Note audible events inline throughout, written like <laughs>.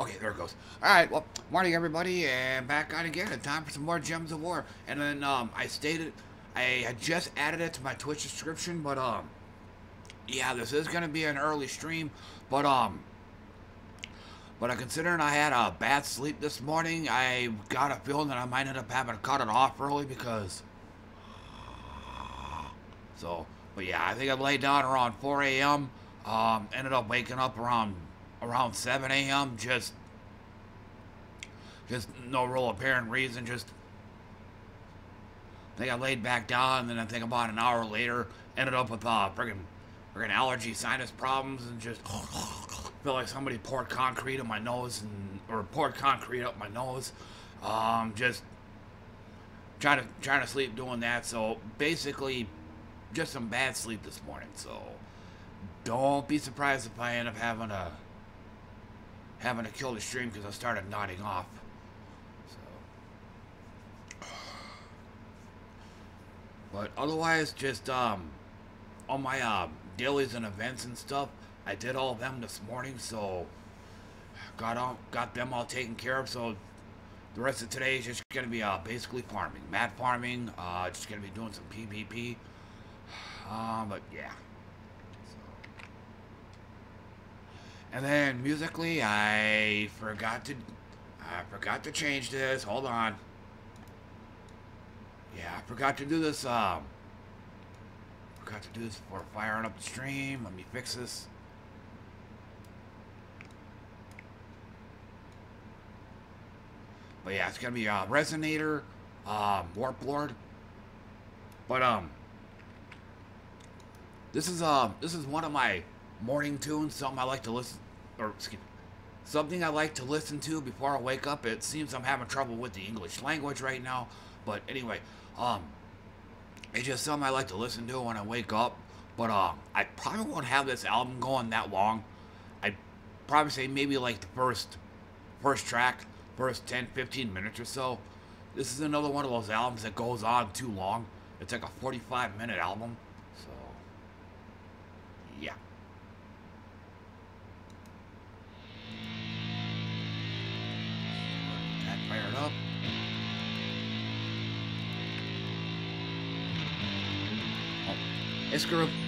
Okay, there it goes. All right, well, morning everybody, and back on again. And time for some more Gems of War. And then um, I stated, I had just added it to my Twitch description, but um, yeah, this is gonna be an early stream, but um, but considering I had a bad sleep this morning, I got a feeling that I might end up having to cut it off early because. So, but yeah, I think I laid down around 4 a.m. Um, ended up waking up around around 7 a.m. Just, just no real apparent reason. Just, I think I laid back down, and then I think about an hour later, ended up with uh, friggin', friggin' allergy sinus problems, and just <laughs> feel like somebody poured concrete in my nose and or poured concrete up my nose. Um, just trying to trying to sleep doing that. So basically, just some bad sleep this morning. So don't be surprised if I end up having a having to kill the stream because I started nodding off. So, but otherwise, just um, all my uh, dailies and events and stuff, I did all of them this morning. So got all got them all taken care of. So the rest of today is just gonna be uh, basically farming, mat farming. Uh, just gonna be doing some PvP. <sighs> Um, but yeah. And then musically, I forgot to, I forgot to change this. Hold on. Yeah, I forgot to do this. Um, forgot to do this before firing up the stream. Let me fix this. But yeah, it's gonna be uh, Resonator, um, Warp Lord. But um, this is uh, this is one of my morning tunes, something I like to listen, or excuse me, something I like to listen to before I wake up. It seems I'm having trouble with the English language right now, but anyway, um, it's just something I like to listen to when I wake up. But uh, I probably won't have this album going that long. I'd probably say maybe like the first, first track, first 10, 15 minutes or so. This is another one of those albums that goes on too long. It's like a 45 minute album. That fired up. Oh,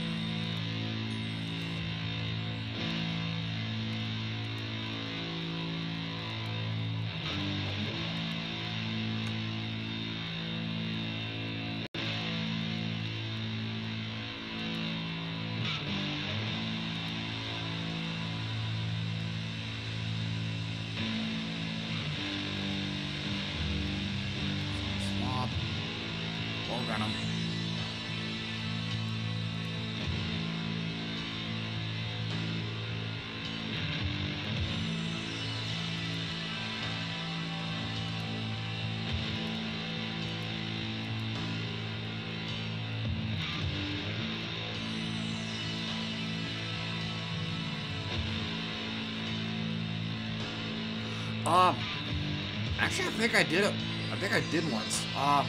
actually, I think I did it. I think I did once. Um,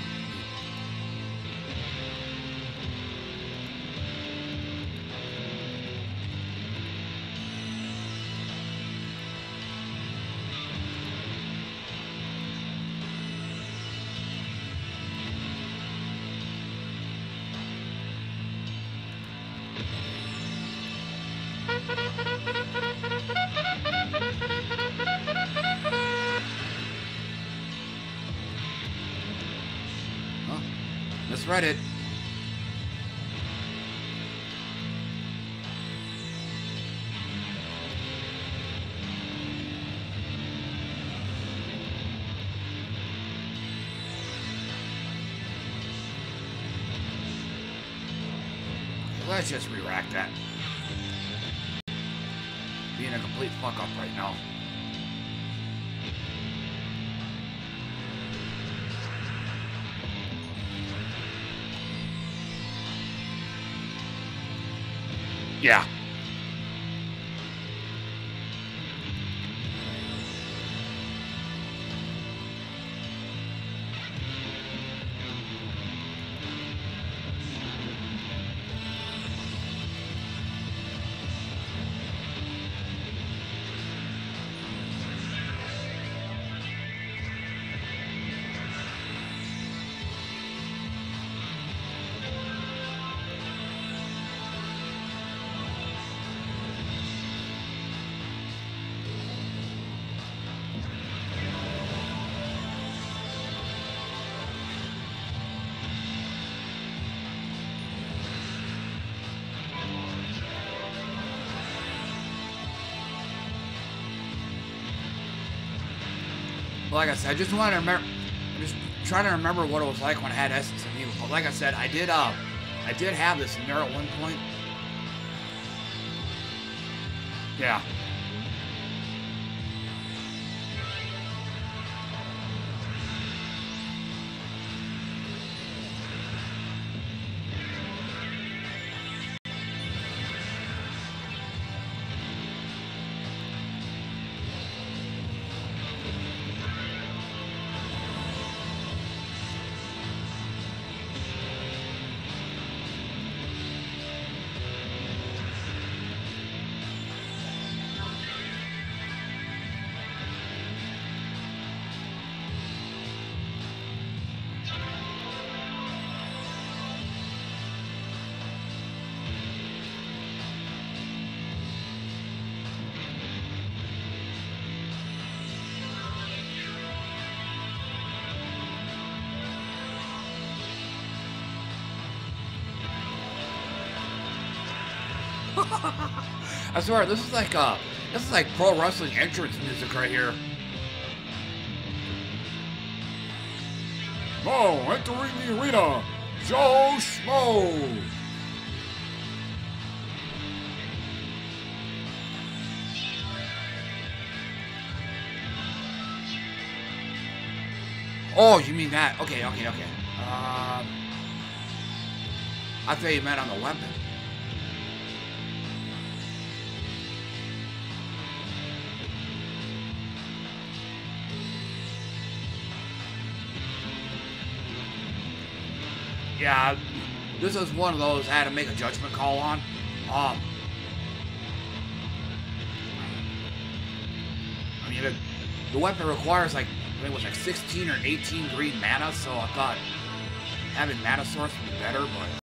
like I said, I just want to remember. I'm just trying to remember what it was like when I had Essence of Evil. But like I said, I did. Uh, I did have this in there at one point. Yeah. I swear, this is like uh, this is like pro wrestling entrance music right here. Now entering the arena, Joe Schmoe. Oh, you mean that? Okay, okay, okay. Um, I thought you meant on the weapon. Yeah, this is one of those I had to make a judgment call on. Um, I mean, it, the weapon requires like I think it was like 16 or 18 green mana, so I thought having mana source would be better, but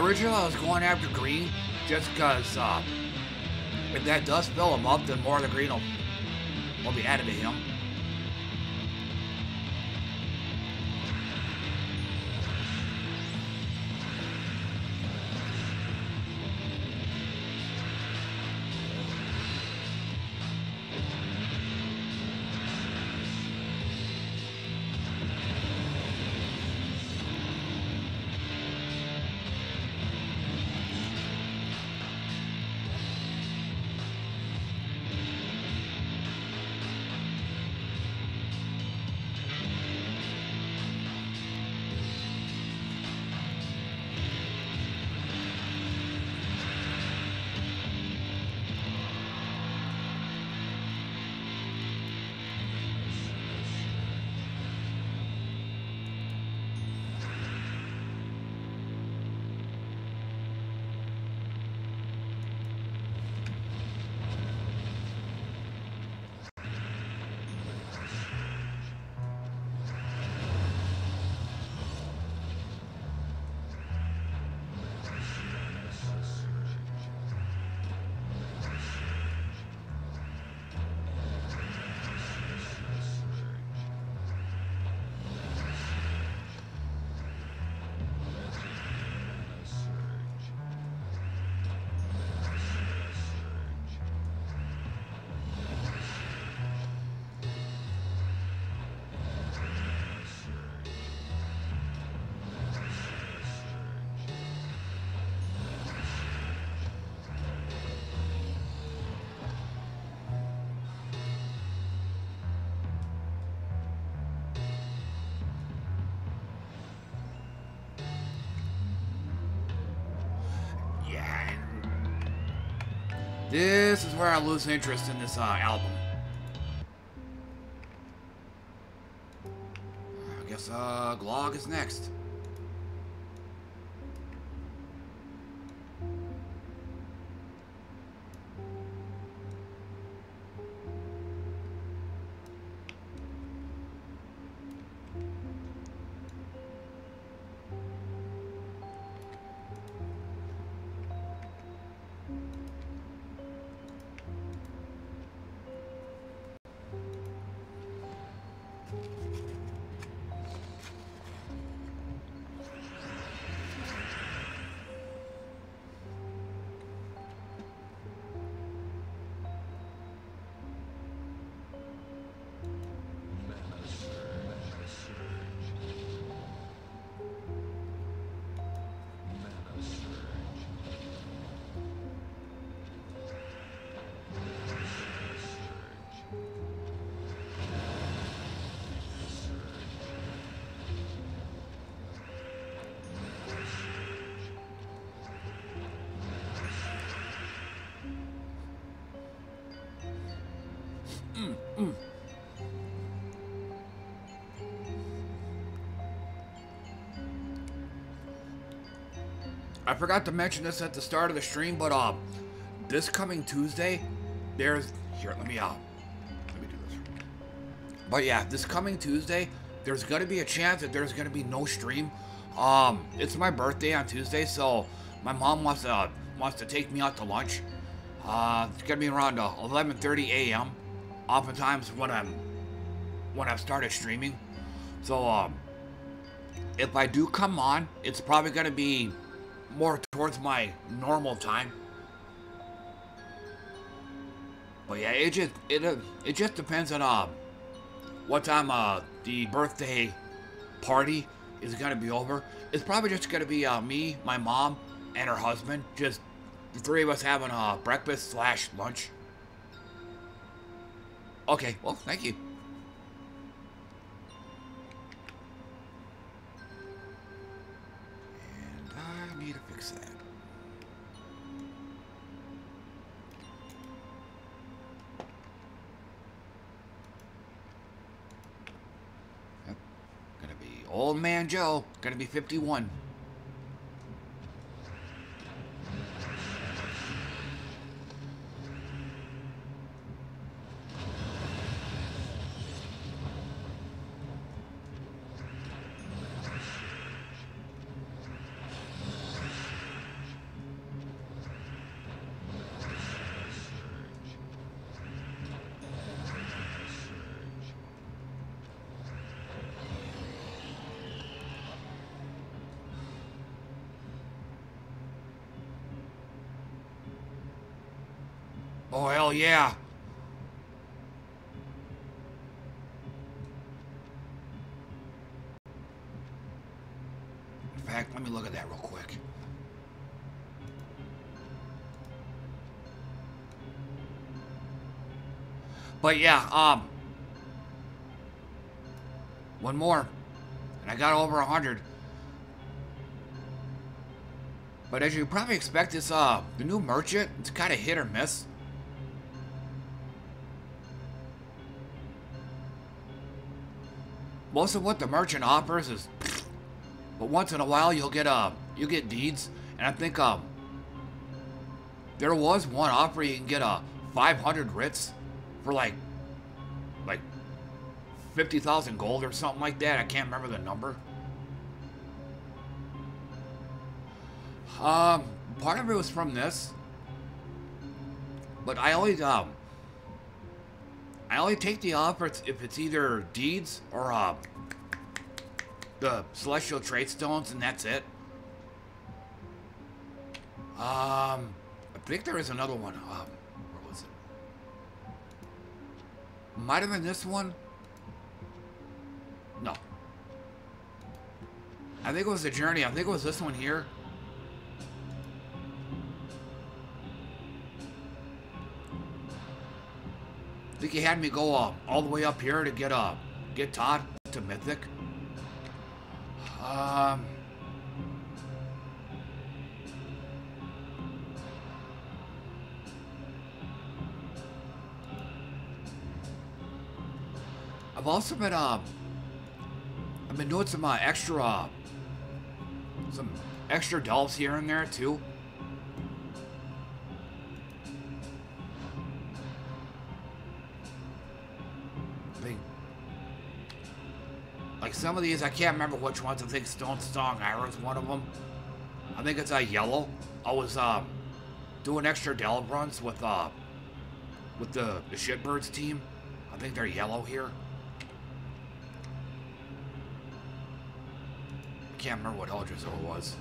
Originally I was going after green just because uh, if that does fill him up, then more of the green will, will be added to him. This is where I lose interest in this uh, album. I guess uh, Glog is next. Forgot to mention this at the start of the stream, but uh, this coming Tuesday, there's here. Let me uh, let me do this. But yeah, this coming Tuesday, there's gonna be a chance that there's gonna be no stream. Um, it's my birthday on Tuesday, so my mom wants to uh, wants to take me out to lunch. Uh, it's gonna be around uh, 11:30 a.m. Oftentimes when I'm when I've started streaming. So um, if I do come on, it's probably gonna be more towards my normal time. But yeah, it just it uh, it just depends on uh what time uh the birthday party is gonna be over. It's probably just gonna be uh me, my mom, and her husband. Just the three of us having uh breakfast slash lunch. Okay, well, thank you. Joe. Gonna be 51. But yeah, um, one more, and I got over a hundred. But as you probably expect, this uh, the new merchant, it's kind of hit or miss. Most of what the merchant offers is, but once in a while you'll get uh, you get deeds, and I think um, there was one offer you can get a uh, 500 writs for like, like 50,000 gold or something like that. I can't remember the number. Um, part of it was from this, but I only um, I only take the offer if it's either deeds or uh, the celestial trait stones, and that's it. Um, I think there is another one. Um, Might have been this one. No. I think it was the journey. I think it was this one here. I think he had me go uh, all the way up here to get uh, get Todd to Mythic. Um... I've also been, uh, I've been doing some uh, extra, uh, some extra delves here and there too. Like some of these, I can't remember which ones. I think Stone Song Iron is one of them. I think it's a uh, yellow. I was um, doing extra delve runs with uh, with the, the Shitbirds team. I think they're yellow here. Can't remember what Eldritch it was.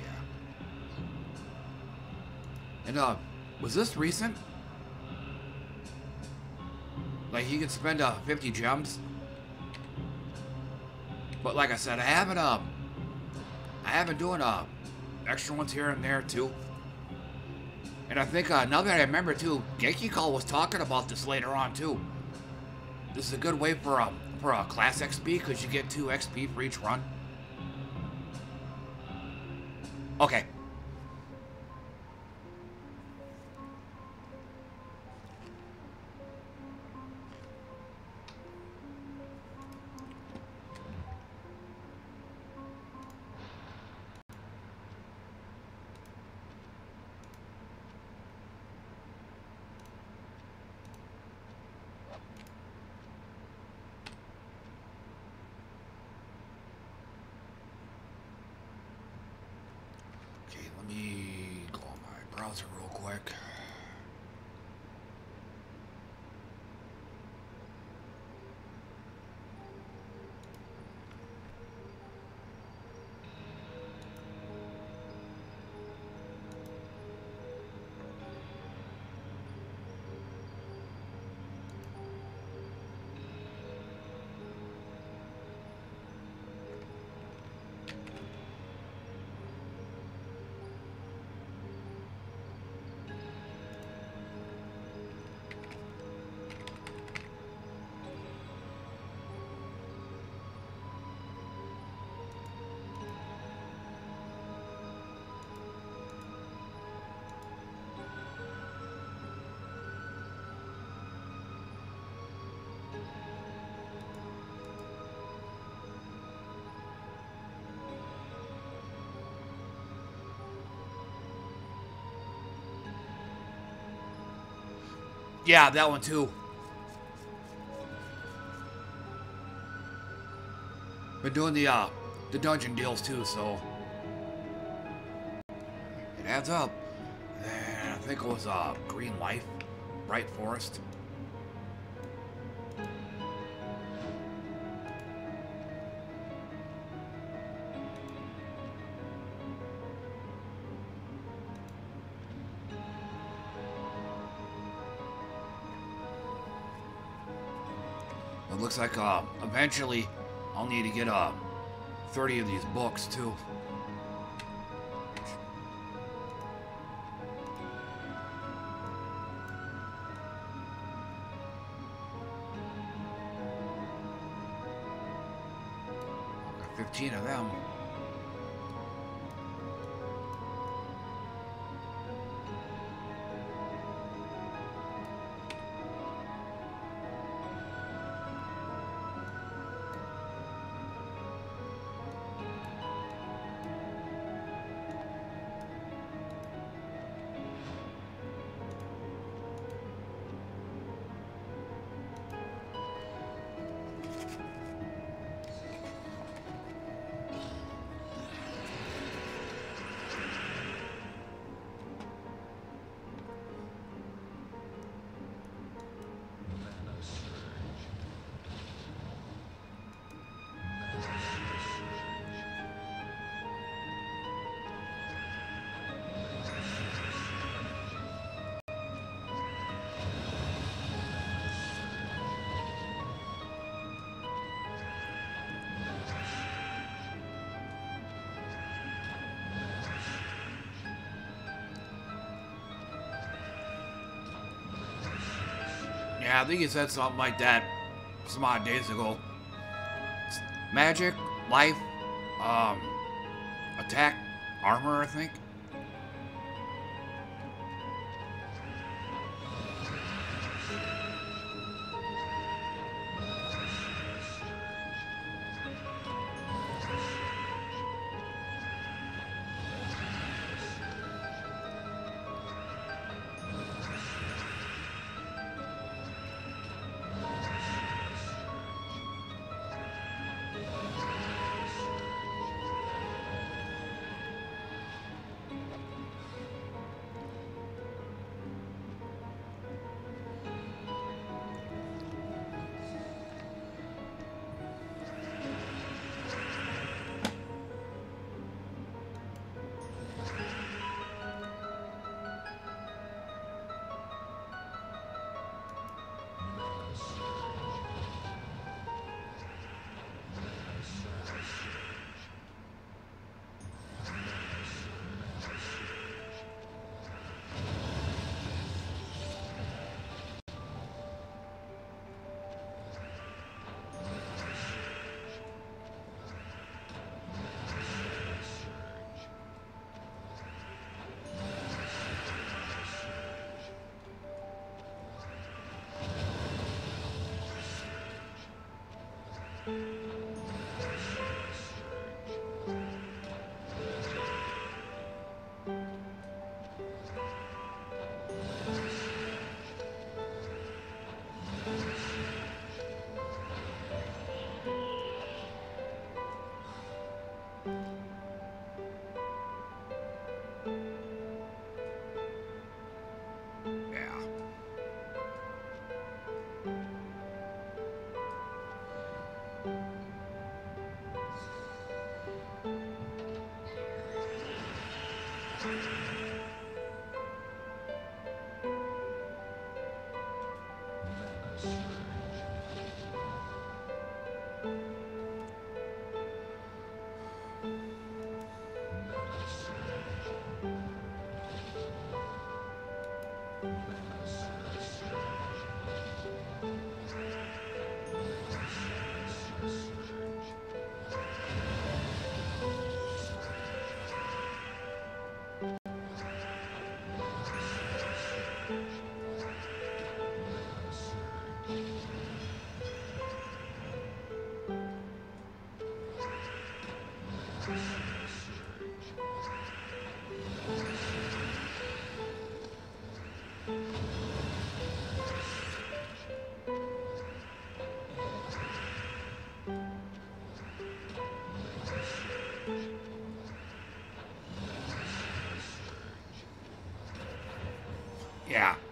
Yeah. And uh, was this recent? Like, you can spend uh, 50 gems. But like I said, I haven't, um, I haven't doing, uh, extra ones here and there, too. And I think, uh, now that I remember, too, Genki Call was talking about this later on, too. This is a good way for, um, for a class XP, because you get 2 XP for each run. Okay. Browser real quick. Yeah, that one too. Been doing the uh the dungeon deals too, so it adds up. I think it was uh Green Life, Bright Forest. Looks like uh, eventually I'll need to get uh, 30 of these books too. Think he said something like that some odd days ago. Magic, life, um, attack, armor, I think.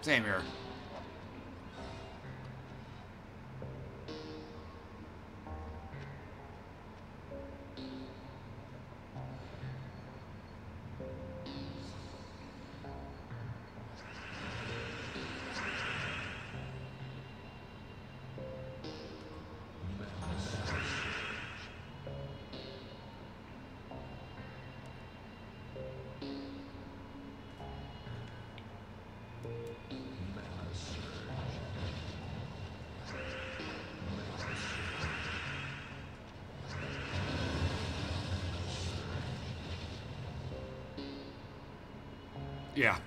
Same here. Yeah.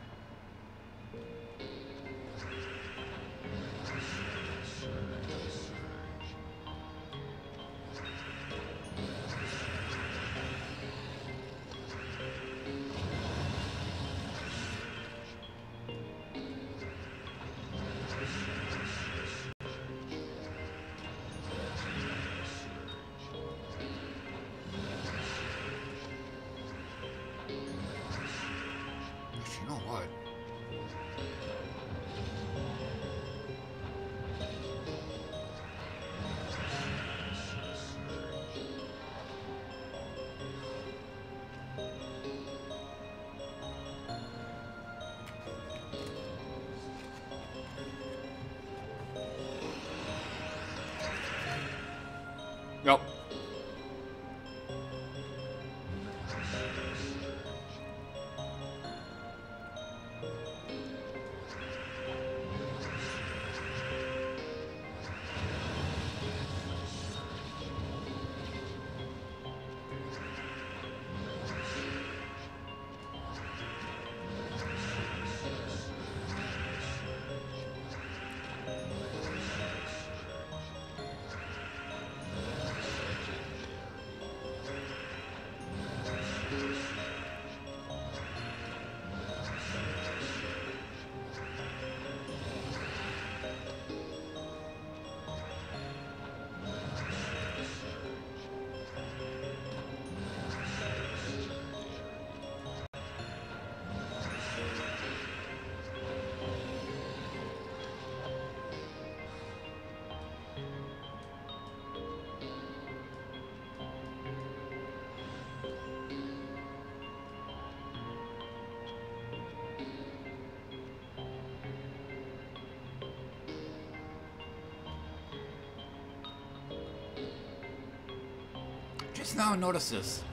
Now notice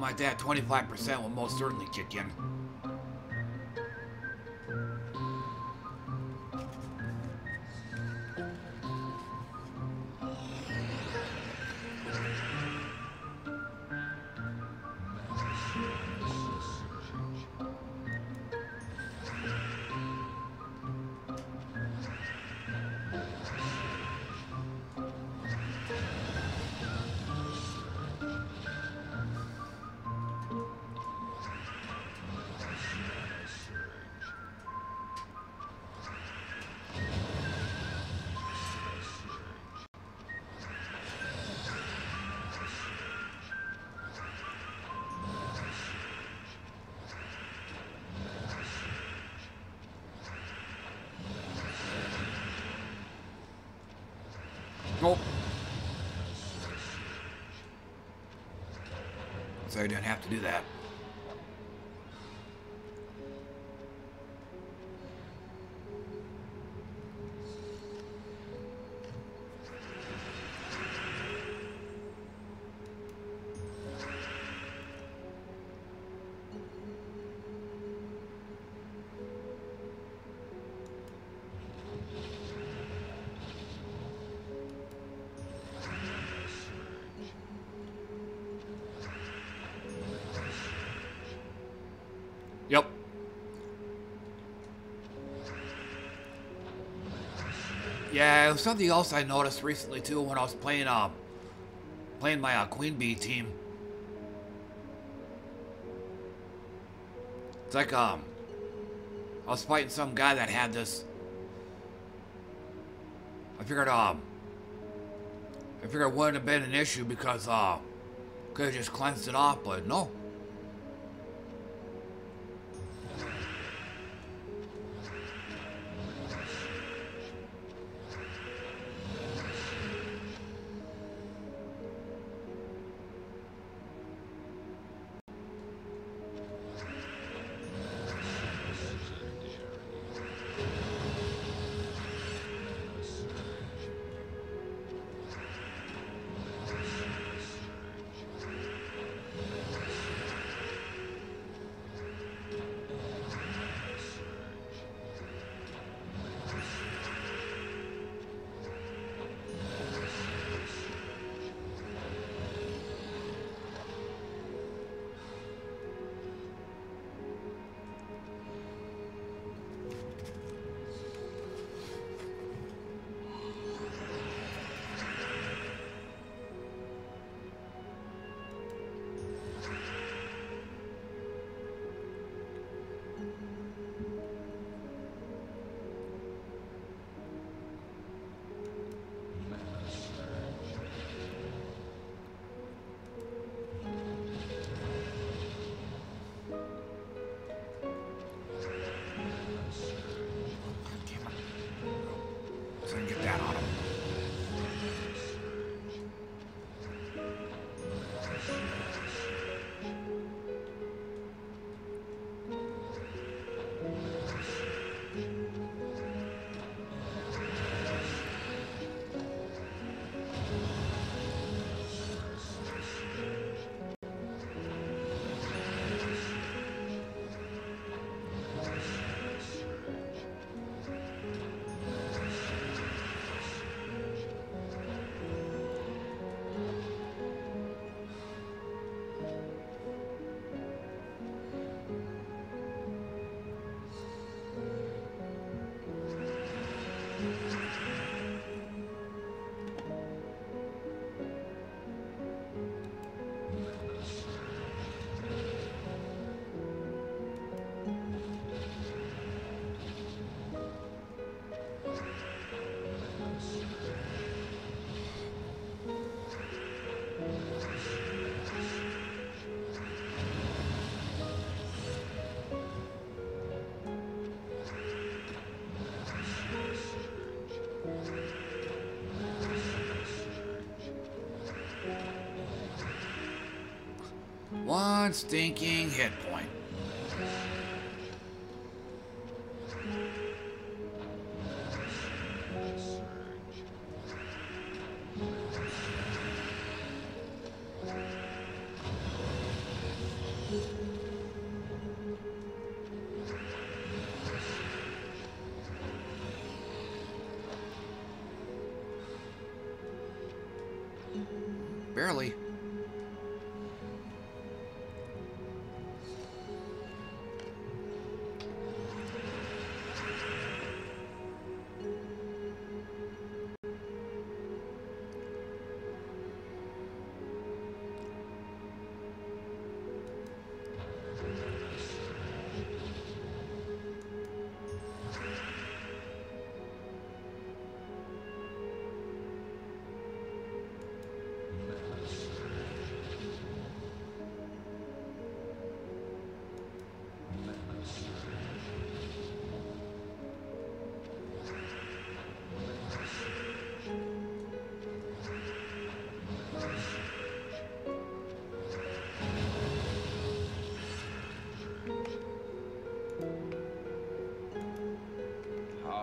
like that, 25% will most certainly kick in. To do that. Was something else I noticed recently too when I was playing uh playing my uh, Queen Bee team. It's like um I was fighting some guy that had this I figured um I figured it wouldn't have been an issue because uh could have just cleansed it off, but no. Stinking hit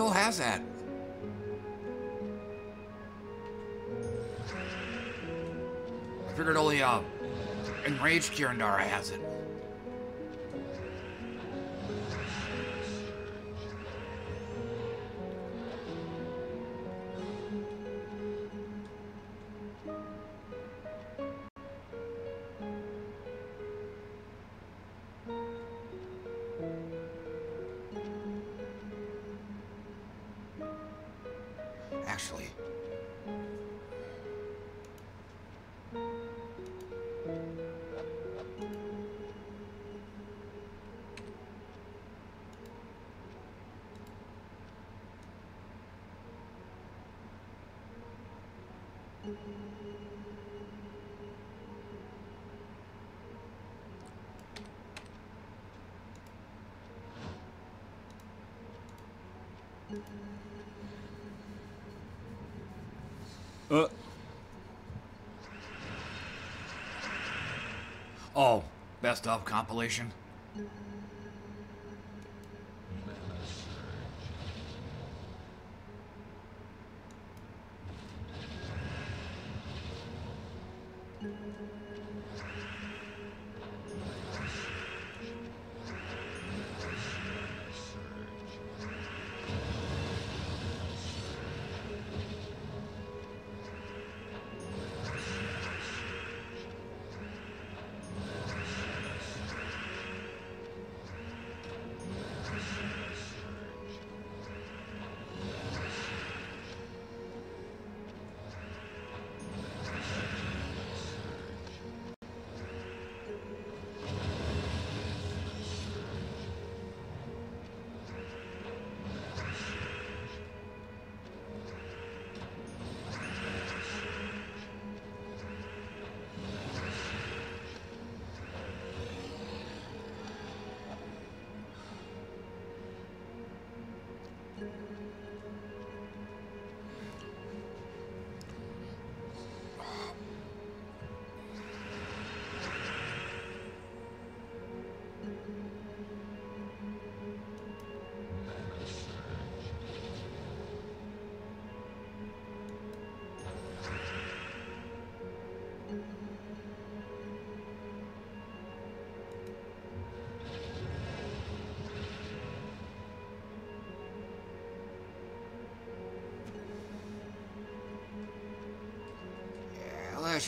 Still has that. I figured only uh, enraged Kirandara has it. Best of compilation.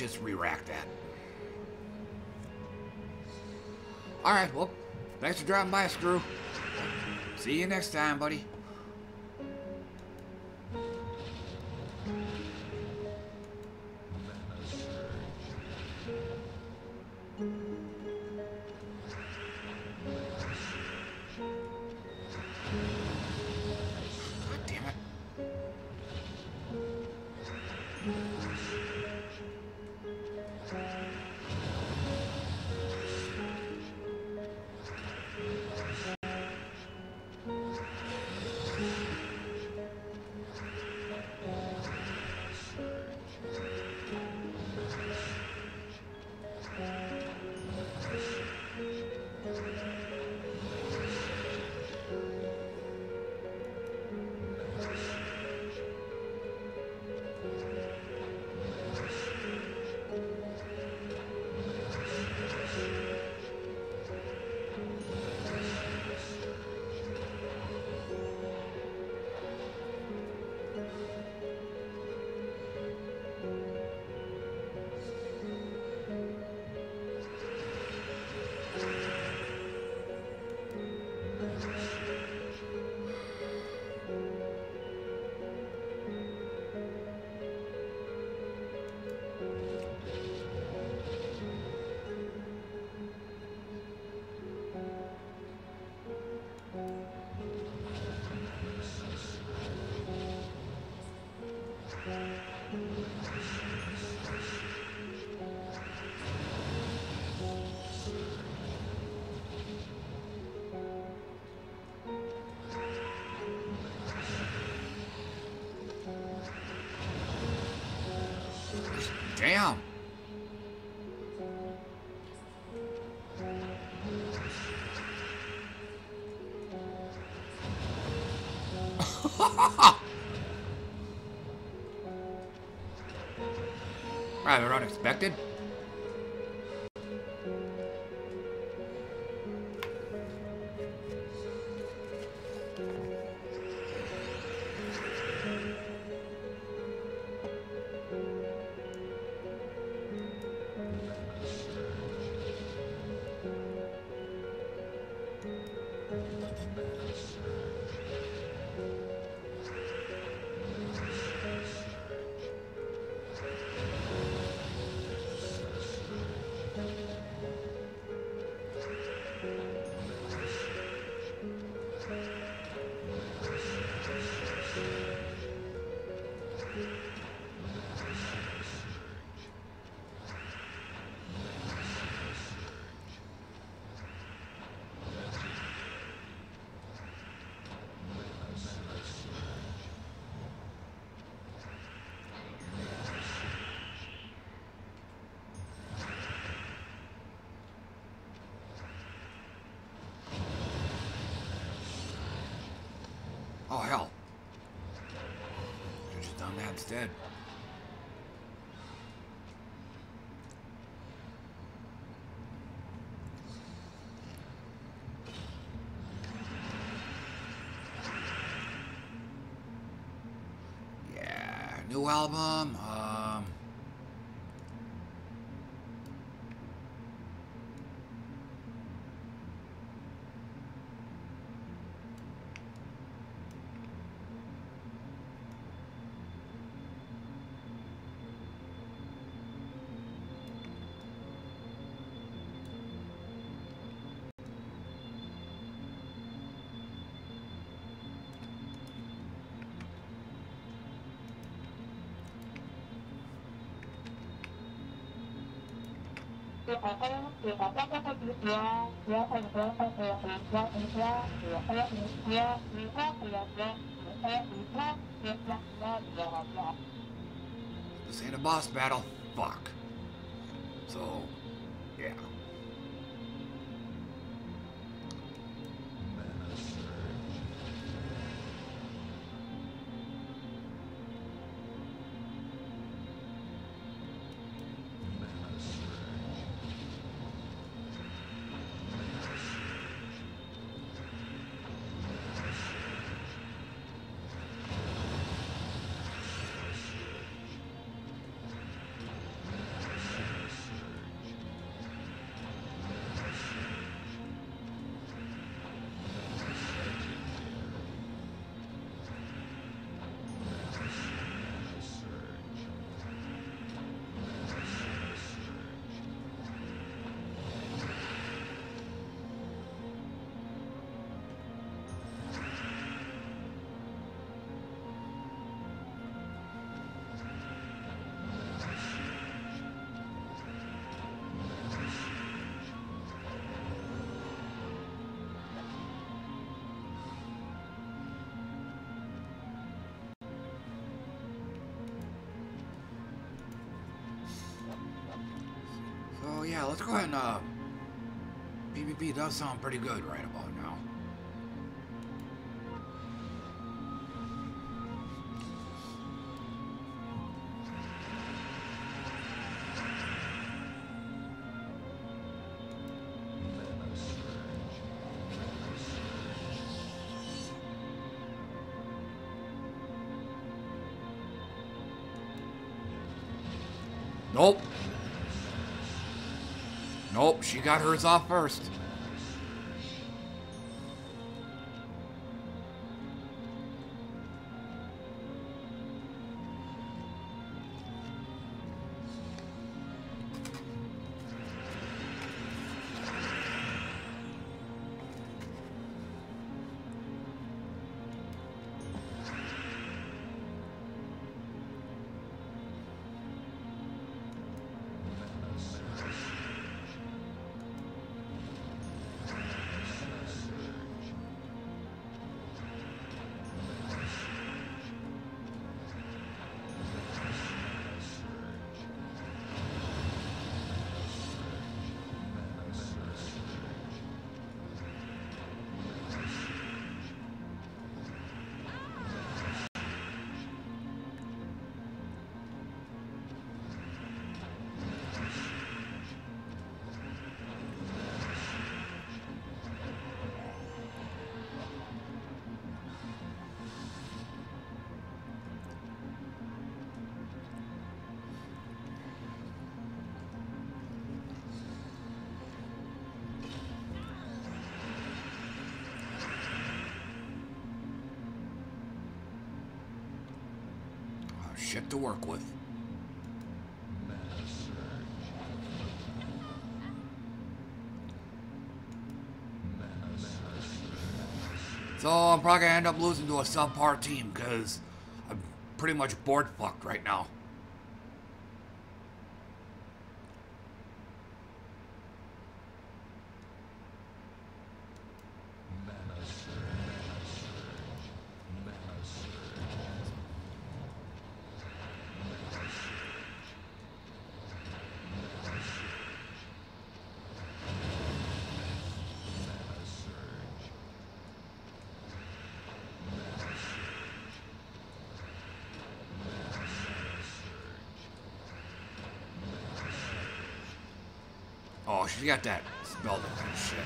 Just re-rack that. Alright, well, thanks for dropping by, Screw. See you next time, buddy. Damn. Rather <laughs> instead. Yeah, new album. This ain't a boss battle. Fuck. So, yeah, let's go ahead and uh PvP does sound pretty good right Nope, she got hers off first. Work with. So I'm probably gonna end up losing to a subpar team because I'm pretty much board fucked right now. She got that spell that shit.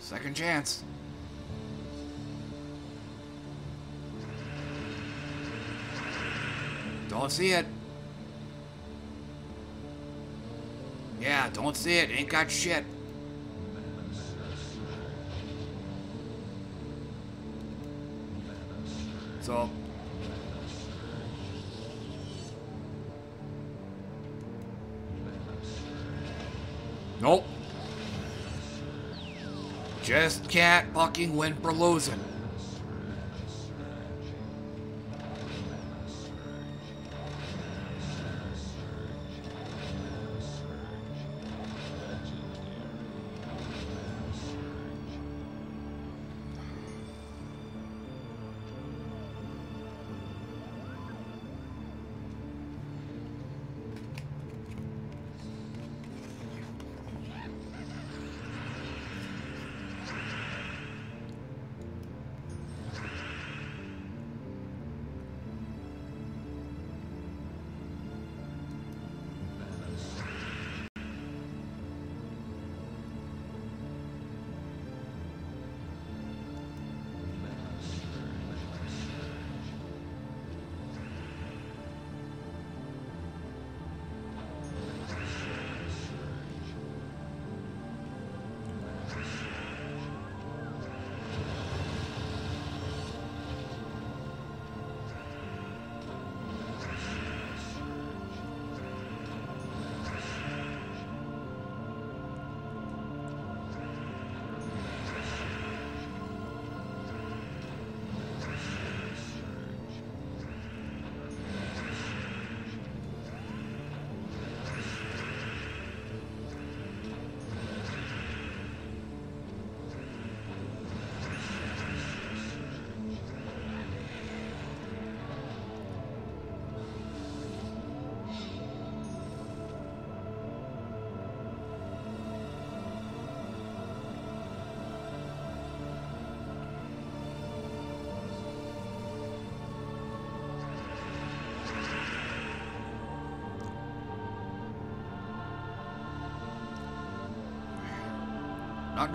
Second chance. Don't see it. Yeah, don't see it. Ain't got shit. So. Nope. Just can't fucking win for losing.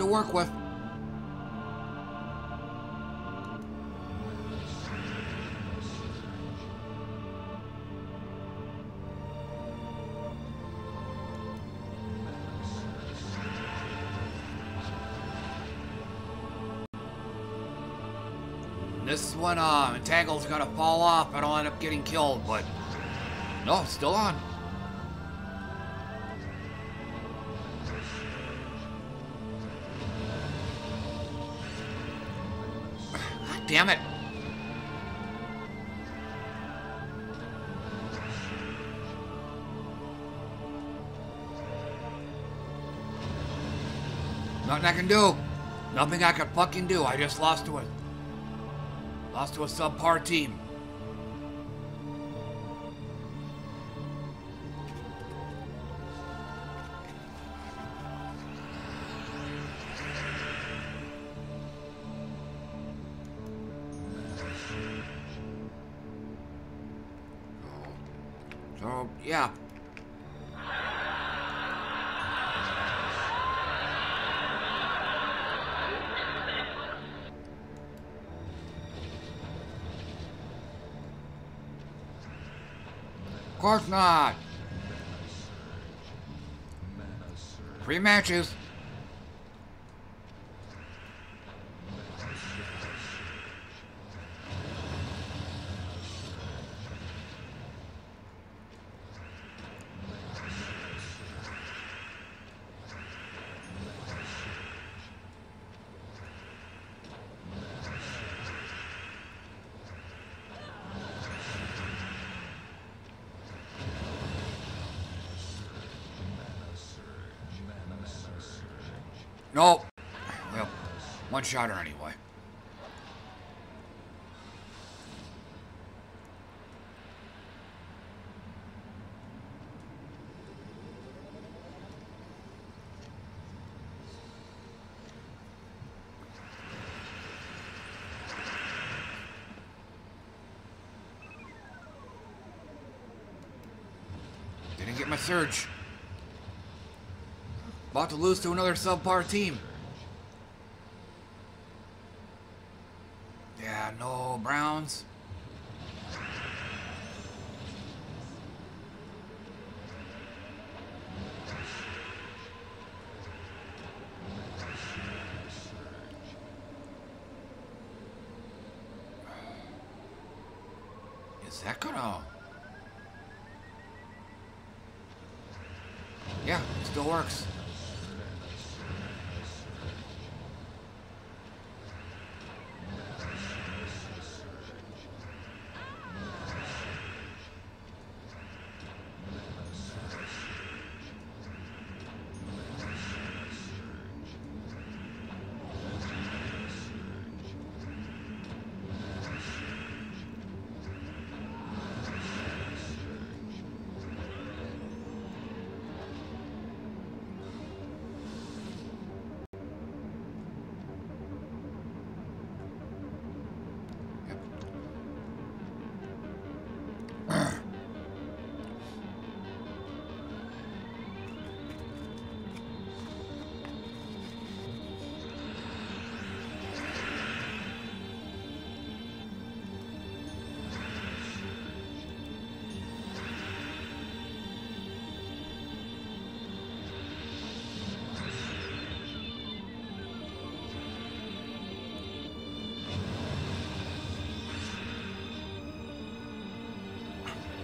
To work with. This one, uh, Entangle's gonna fall off and I'll end up getting killed, but... No, still on. Damn it. Nothing I can do. Nothing I can fucking do. I just lost to a... Lost to a subpar team. Not. Three matches. Nope. Well, one shotter anyway. Didn't get my surge. About to lose to another subpar team. Yeah, no Browns. Is that gonna... Yeah, it still works.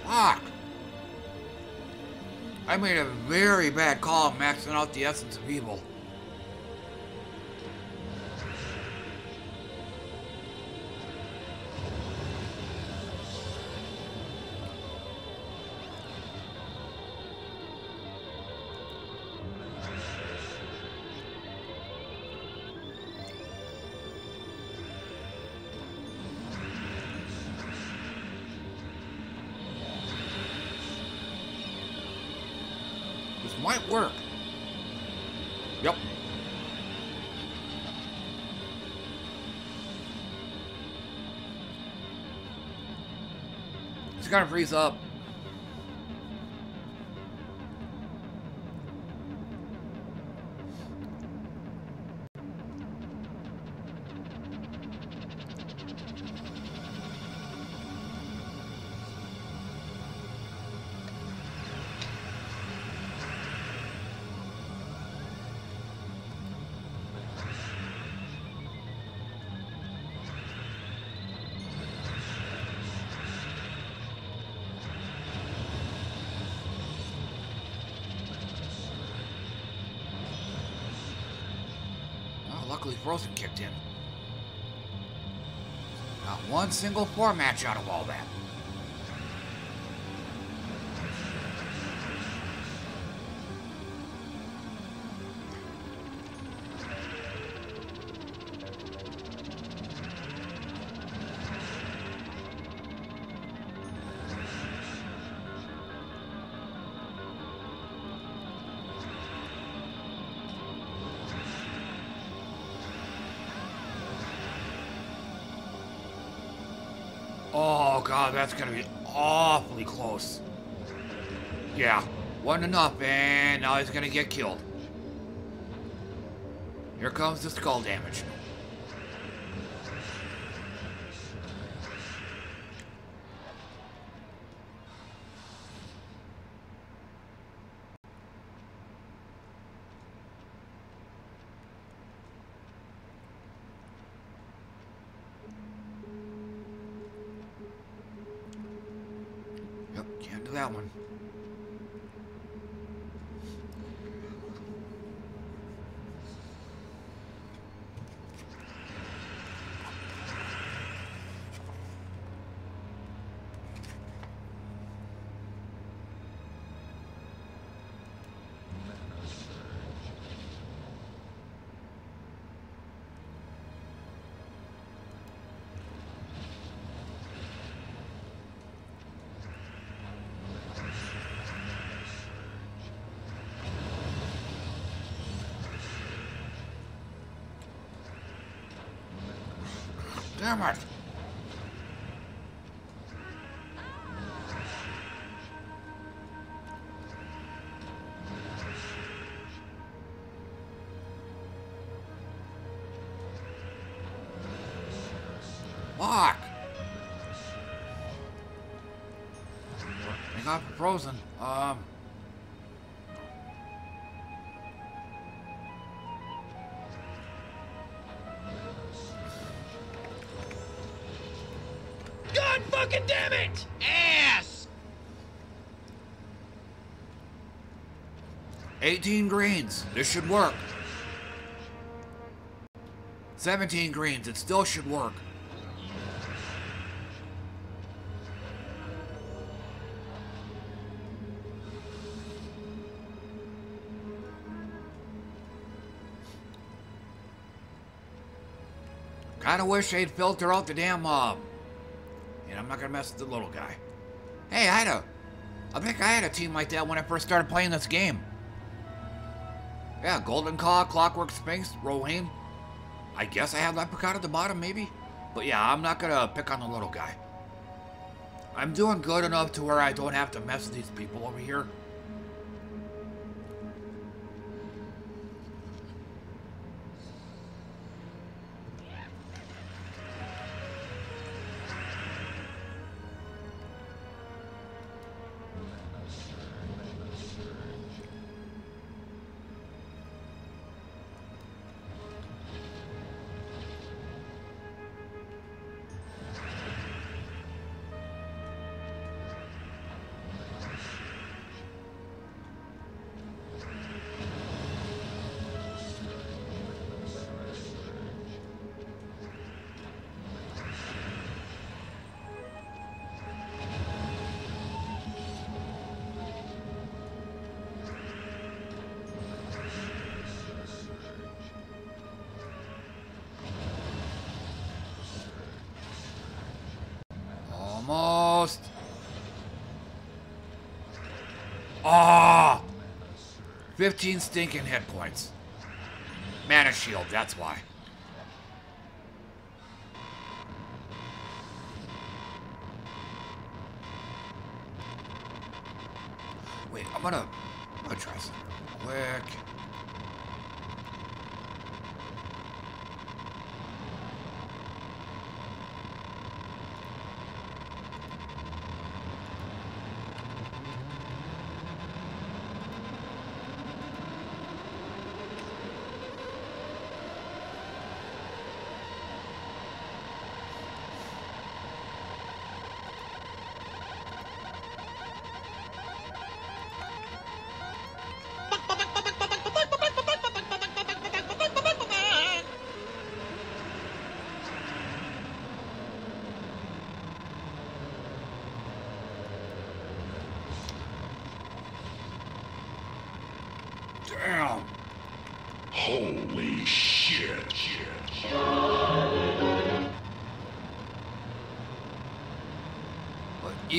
Fuck! I made a very bad call maxing out the essence of evil. It's gonna freeze up. One single four match out of all that. That's gonna be awfully close. Yeah, wasn't enough, and now he's gonna get killed. Here comes the skull damage. that one. Damn it! Fucking damn it! Ass! 18 greens. This should work. 17 greens. It still should work. Kinda wish they'd filter out the damn mob. I'm not gonna mess with the little guy. Hey, I had a... I think I had a team like that when I first started playing this game. Yeah, Golden Claw, Clockwork Sphinx, Rowan. I guess I have Leprechaun at the bottom, maybe? But yeah, I'm not gonna pick on the little guy. I'm doing good enough to where I don't have to mess with these people over here. 15 stinking hit points. Mana shield, that's why.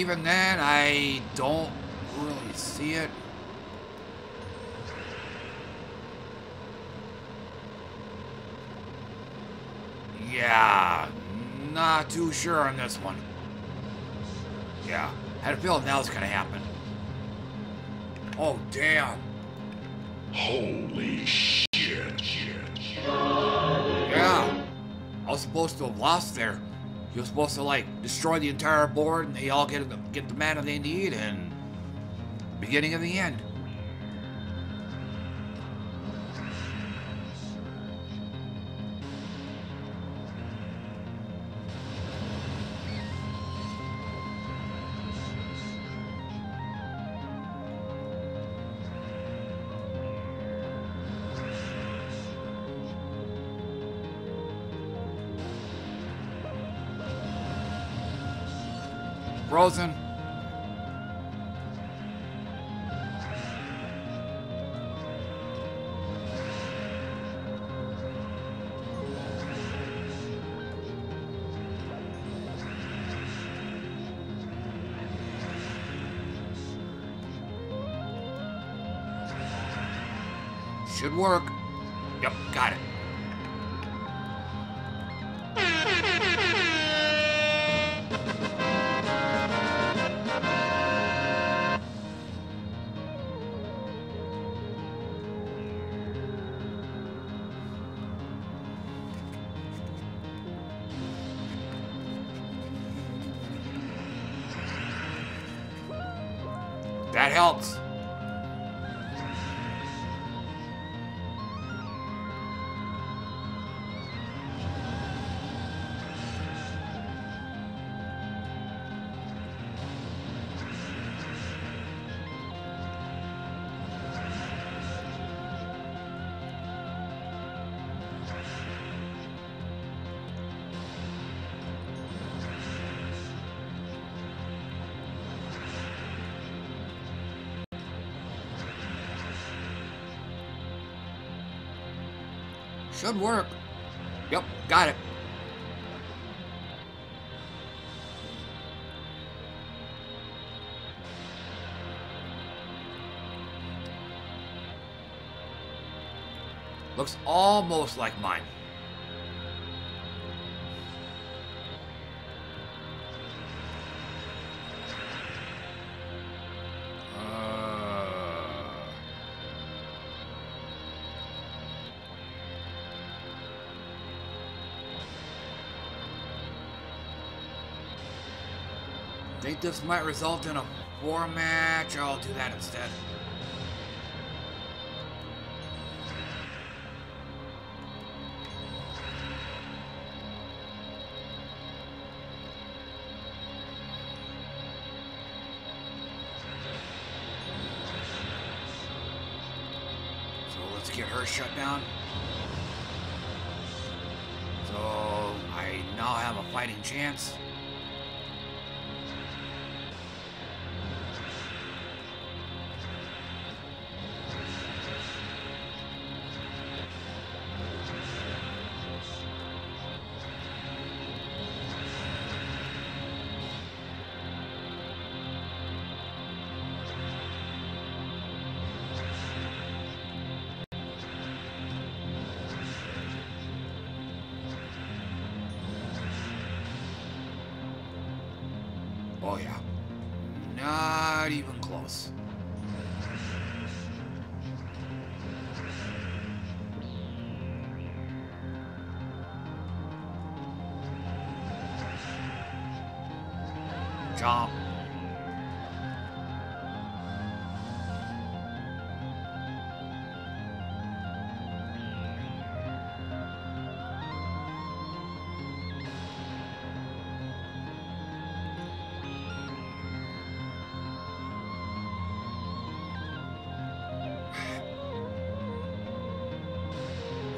Even then, I don't really see it. Yeah, not too sure on this one. Yeah, had a feeling that was gonna happen. Oh, damn. Holy shit. Yeah. I was supposed to have lost there. You're supposed to like destroy the entire board and they all get the, get the mana they need and beginning of the end. Frozen. Should work. Yep, got it. Looks almost like mine. Think this might result in a war match? I'll do that instead. So let's get her shut down. So I now have a fighting chance. Chomp.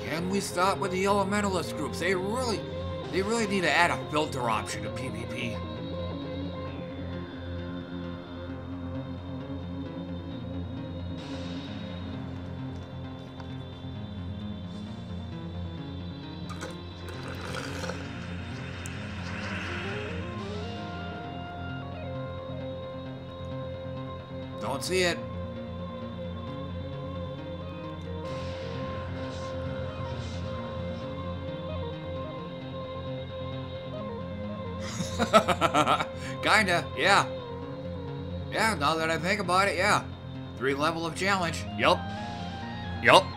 Can we stop with the elementalist groups? They really, they really need to add a filter option to PvP. See it. <laughs> Kinda, yeah. Yeah, now that I think about it, yeah. Three level of challenge. Yup. Yup.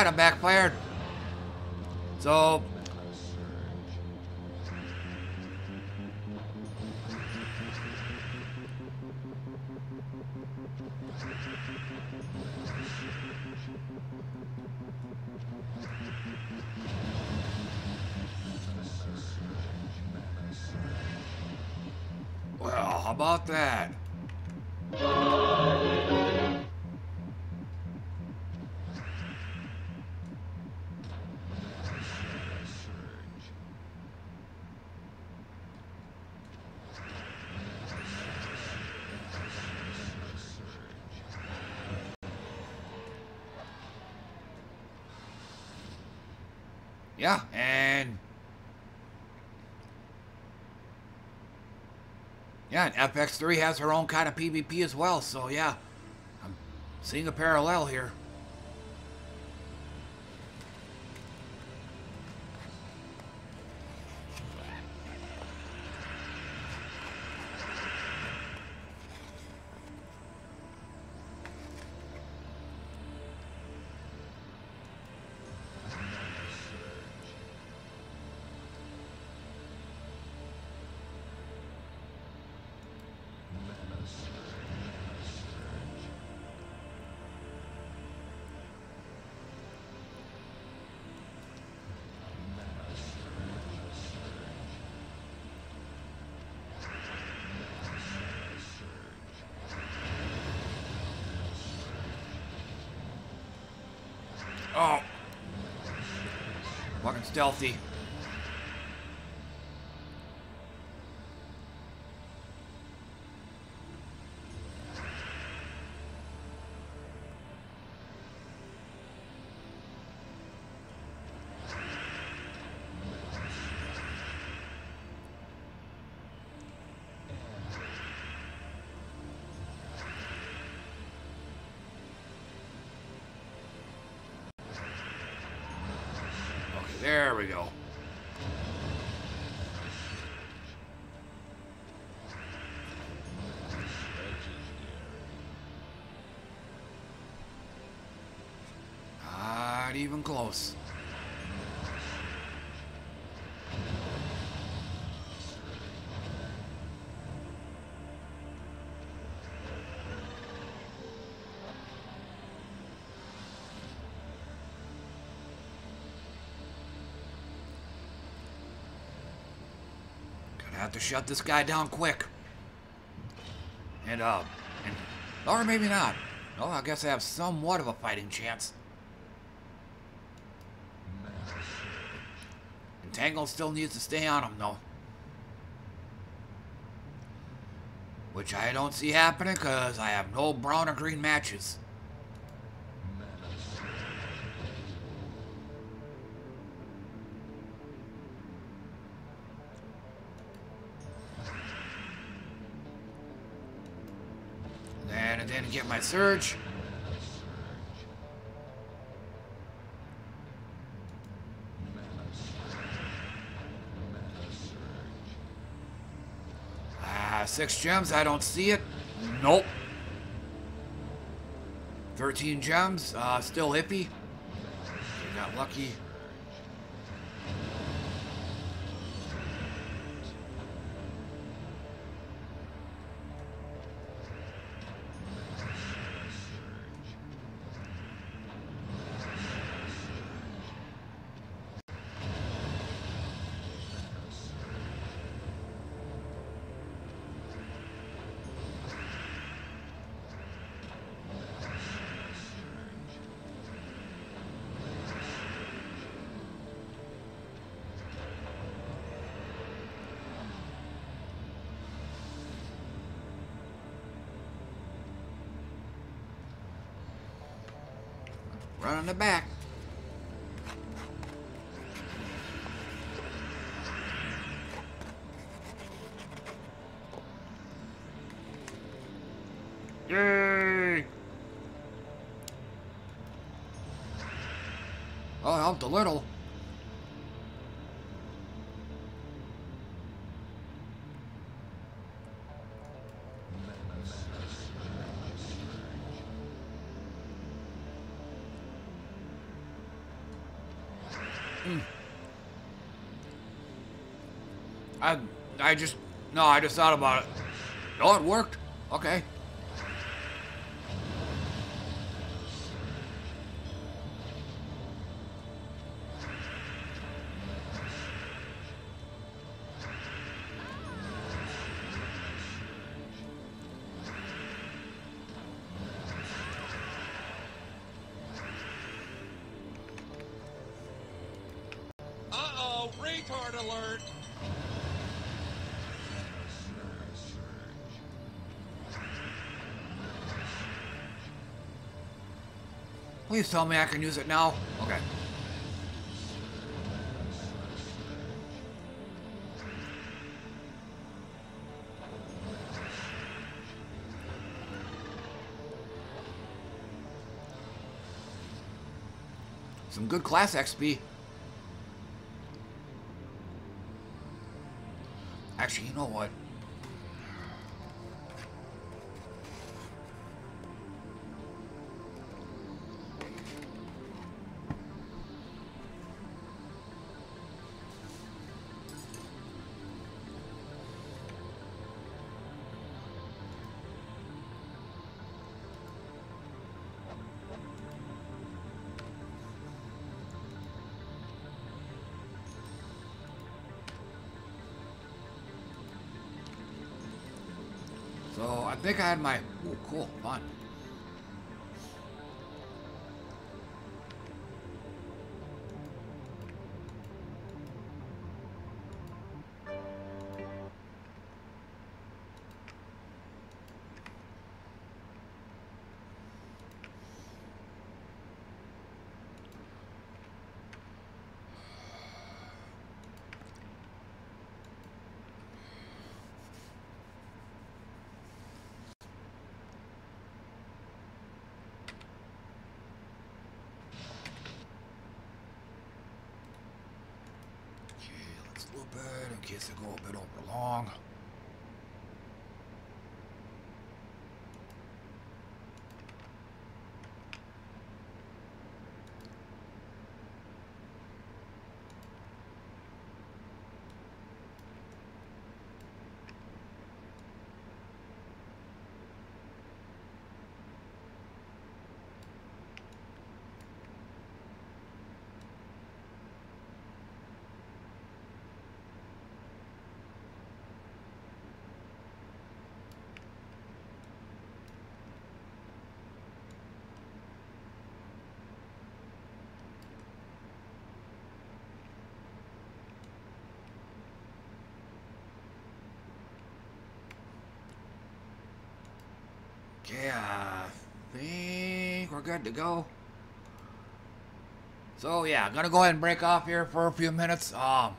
Kind of backfired. Yeah, and yeah, and FX3 has her own kind of PvP as well. So yeah, I'm seeing a parallel here. Oh, fucking stealthy. Okay, there we go. Not even close. Gonna have to shut this guy down quick. And, uh, and, or maybe not. Oh, I guess I have somewhat of a fighting chance. Entangle still needs to stay on him, though. Which I don't see happening because I have no brown or green matches. Then I didn't get my surge. Six gems, I don't see it. Nope. 13 gems, uh, still hippie. Got lucky. Helped a little. Mm. I I just no, I just thought about it. Oh, it worked. Okay. Please tell me I can use it now. Okay. Some good class XP. Think I had my. Oh, cool, fun. Okay, let's loop it in case I go a bit over long. Okay, I think we're good to go. So yeah, I'm gonna go ahead and break off here for a few minutes. Um,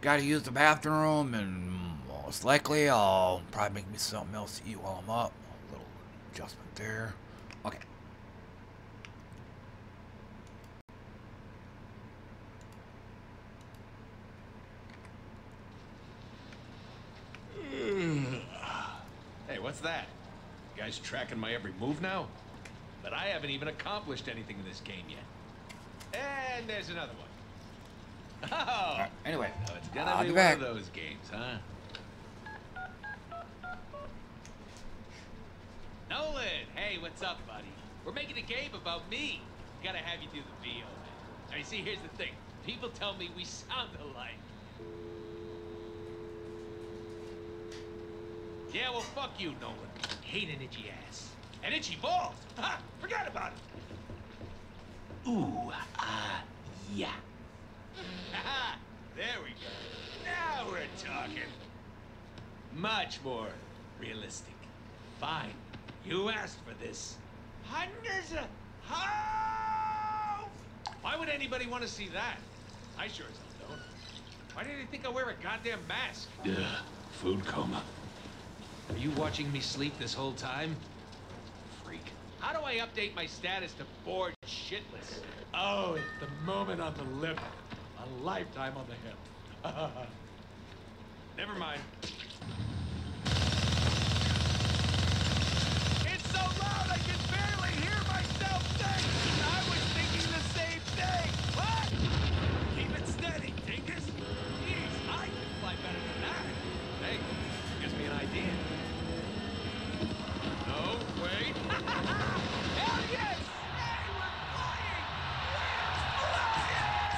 gotta use the bathroom, and most likely I'll probably make me something else to eat while I'm up. A little adjustment there. Okay. Hey, what's that? You guys tracking my every move now? But I haven't even accomplished anything in this game yet. And there's another one. <laughs> Oh! Alright, Anyway, So it's gonna I'll be be one of those games, huh? Nolan! Hey, what's up, buddy? We're making a game about me. Gotta have you do the VO, man. I see, here's the thing. People tell me we sound alike. Yeah, well, fuck you, Nolan. Hate an itchy ass. And itchy balls! Ha! Forgot about it! Ooh, ah, yeah. Haha, there we go. Now we're talking. Much more realistic. Fine. You asked for this. Hundreds of... How? Why would anybody want to see that? I sure as hell don't. Why did they think I wear a goddamn mask? Ugh, food coma. Are you watching me sleep this whole time? Freak. How do I update my status to bored shitless? Oh, it's the moment on the lip, a lifetime on the hip. <laughs> Never mind. It's so loud I can barely hear myself think. I was thinking the same thing. What? Keep it steady, Dingus. Jeez, I can fly better than that. Hey, gives me an idea. No, wait. Hell yes! Hey, we're flying!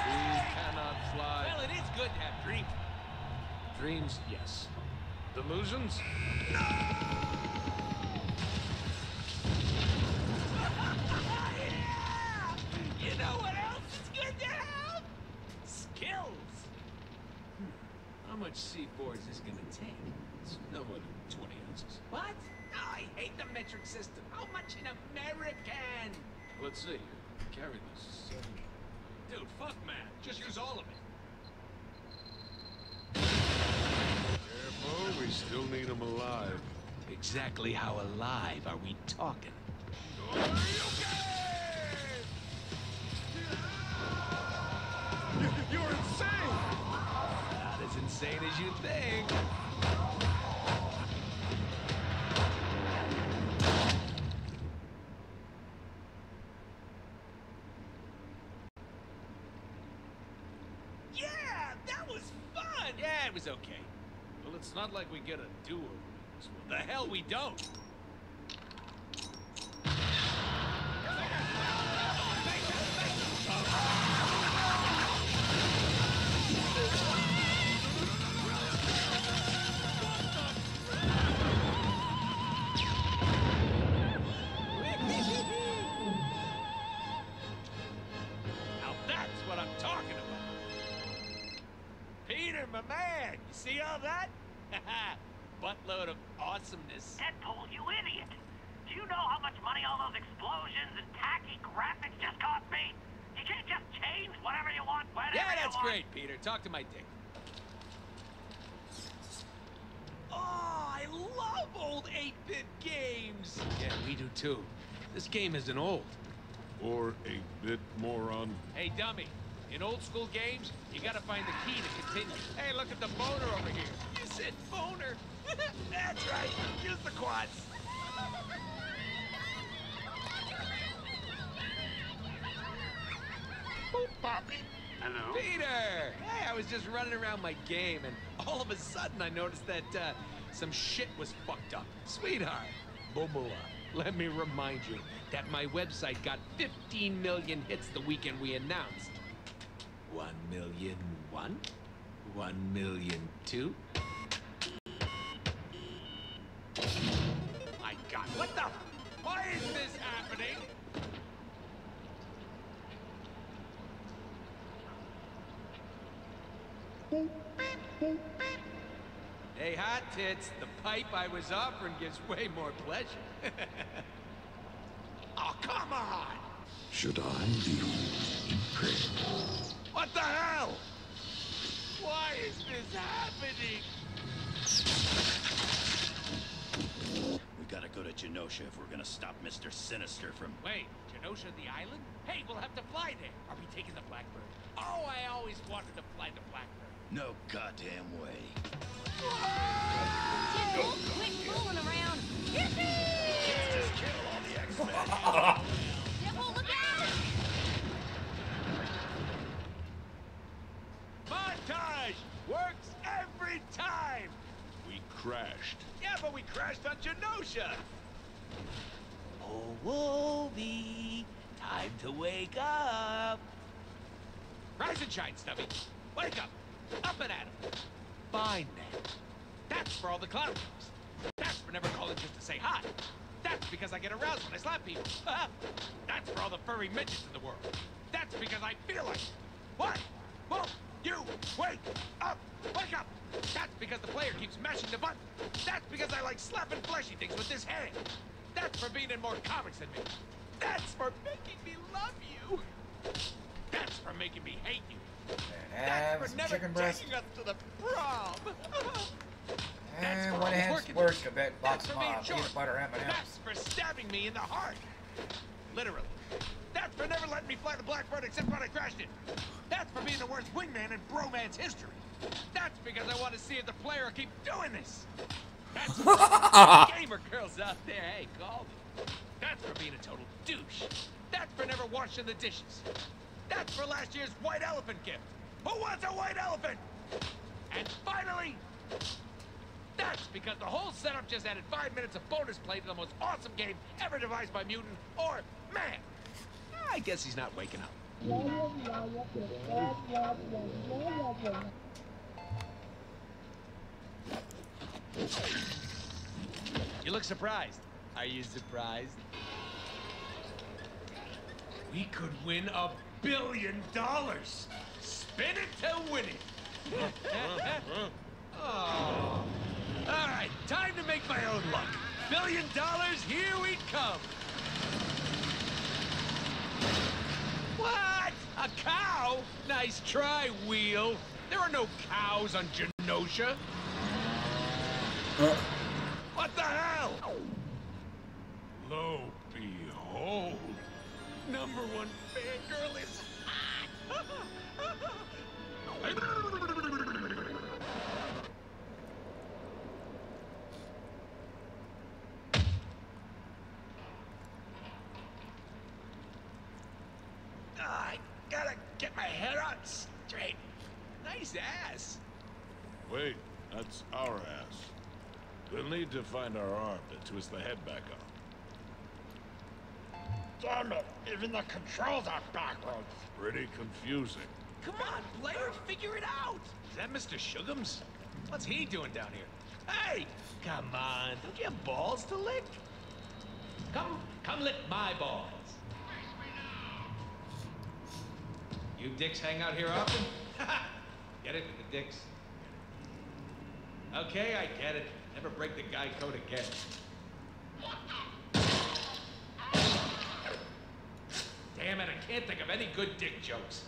We cannot fly. Well, it is good to have dreams. Dreams, yes. Delusions? yeah! You know what else is good to have? Skills. Hmm. How much C4 is this gonna take? It's no more than 20 ounces. What? I hate the metric system. How much in American? Let's see. Carry this. Dude, fuck man. Just use all of it. Careful, we still need him alive. Exactly how alive are we talking? You're insane! Not as insane as you think. Yeah, that was fun. Yeah, it was okay. Well, it's not like we get a do-over. The hell we don't. Talk to my dick. Oh, I love old 8-bit games. Yeah, we do too. This game isn't old. Or a bit moron. Hey, dummy. In old school games, you gotta find the key to continue. Hey, look at the boner over here. You said boner. <laughs> That's right. Use the quads. <laughs> Hello? Peter! Hey, I was just running around my game, and all of a sudden I noticed that uh, some shit was fucked up. Sweetheart, Bobola, let me remind you that my website got 15 million hits the weekend we announced. One million one? One million two? My God, what the? Why is this happening? Hey, hot tits, the pipe I was offering gives way more pleasure. <laughs> oh, come on! Should I be impressed? What the hell? Why is this happening? We gotta go to Genosha if we're gonna stop Mr. Sinister from. Wait, Genosha the island? Hey, we'll have to fly there. Are we taking the Blackbird? Oh, I always wanted to fly the Blackbird. No goddamn way. Deadpool, quit fooling around. Let's just kill all the X-Men. Deadpool, look out! Montage! Works every time! We crashed. Yeah, but we crashed on Genosha! Oh, Wolvie, time to wake up! Rise and shine, Stubby. Wake up! Up and at 'em. Fine, then. That's for all the clown. That's for never calling just to say hi. That's because I get aroused when I slap people. <laughs> That's for all the furry midgets in the world. That's because I feel like it. What? Whoa! You! Wake up! Wake up! That's because the player keeps mashing the button. That's because I like slapping fleshy things with this hand. That's for being in more comics than me. That's for making me love you. That's for making me hate you. That's some for never chicken breast. taking us to the prom. <laughs> That's And one hand's works a bit. Box of short. peanut butter M&Ms. That's for stabbing me in the heart. Literally. That's for never letting me fly the Blackbird except when I crashed it. That's for being the worst wingman in bromance history. That's because I want to see if the player will keep doing this. That's for <laughs> gamer girls out there. Hey, call me. That's for being a total douche. That's for never washing the dishes. That's for last year's white elephant gift. Who wants a white elephant? And finally, that's because the whole setup just added five minutes of bonus play to the most awesome game ever devised by Mutant or Man. I guess he's not waking up. You look surprised. Are you surprised? We could win a billion dollars. Spin it to win it. <laughs> oh. All right, time to make my own luck. Billion dollars, here we come. What? A cow? Nice try, Wheel. There are no cows on Genosha. Uh, What the hell? Lo behold, number one fangirl is Ah, I gotta get my head on straight. Nice ass. wait, that's our ass. We'll need to find our arm to twist the head back on. Damn it! Even the controls are backwards. Pretty confusing. Come on, Blair, figure it out. Is that Mr. Sugums? What's he doing down here? Hey, come on, don't you have balls to lick? Come, come lick my balls. You dicks hang out here often? <laughs> get it, with the dicks? Okay, I get it. Never break the guy code again. Damn it, I can't think of any good dick jokes.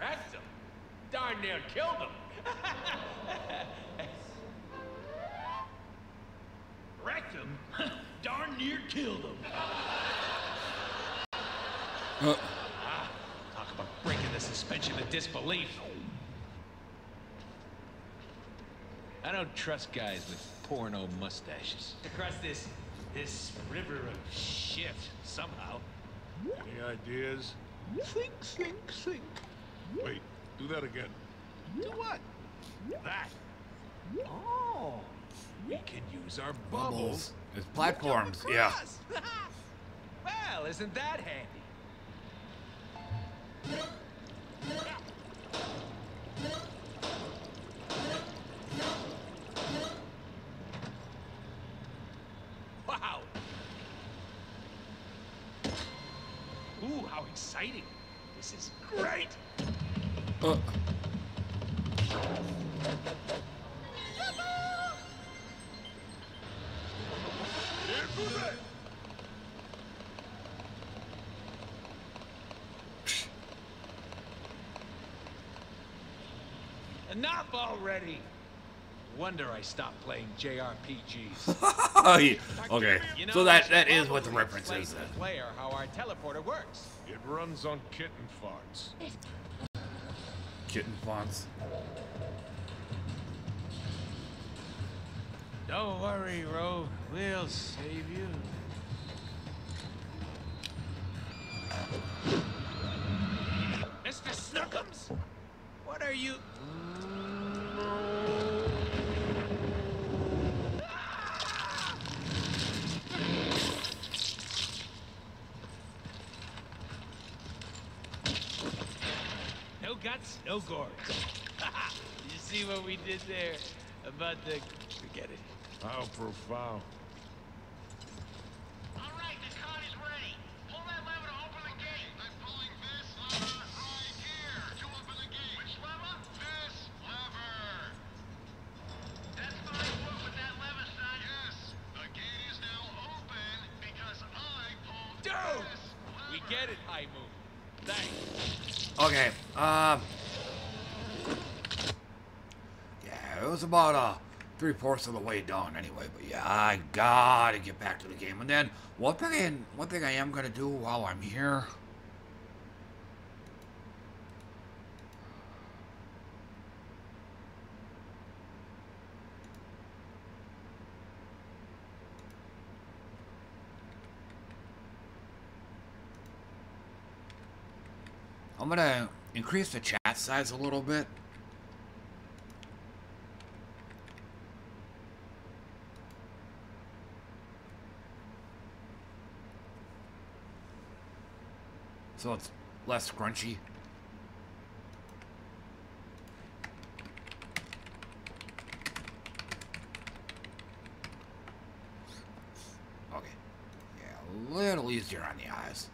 Wrecked him. Darn near killed him. Wrecked him. Darn near killed him. Uh, Talk about breaking the suspension of. I don't trust guys with porno mustaches. Across this this river of shit somehow. any ideas? Think, think, think. Wait, do that again. Do what? That. Oh. We can use our bubbles. Bubbles. It's platforms, yeah. <laughs> well, isn't that handy? Wow. Ooh, how exciting. This is great. Uh, Enough already. Wonder I stopped playing JRPGs. <laughs> okay, You know, so that that is what the explain reference to is. the Then. player how our teleporter works. it runs on kitten farts. Kitten farts. Don't worry, Ro. We'll save you. Mr. Snookums? What are you... No guts, no gourds. <laughs> you see what we did there about the... Forget it. How profound. About, uh, three-fourths of the way done anyway, but yeah, I gotta get back to the game. And then, one thing, one thing I am gonna do while I'm here... I'm gonna increase the chat size a little bit. So it's less crunchy. Okay. Yeah, a little easier on the eyes.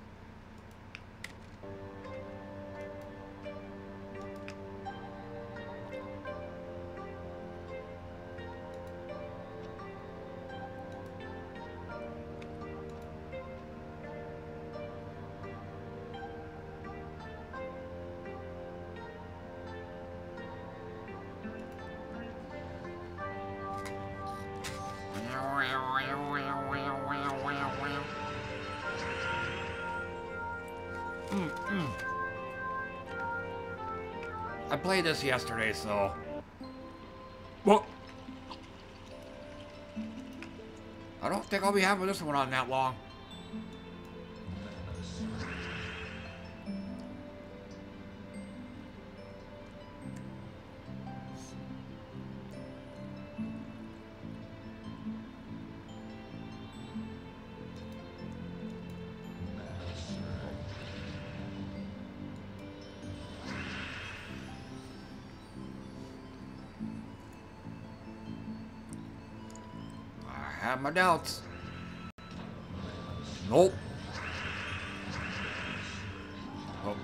This yesterday, so. Well. I don't think I'll be having this one on that long. Doubts. Nope. Oh.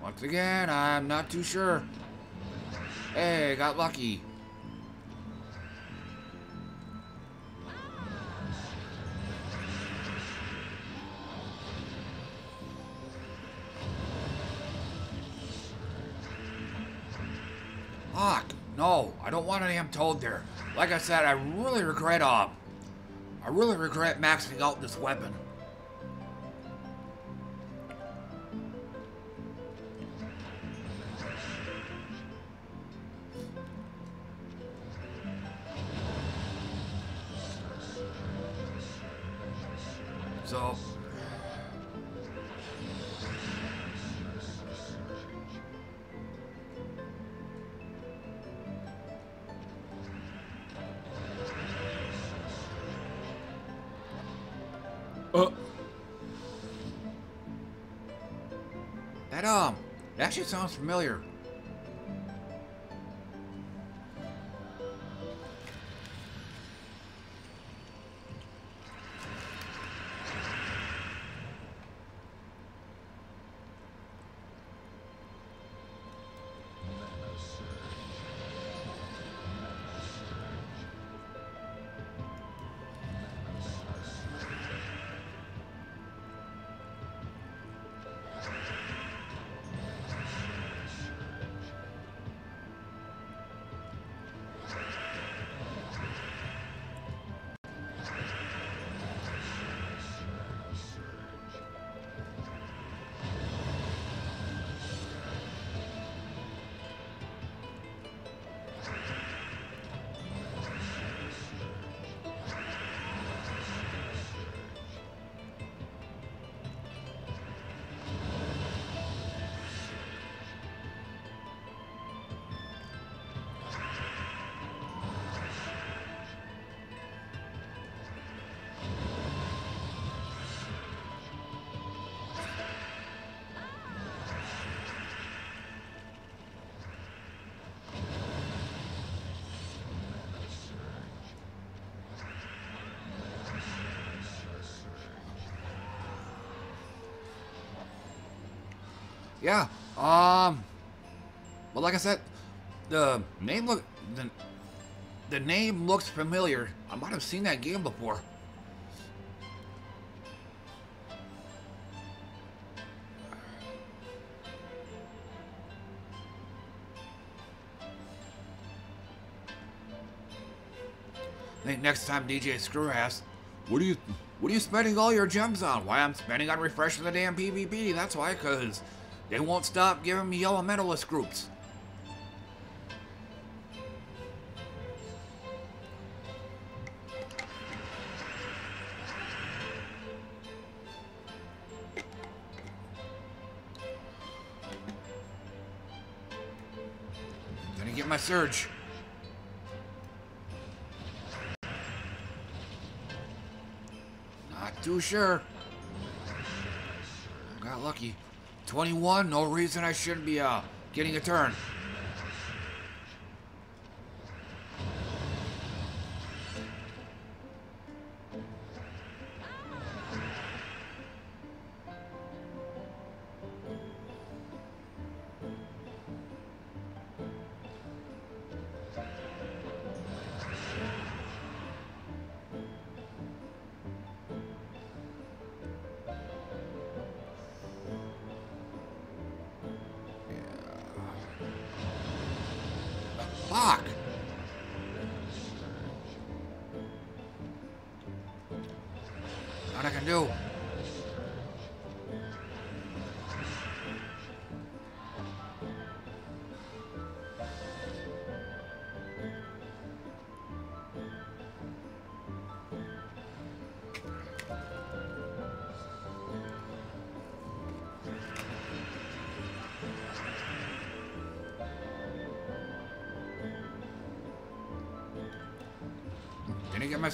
Once again, I'm not too sure. Hey, got lucky. Fuck. No, I don't want any I'm told there. Like I said, I really regret, um, I really regret maxing out this weapon. Um, that actually sounds familiar. But like I said, the name look the, the name looks familiar. I might have seen that game before. I think next time DJ Screwass, what are you what are you spending all your gems on? Why I'm spending on refreshing the damn PvP, that's why, cause they won't stop giving me yellow medalist groups. Surge. Not too sure. Got lucky. 21, no reason I shouldn't be uh, getting a turn.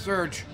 Surge.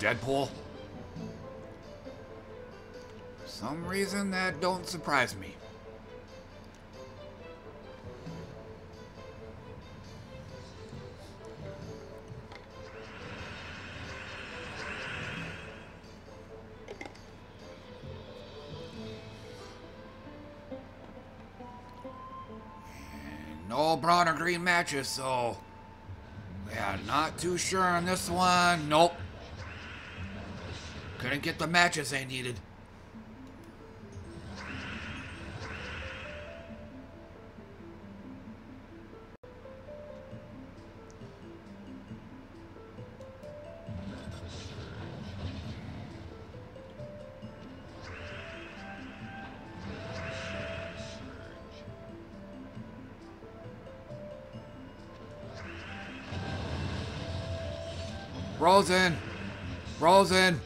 Deadpool. Some reason that don't surprise me. No brown or green matches, so yeah, not too sure on this one. Nope. Couldn't get the matches they needed. Rolls in. Rolls in.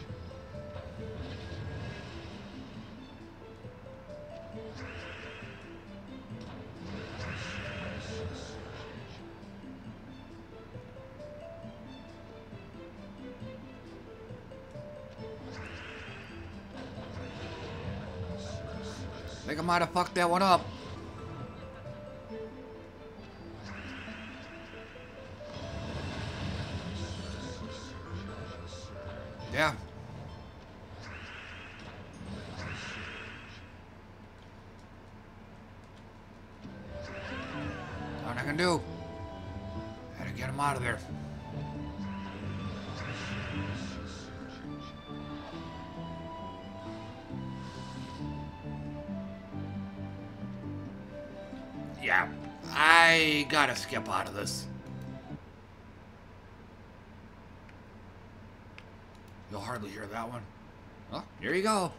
Might have fucked that one up. Gotta out of this. You'll hardly hear that one. Well, here you go.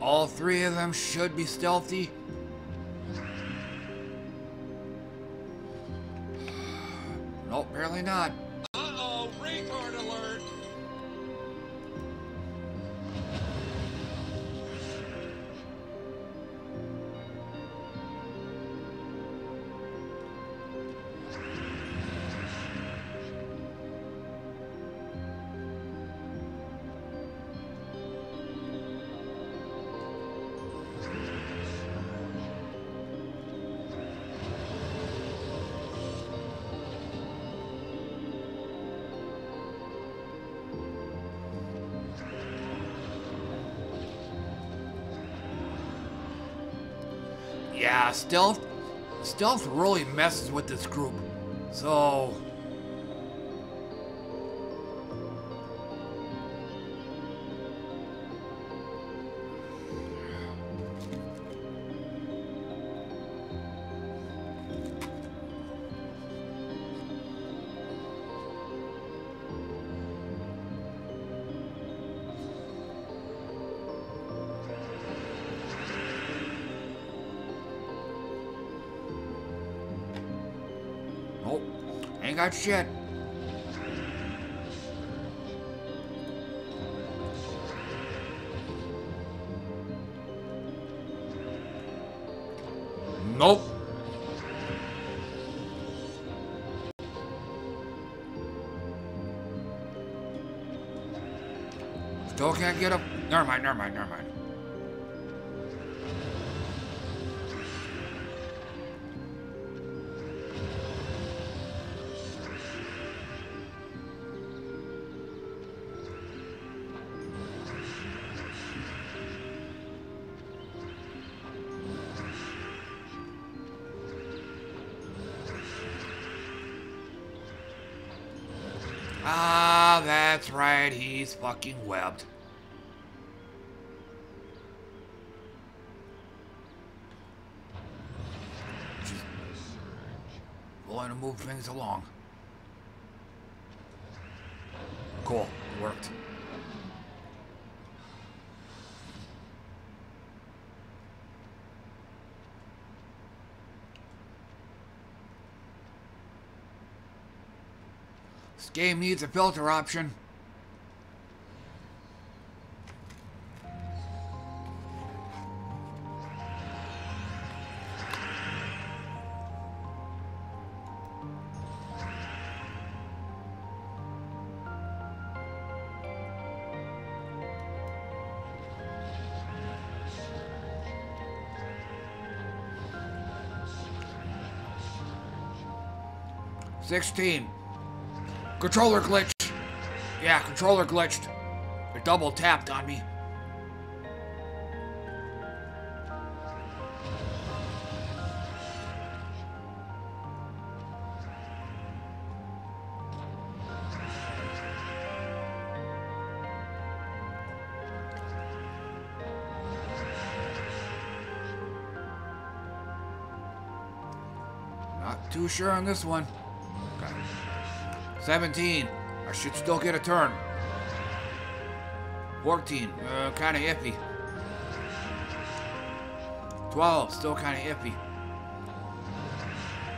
All three of them should be stealthy. <sighs> Nope, apparently not. Yeah, stealth stealth really messes with this group. So got shit. Nope. Still can't get up. Never mind, never mind, never mind. Fucking webbed. Just to move things along. Cool. Worked. This game needs a filter option. Sixteen. Controller glitch. Yeah, controller glitched. It double tapped on me. Not too sure on this one. Okay. 17. I should still get a turn. 14. Uh, kind of iffy. 12. Still kind of iffy.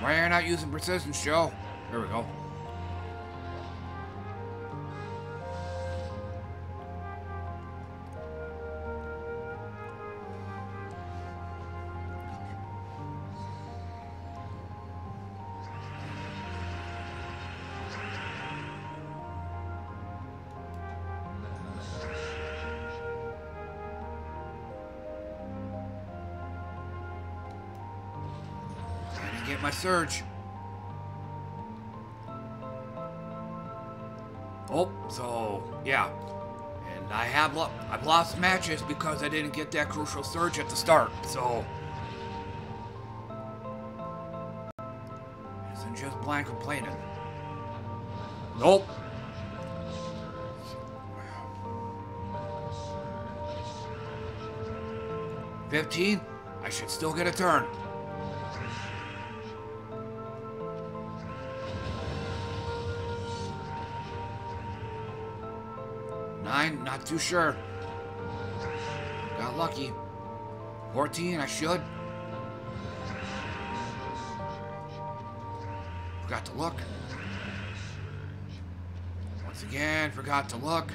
Why are you not using precision, Joe? There we go. Surge. Oh, so yeah. And I have lo I've lost matches because I didn't get that crucial surge at the start. So isn't just blind complaining. Nope. Fifteen. I should still get a turn. Not too sure. Got lucky. 14, I should. Forgot to look. Once again, forgot to look.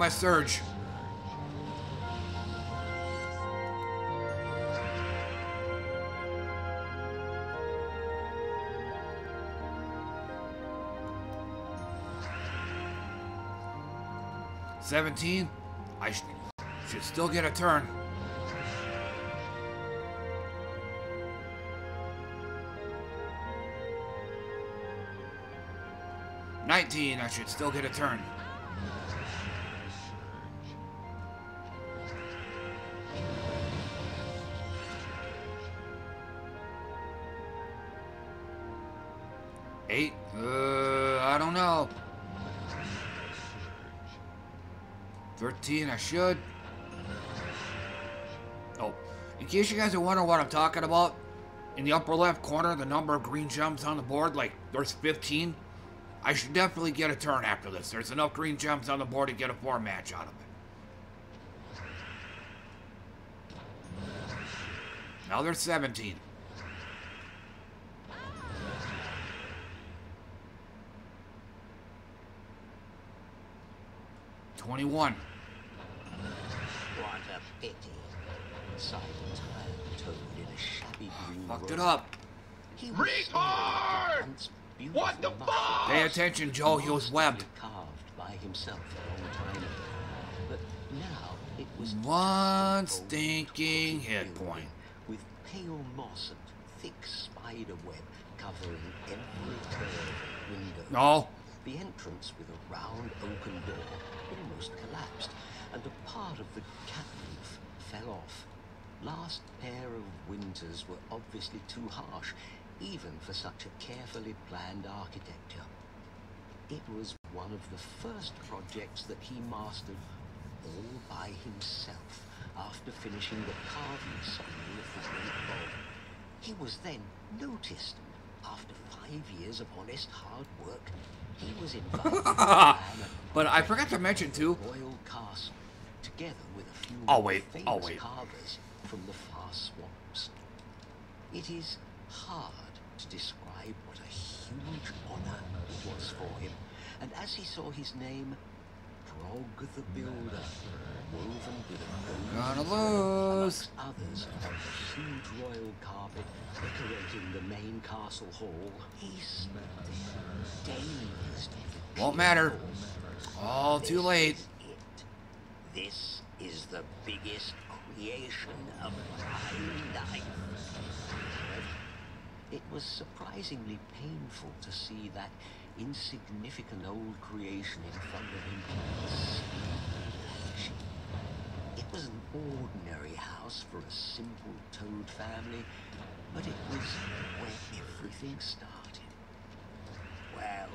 My surge. Seventeen. I sh should still get a turn. Nineteen. I should still get a turn. 13, I should. Oh, in case you guys are wondering what I'm talking about, in the upper left corner, the number of green gems on the board, like, there's 15. I should definitely get a turn after this. There's enough green gems on the board to get a four match out of it. Now there's 17. Twenty-one. What a pity. Inside a tired toad in a shabby green Fucked robe. it up. He was Retard! What the fuck? Pay attention, Joe. He was webbed. carved by himself a long time ago. But now it was One just stinking copy hit point. With pale moss and thick spider web covering every curve and window. No. The entrance with a round oaken door almost collapsed, and a part of the cat roof fell off. Last pair of winters were obviously too harsh, even for such a carefully planned architecture. It was one of the first projects that he mastered all by himself after finishing the carving school of the Great Bog. He was then noticed. After five years of honest hard work, he was invited to <laughs> plan a But I forgot to mention too. royal castle, together with a few more wait, famous oh, wait. carvers from the far swamps. It is hard to describe what a huge honor it was for him, and as he saw his name, Drog the Builder, woven with a Gonna golden lose. others on the huge royal carpet decorating the main castle hall, he stood dazed. Won't matter. All too late. This is the biggest creation of my life. It was surprisingly painful to see that insignificant old creation in front of him. It was an ordinary house for a simple toad family, but it was where everything started. Well,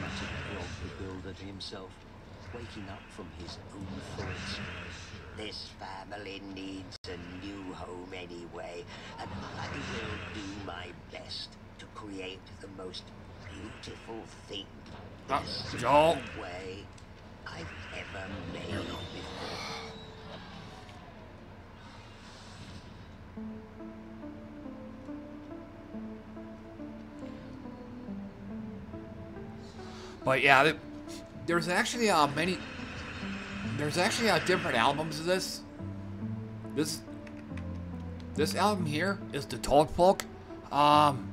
muttered the Builder to himself, waking up from his own thoughts. This family needs a new home anyway, and I will do my best to create the most beautiful thing in Uh, a way I've ever made before. But yeah, there's actually uh, many. There's actually uh, different albums of this. This this album here is the Toad Folk. Um,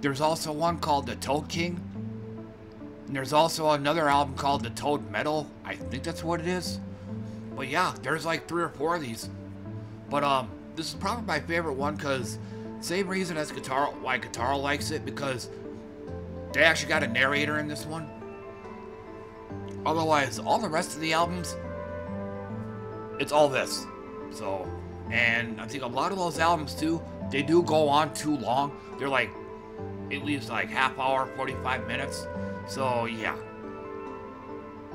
there's also one called the Toad King. And there's also another album called the Toad Metal. I think that's what it is. but yeah, there's like three or four of these. But um, this is probably my favorite one because same reason as Guitar why Guitar likes it because they actually got a narrator in this one. Otherwise, all the rest of the albums, it's all this. So, and I think a lot of those albums too, they do go on too long. They're like, it leaves like half hour, 45 minutes. So yeah,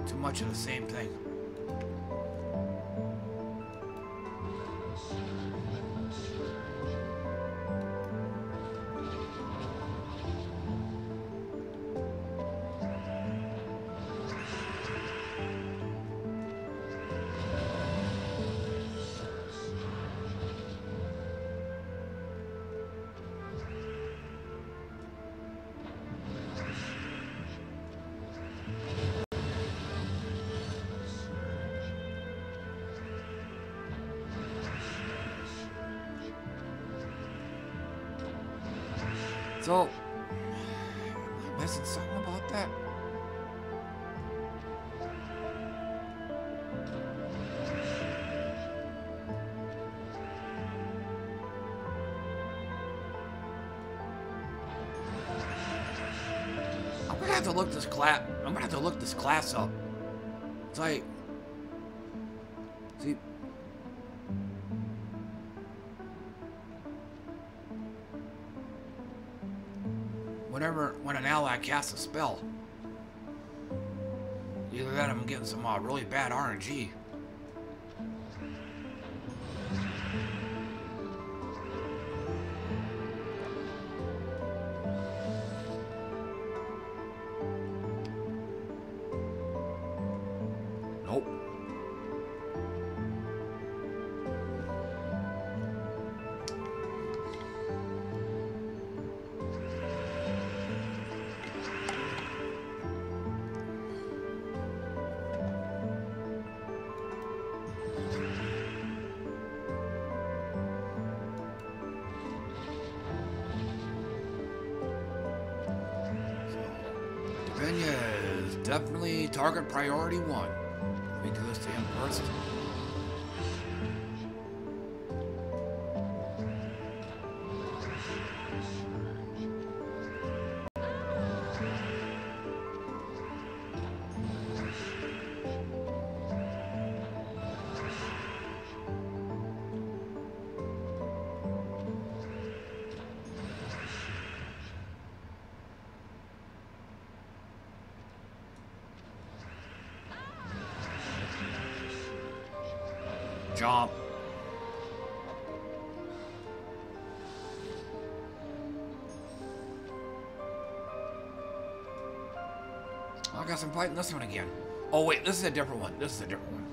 too much of the same thing. So, missing something about that? I'm gonna have to look this class. I'm gonna have to look this class up. It's like, ally casts a spell, either that I'm getting some uh, really bad RNG. Priority This one again. Oh wait, this is a different one. This is a different one.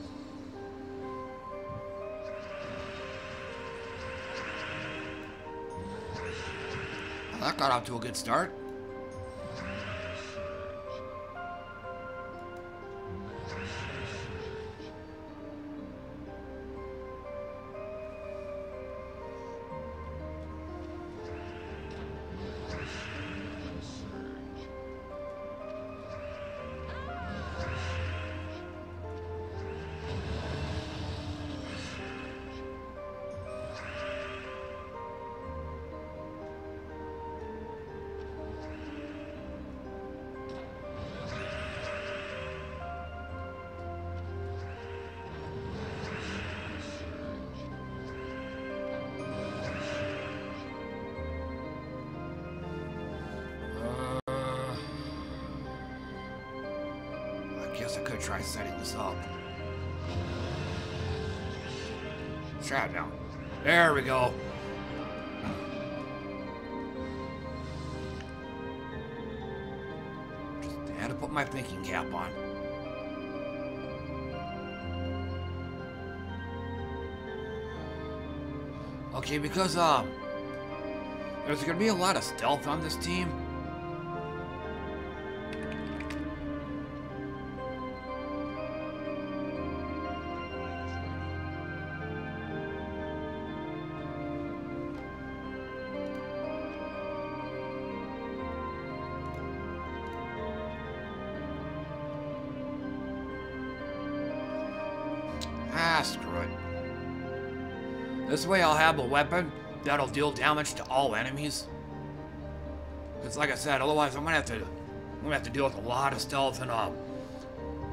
Well, that got off to a good start. Okay, because um, there's gonna be a lot of stealth on this team. Have a weapon that'll deal damage to all enemies. Because like I said, otherwise I'm gonna have to I'm gonna have to deal with a lot of stealth and uh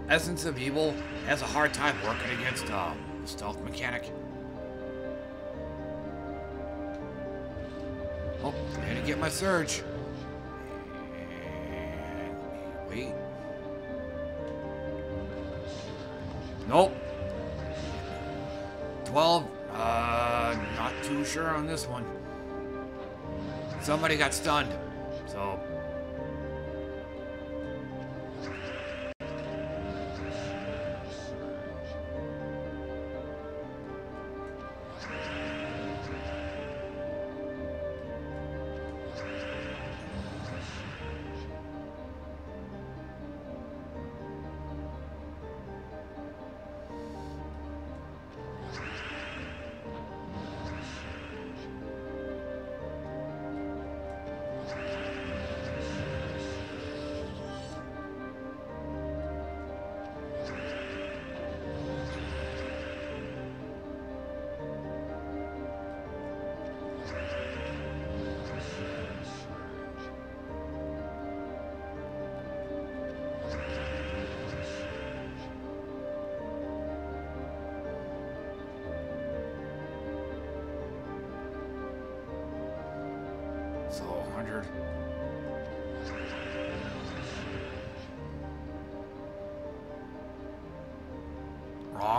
Essence of Evil has a hard time working against uh the stealth mechanic. Oh, I to get my surge. This one. Somebody got stunned.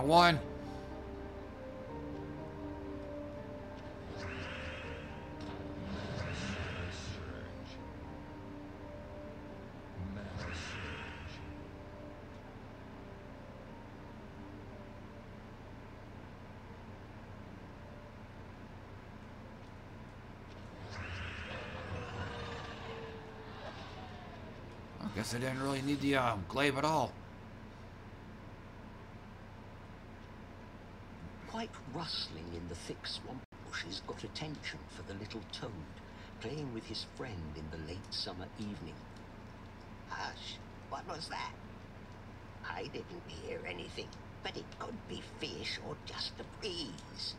One. I guess I didn't really need the uh, glaive at all. Quite rustling in the thick swamp bushes got attention for the little toad, playing with his friend in the late summer evening. Hush, what was that? I didn't hear anything, but it could be fish or just a breeze.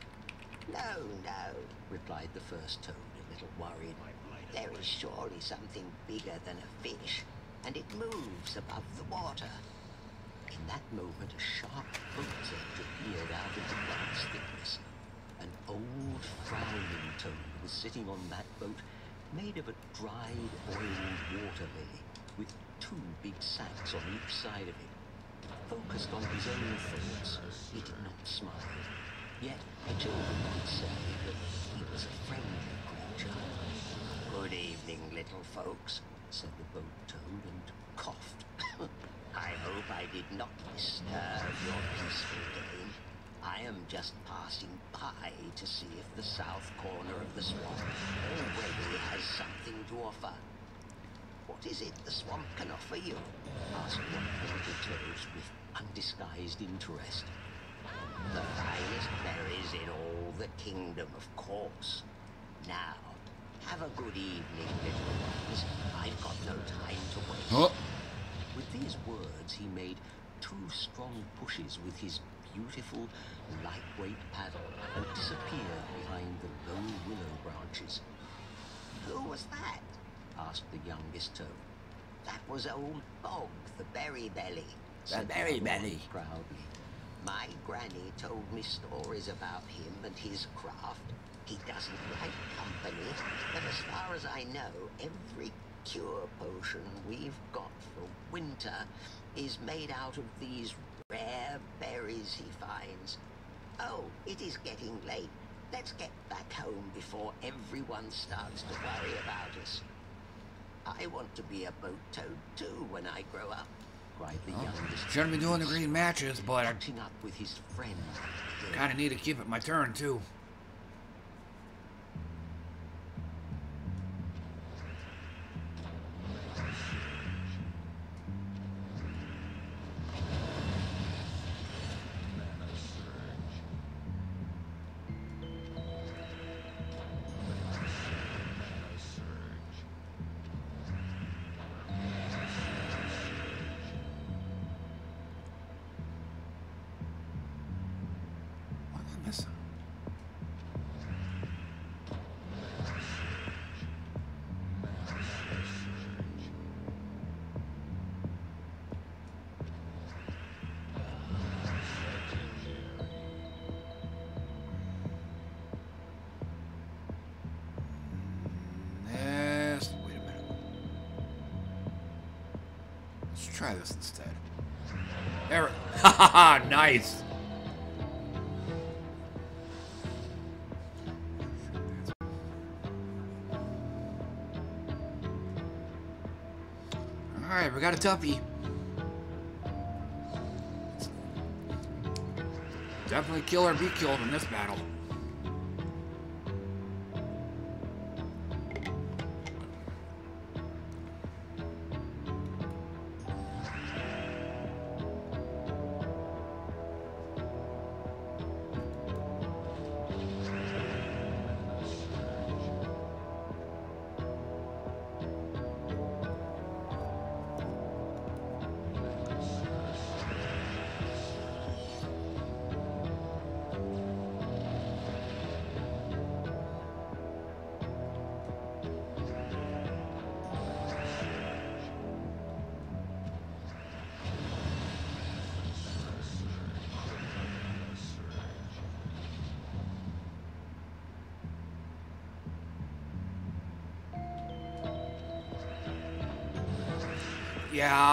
No, no, replied the first toad, a little worried. there is surely something bigger than a fish, and it moves above the water. In that moment, a sharp edge appeared out of the grass thickness. An old, frowning toad was sitting on that boat, made of a dried, oiled water lily, with two big sacks on each side of it. Focused on his own thoughts, he did not smile. Yet, the children could say that he was a friendly creature. Good evening, little folks. said the boat toad and coughed. <laughs> I hope I did not disturb your peaceful game. I am just passing by to see if the south corner of the swamp already has something to offer. What is it the swamp can offer you? asked one of the little toads with undisguised interest. The finest berries in all the kingdom, of course. Now, have a good evening, little ones. I've got no time to waste. Oh, With these words, he made two strong pushes with his beautiful, lightweight paddle and disappeared behind the low willow branches. Who was that? Asked the youngest toad. That was old Bog, the berry belly. said berry belly. Proudly. My granny told me stories about him and his craft. He doesn't like company, but as far as I know, every cure potion we've got for winter is made out of these rare berries he finds. Oh, it is getting late. Let's get back home before everyone starts to worry about us. I want to be a boat toad too when I grow up. Cried the Oh, youngest shouldn't be doing the green matches, but I up with his friend. kind of need to keep it my turn too. This instead. There. Haha, nice. All right, we got a toughie. Definitely kill or be killed in this battle.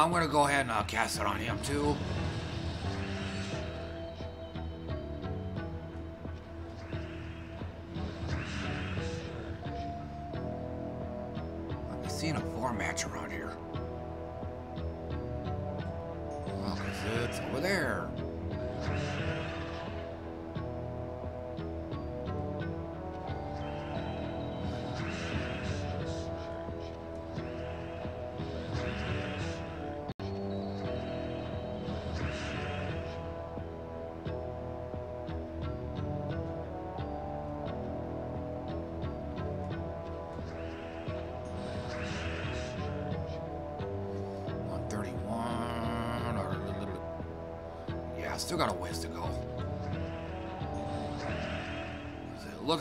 I'm gonna go ahead and uh, cast it on him too.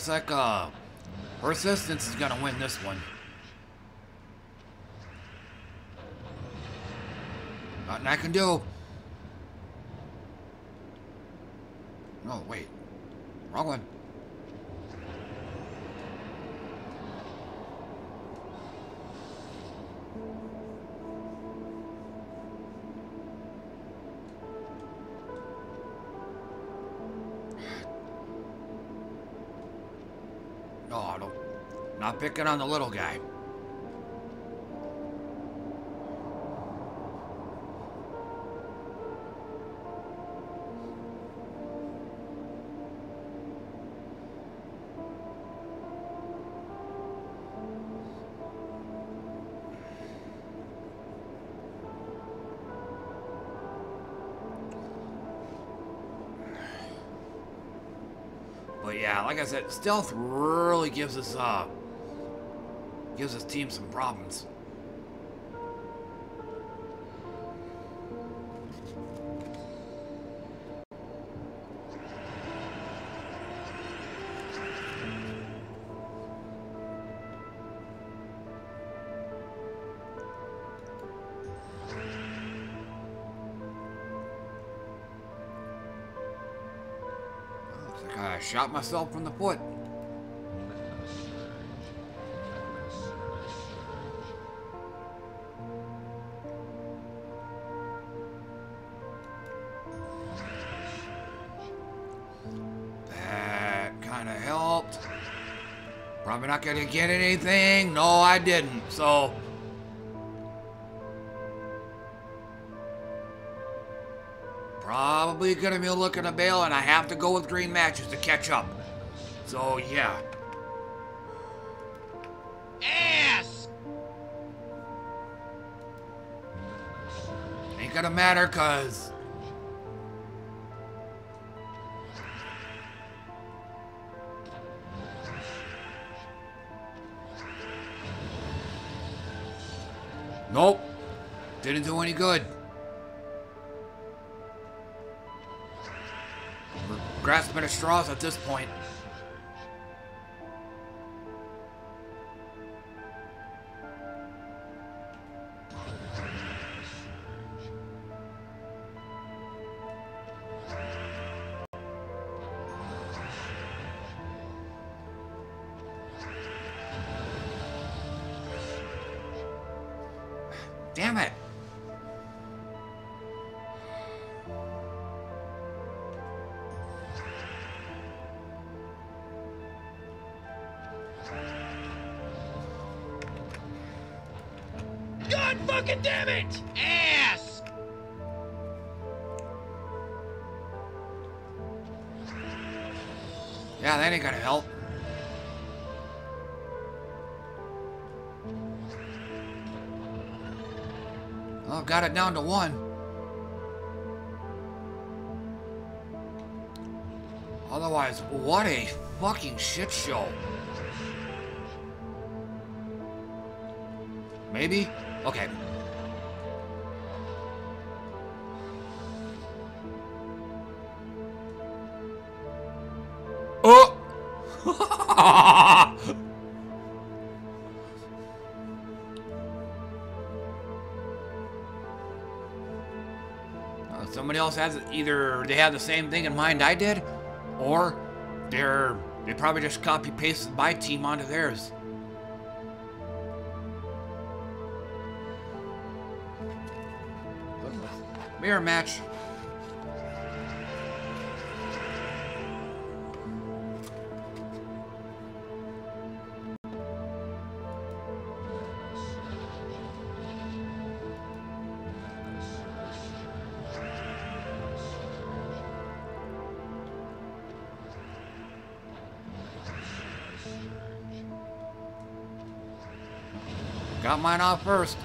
Looks like uh, persistence is gonna win this one. Nothing I can do. Picking on the little guy. But yeah, like I said, stealth really gives us uh gives this team some problems. I shot myself from the foot. Probably not gonna get anything. No, I didn't. So. Probably gonna be looking a bail, and I have to go with green matches to catch up. So, yeah. Ass! Ain't gonna matter, cuz. Didn't do any good. We're grasping at straws at this point. It down to one. Otherwise, what a fucking shit show. Maybe? Okay. Else has either they have the same thing in mind I did, or they're they probably just copy pasted my team onto theirs. Mirror match. Mine off first.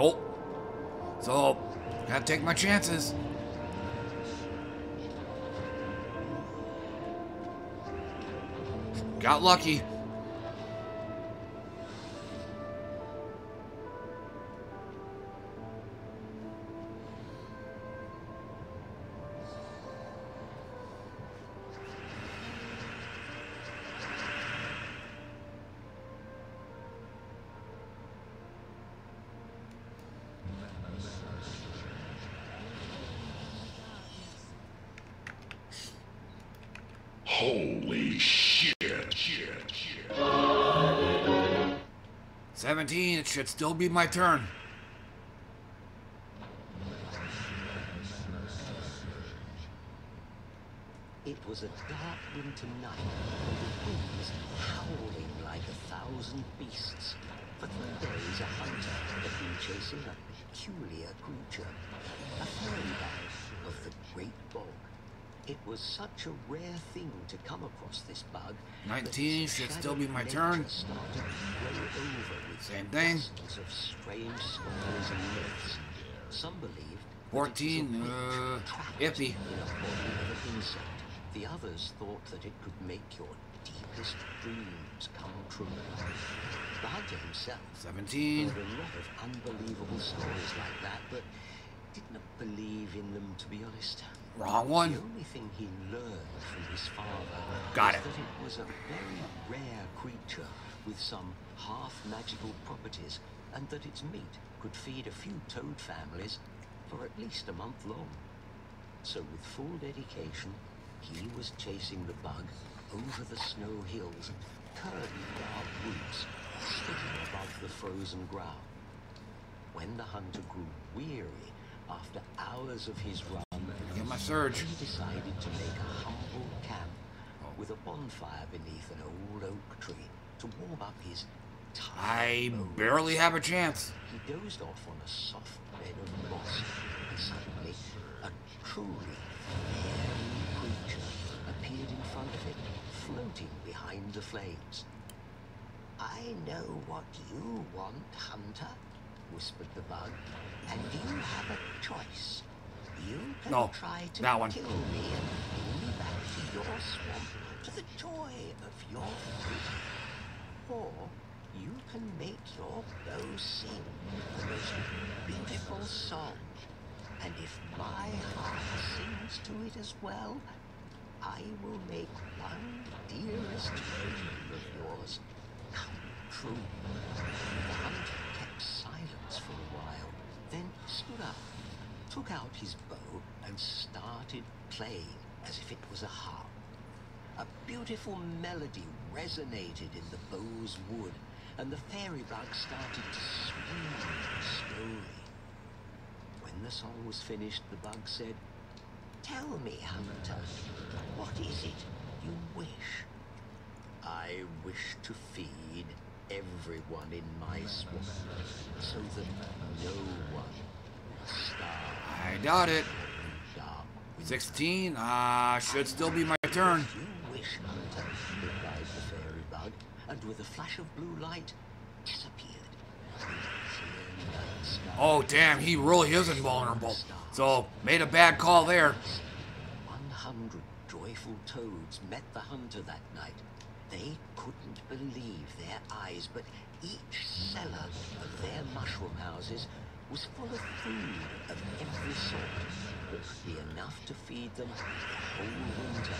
Nope. So, gotta take my chances. Got lucky. Still be my turn. It was a dark winter night, and the winds howling like a thousand beasts. For three days, a hunter had been chasing a peculiar creature, a fairy of the Great Bog. It was such a rare thing to come across this bug. 19 should still be my turn. nature started to grow over with Same thing. of strange stories and myths. Some it 14, witch uh, iffy. in a body of an insect. The others thought that it could make your deepest dreams come true. The hunter himself 17. heard a lot of unbelievable stories like that, but didn't believe in them, to be honest. Wrong one. The only thing he learned from his father Got was it. that it was a very rare creature with some half-magical properties, and that its meat could feed a few toad families for at least a month long. So with full dedication, he was chasing the bug over the snow hills curvy dark woods, sitting above the frozen ground. When the hunter grew weary after hours of his run, Get my surge. he decided to make a humble camp with a bonfire beneath an old oak tree to warm up his I barely have a chance. He dozed off on a soft bed of moss, and suddenly a truly fairy creature appeared in front of him, floating behind the flames. I know what you want, Hunter, whispered the bug, and you have a choice. You can No, try to that one. kill me and bring me back to your swamp to the joy of your freedom. Or you can make your bow sing the most beautiful song. And if my heart sings to it as well, I will make one dearest dream of yours come true. The hunter kept silence for a while, then took out his bow, and started playing as if it was a harp. A beautiful melody resonated in the bow's wood, and the fairy bug started to swing slowly. When the song was finished, the bug said, Tell me, Hunter, what is it you wish? I wish to feed everyone in my swamp, so that no one. I doubt it. 16. Ah, should still be my turn. you wish, Hunter, replied the fairy bug, and with a flash of blue light, disappeared. in the clear night sky. Oh, damn, he really is invulnerable. So, made a bad call there. 100 joyful toads met the hunter that night. They couldn't believe their eyes, but each cellar of their mushroom houses was full of food of every sort. Be enough to feed them the whole winter,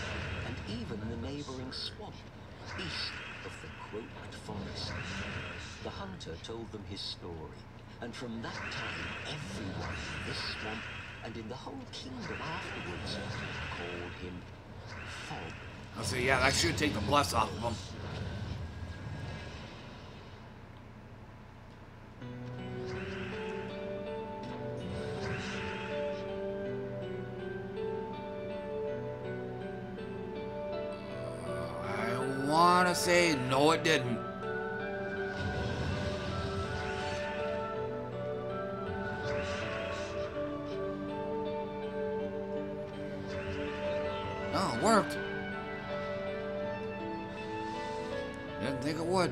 and even the neighboring swamp, east of the croaked forest. The hunter told them his story, and from that time everyone in this swamp and in the whole kingdom afterwards called him Fog. I'll say, yeah, that should take the bless off of him. Want to say no, it didn't. Oh, it worked. Didn't think it would.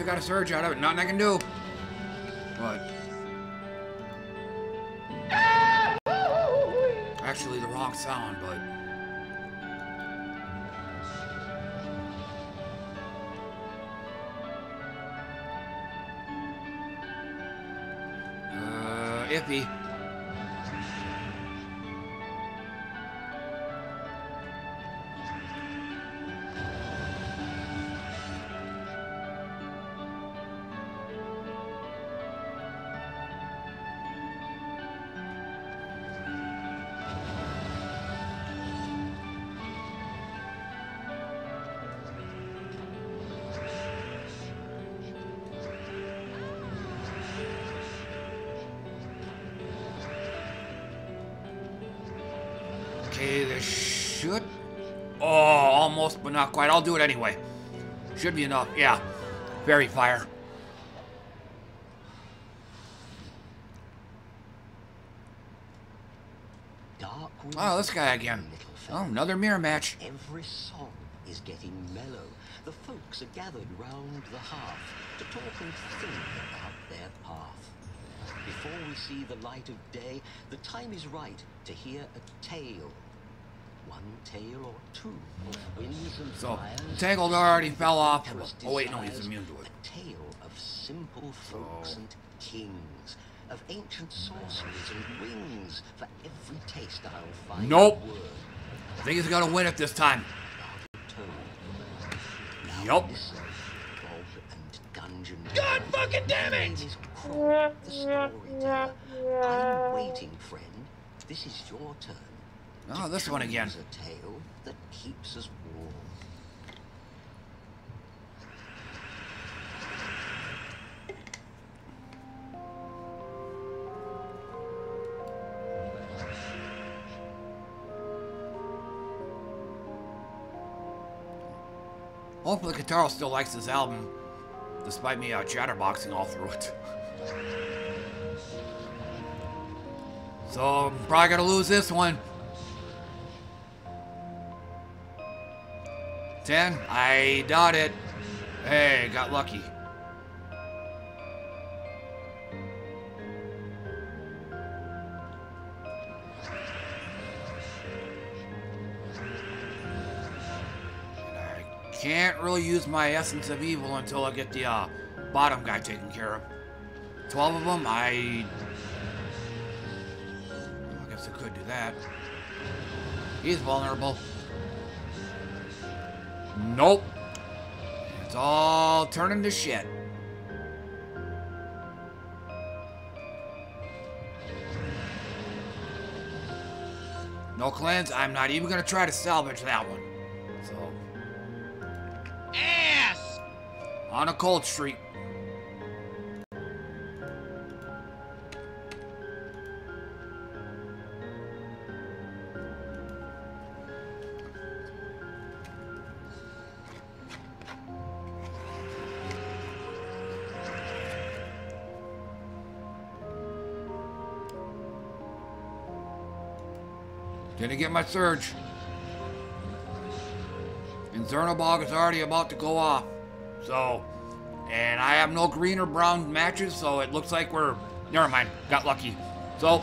I got a surge out of it. Nothing I can do. But. Actually, the wrong sound, but. Uh, iffy. Okay, this should... Oh, almost, but not quite. I'll do it anyway. Should be enough. Yeah. Fairy fire. Dark Oh, this guy again. Oh, another mirror match. Every song is getting mellow. The folks are gathered round the hearth to talk and think about their path. Before we see the light of day, the time is right to hear a tale. So. Tangled already fell off. Oh, wait, no, he's immune to it. A tale of simple folks and kings, of ancient sorceries and wings. For every taste I'll find Nope. I think he's gonna win it this time. Yup. listen, Bob and Dungeon. God fucking damn it! is Croc, the storyteller. I'm waiting, friend. This is your turn. Oh, this one again. a tale that keeps us warm. Hopefully, Kataro still likes this album, despite me uh, chatterboxing all through it. So, I'm probably gonna lose this one. 10? I doubt it. Hey, got lucky. I can't really use my Essence of Evil until I get the uh, bottom guy taken care of. 12 of them, I... I guess I could do that. He's vulnerable. Nope. It's all turning to shit. No cleanse. I'm not even gonna try to salvage that one. So, Ass! on a cold streak. Get my surge. And Zernobog is already about to go off. So, and I have no green or brown matches, so it looks like we're. Never mind, got lucky. So,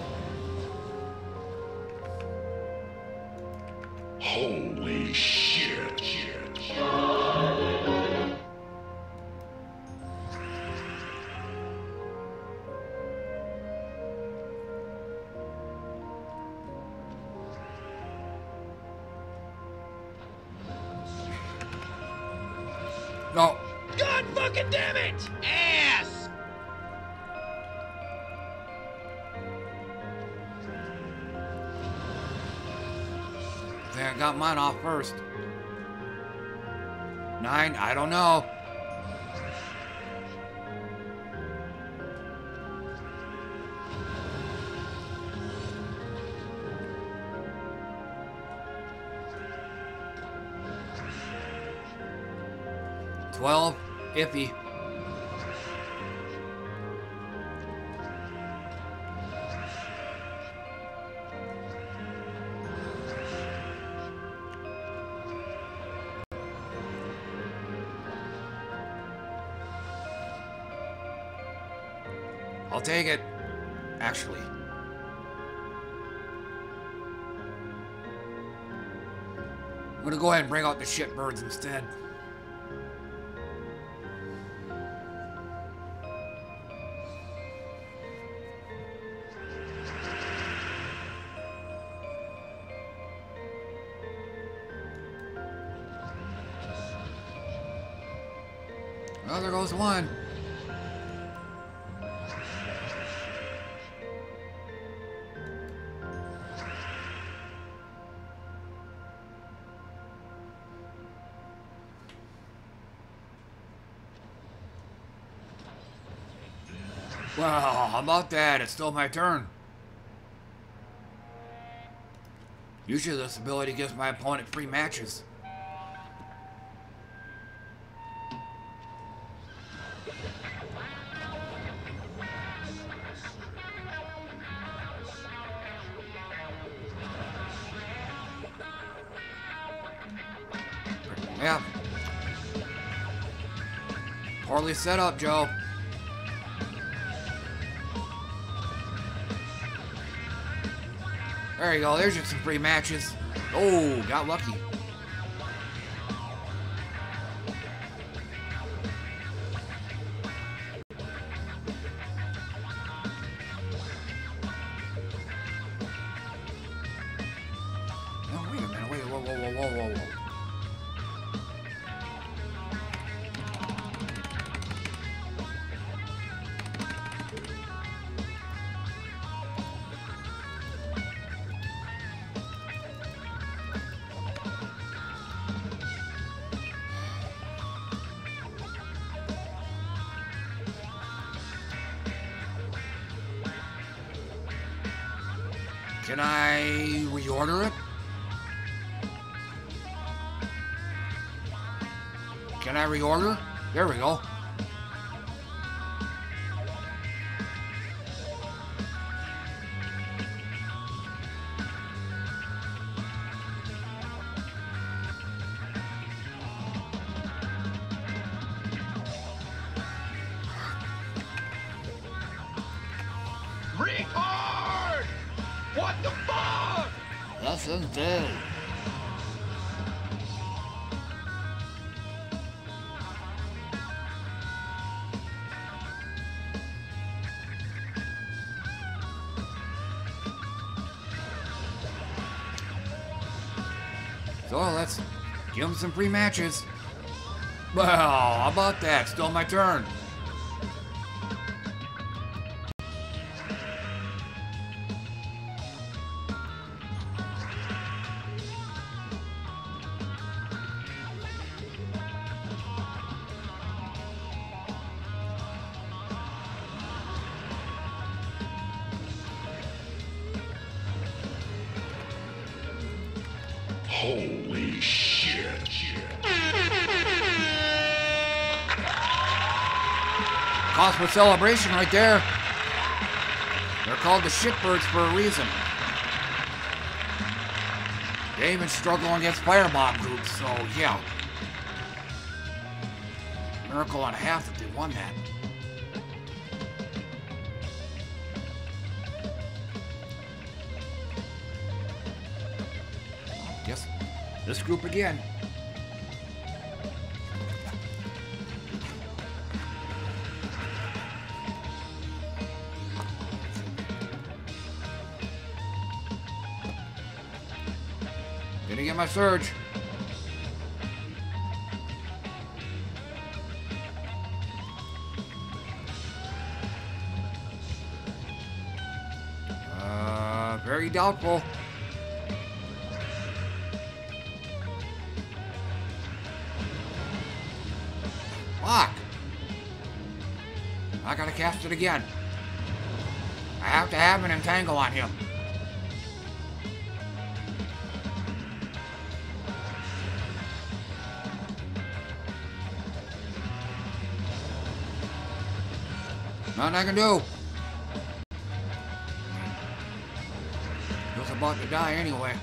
iffy. I'll take it. Actually. I'm gonna go ahead and bring out the shitbirds instead. How about that? It's still my turn. Usually this ability gives my opponent free matches. Yeah. Poorly set up, Joe. There you go. There's just some free matches. Oh, got lucky. Some free matches. Well, how about that? Still my turn. Celebration right there. They're called the shitbirds for a reason. They even struggle against firebomb groups, so yeah. Miracle on a half that they won that. Yes, this group again. My surge. Uh, very doubtful. Fuck. I gotta cast it again. I have to have an entangle on him. Nothing I can do. He was about to die anyway.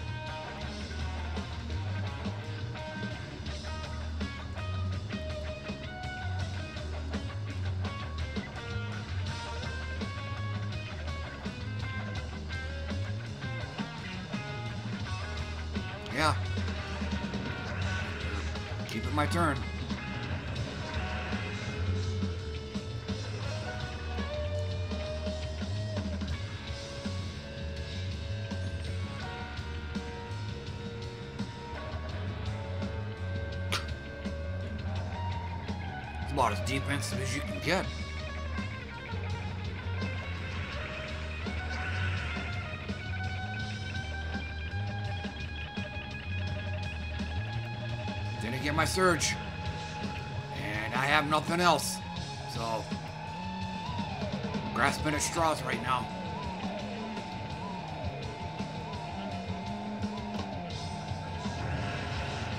Didn't get my surge. And I have nothing else. So, grasping at straws right now.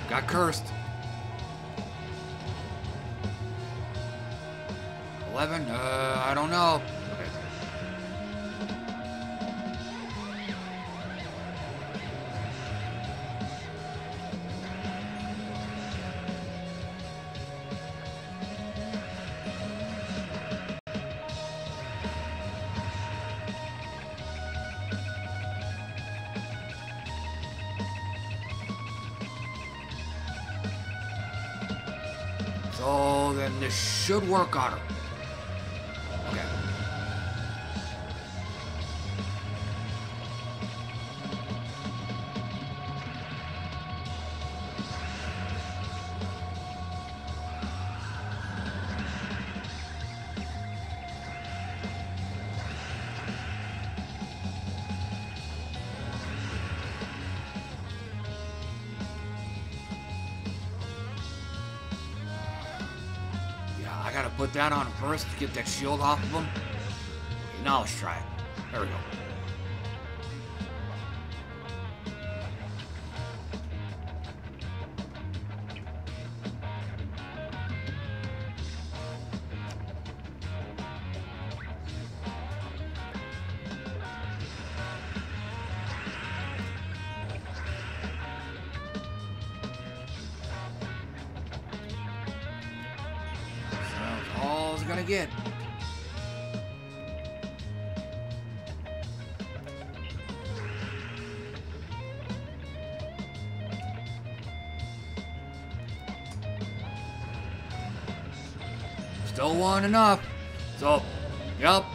Got cursed. 11? Uh, I don't know. Okay. So then this should work on her. That on first to get that shield off of him. Now let's try it. There we go. Enough. So, yep.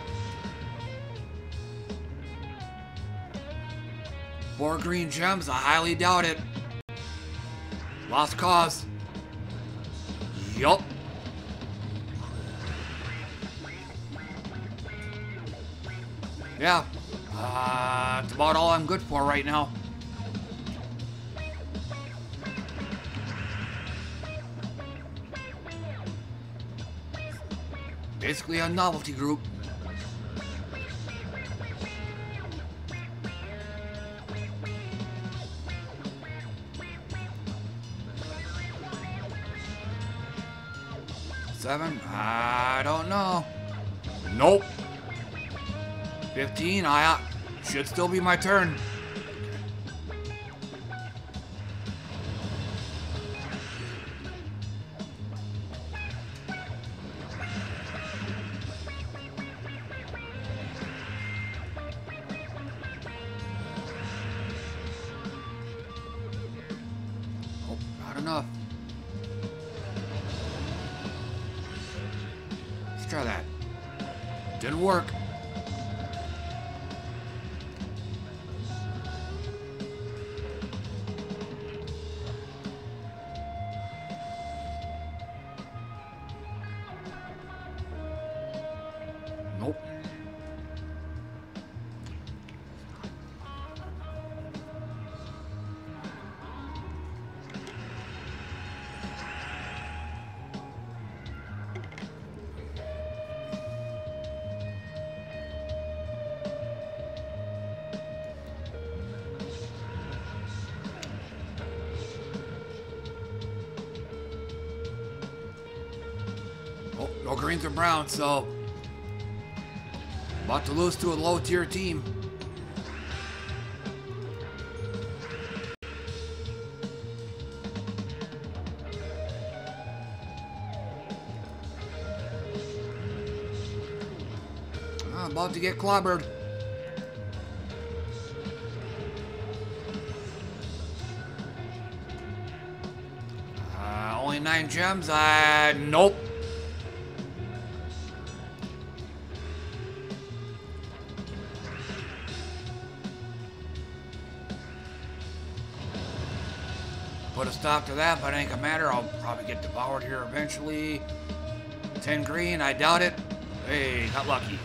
Four green gems, I highly doubt it. Lost cause. Yup. Yeah. Uh, it's about all I'm good for right now. Basically a novelty group. Seven? I don't know. Nope. 15, I uh, should still be my turn. Browns, so about to lose to a low tier team. Ah, about to get clobbered. Uh, only nine gems? Uh, nope. Put a stop to that, but it ain't gonna matter. I'll probably get devoured here eventually. 10 green, I doubt it. Hey, got lucky.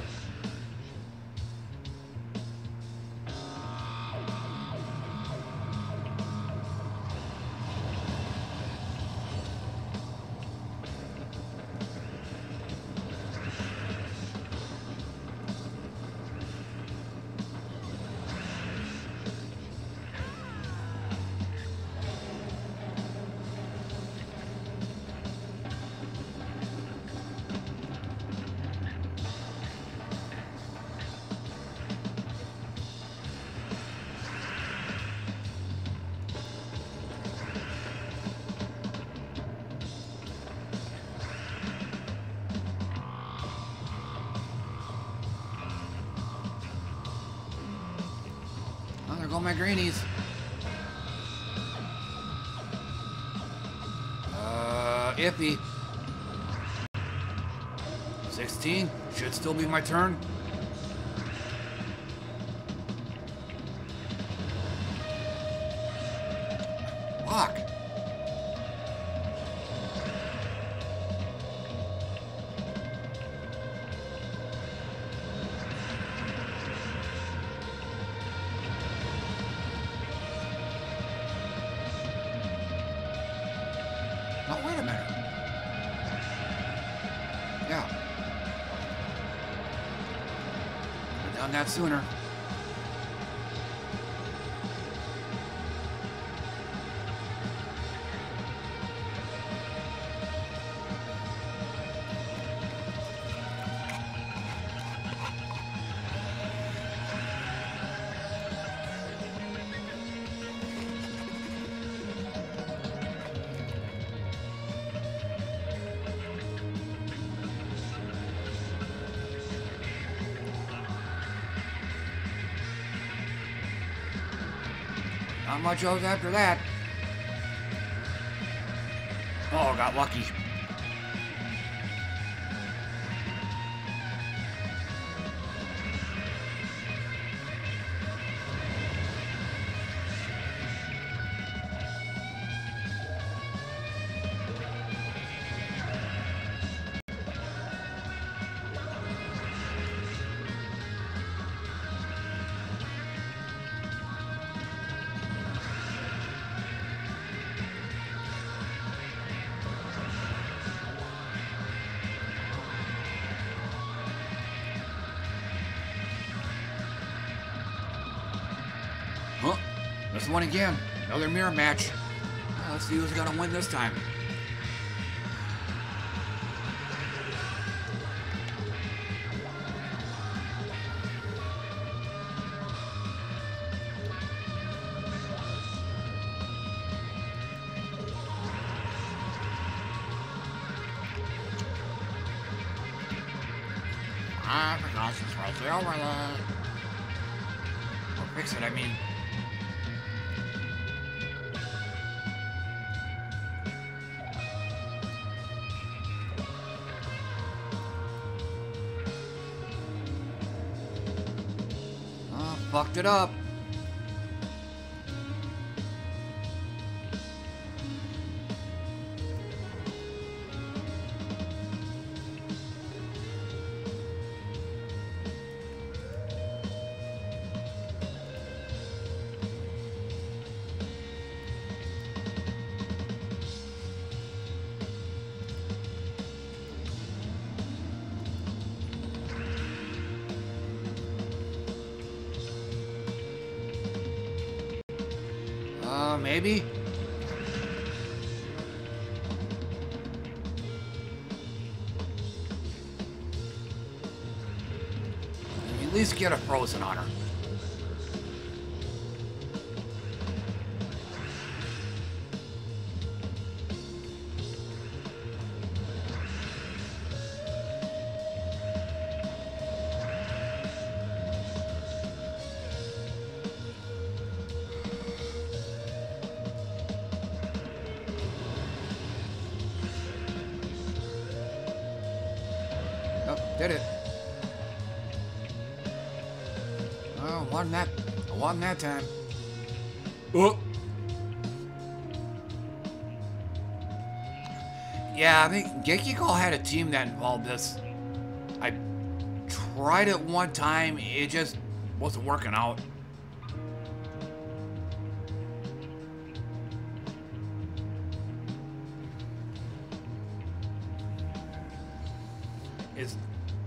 My turn. Sooner. Much else after that. Oh, got lucky. One again. Another mirror match. Let's see who's gonna win this time. It up. Won that time. Oh. Yeah, I think Gekiko had a team that involved this. I tried it one time, it just wasn't working out. Is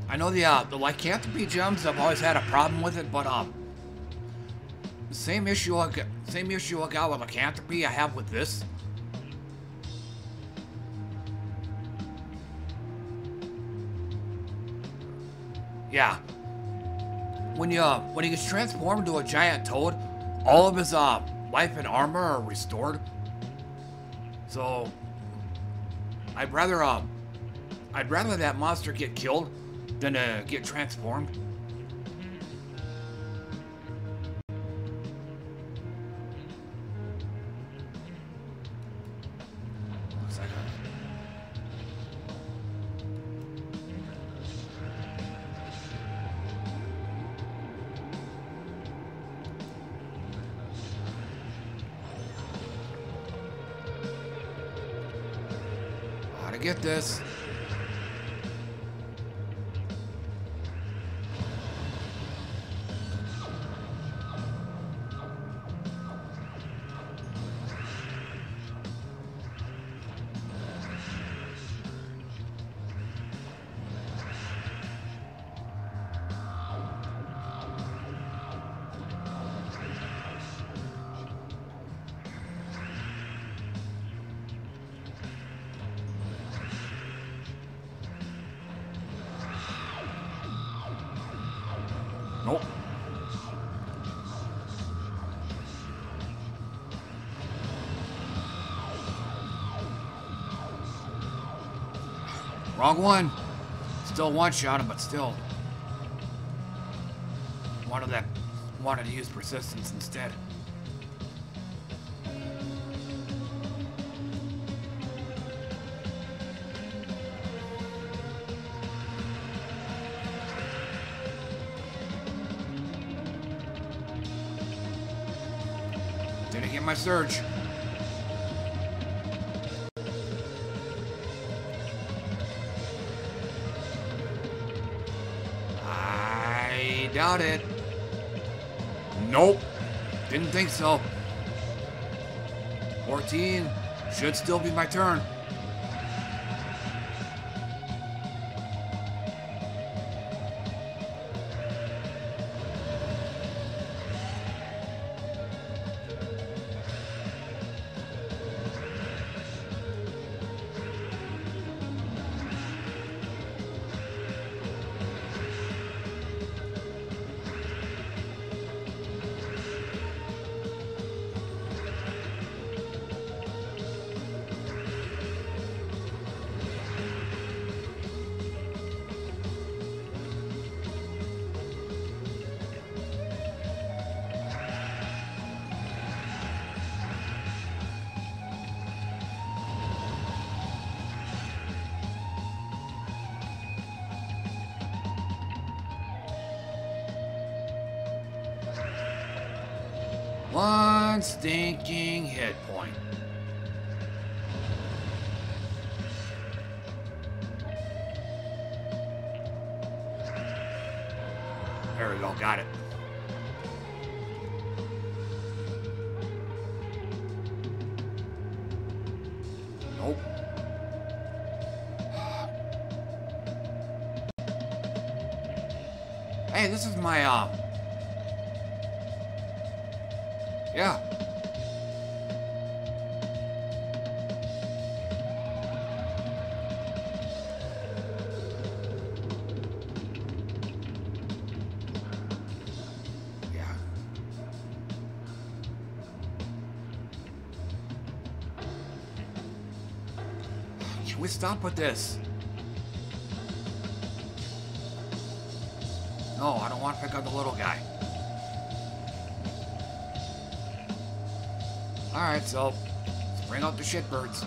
I know the uh, the lycanthropy gems. I've always had a problem with it, but um, same issue I got, same issue I got with lycanthropy. I have with this. Yeah. When you uh, when he gets transformed into a giant toad, all of his uh life and armor are restored. So I'd rather um I'd rather that monster get killed than to get transformed. Wrong one. Still one shot him, but still. Wanted that wanted to use persistence instead. Didn't get my surge. It. Nope. Didn't think so. 14 should still be my turn. Stop with this? No, I don't want to pick up the little guy. Alright, so bring out the shitbirds.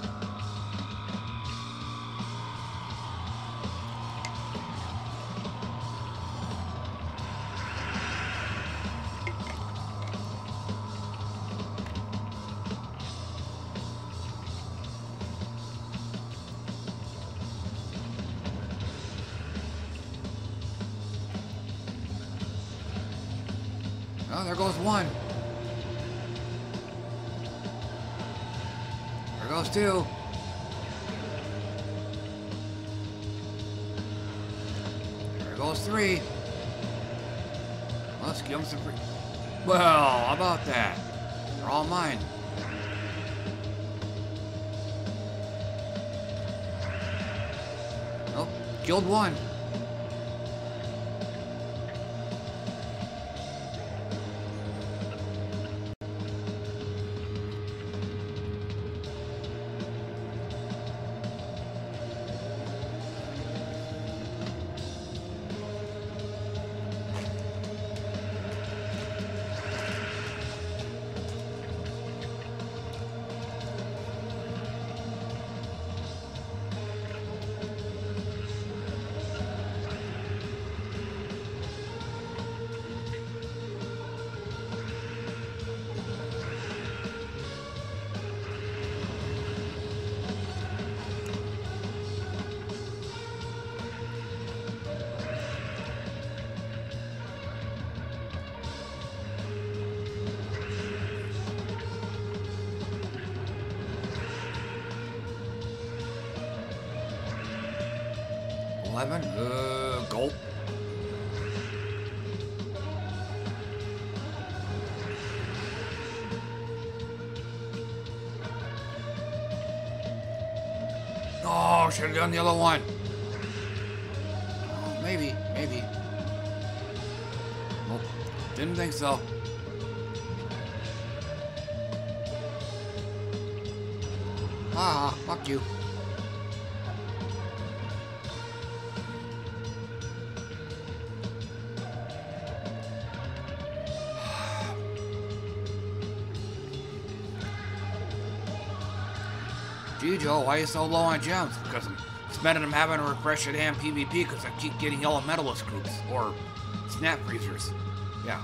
Should have done the other one. Oh, maybe, maybe. Nope. Didn't think so. Ah, fuck you. <sighs> Gee, Joe, why are you so low on gems? I'm having to refresh at hand PvP because I keep getting elementalist groups or snap freezers. Yeah.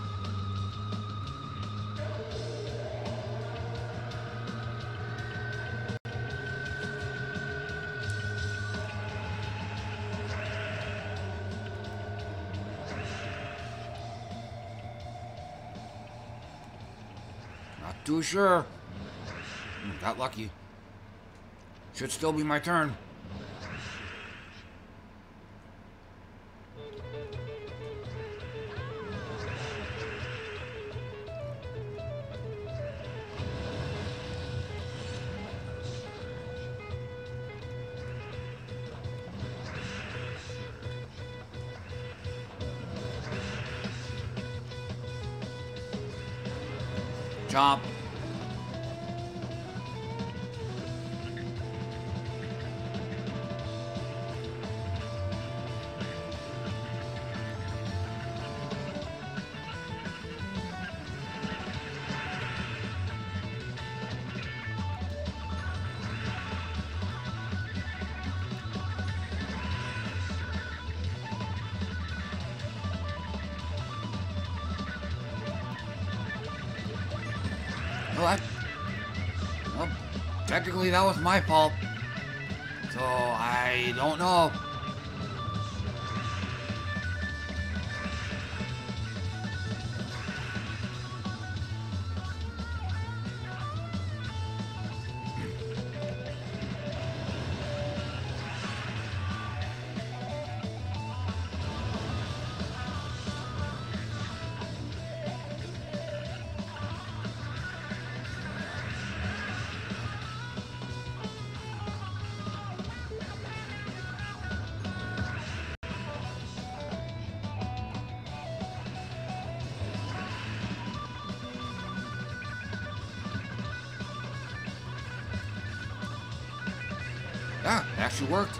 Not too sure. Hmm, Got lucky. Should still be my turn. That was my fault. Yeah, actually worked.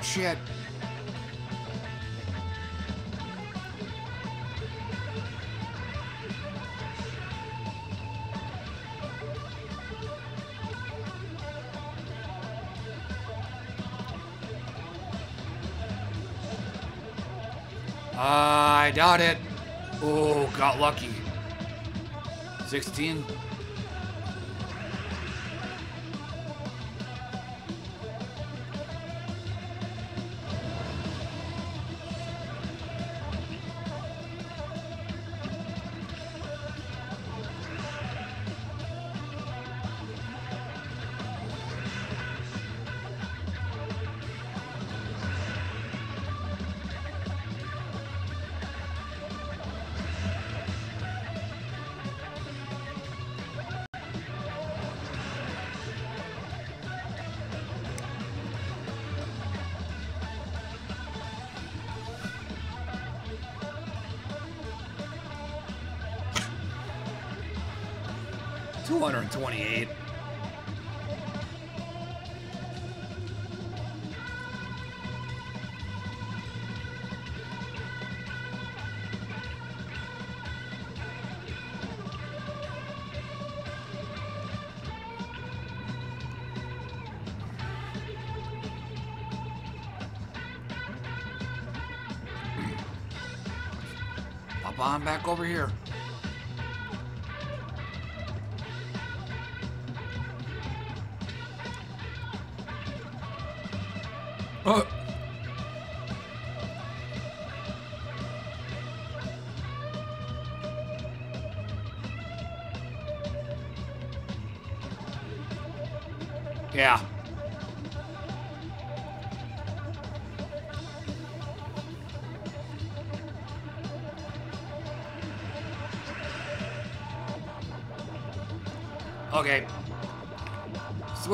Got shit. I doubt it. Oh, got lucky. 16. Back over here.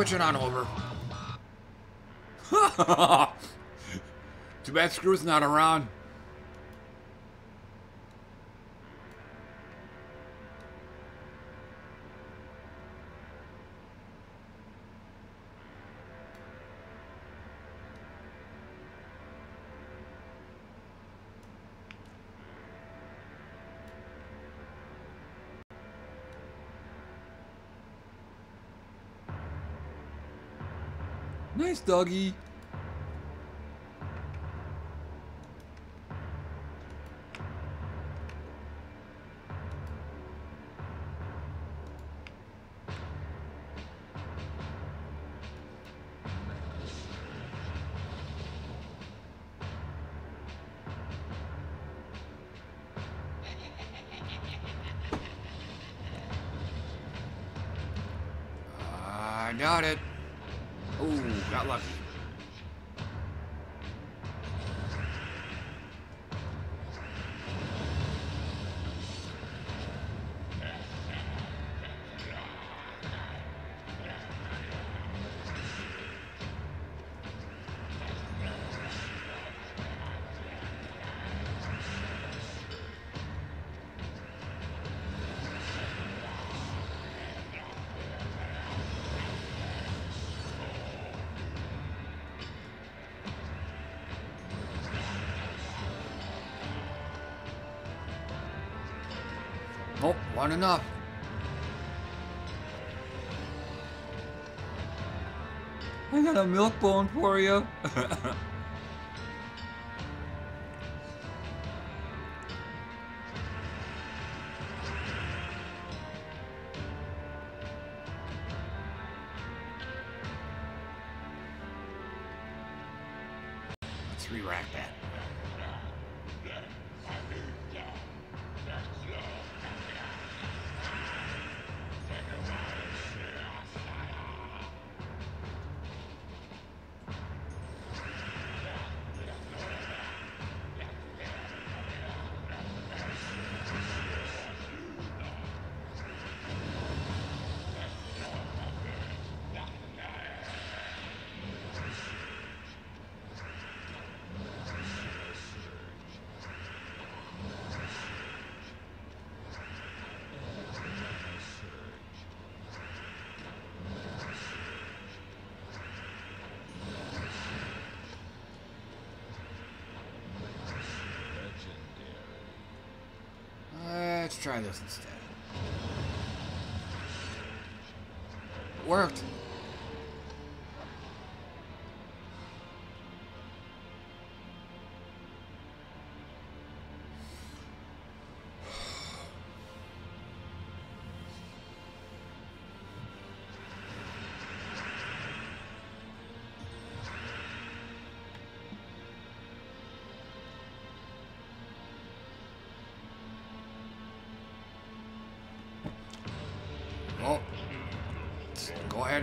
Switching on over. <laughs> Too bad Screw's not around. Nice doggy. One enough. I got a milk bone for you. <laughs> instead.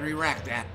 And re-rack that.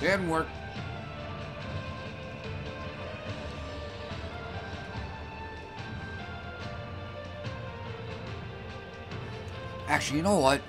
Didn't work. Actually, you know what?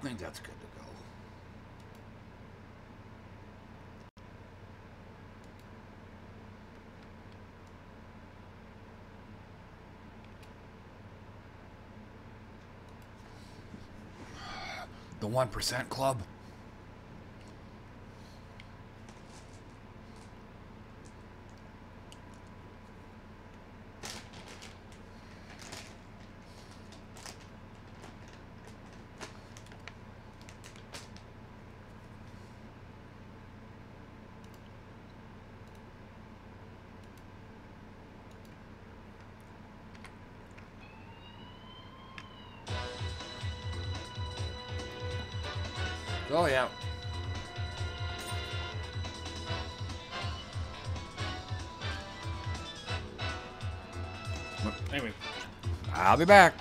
I think that's good to go. The 1% Club? I'll be back.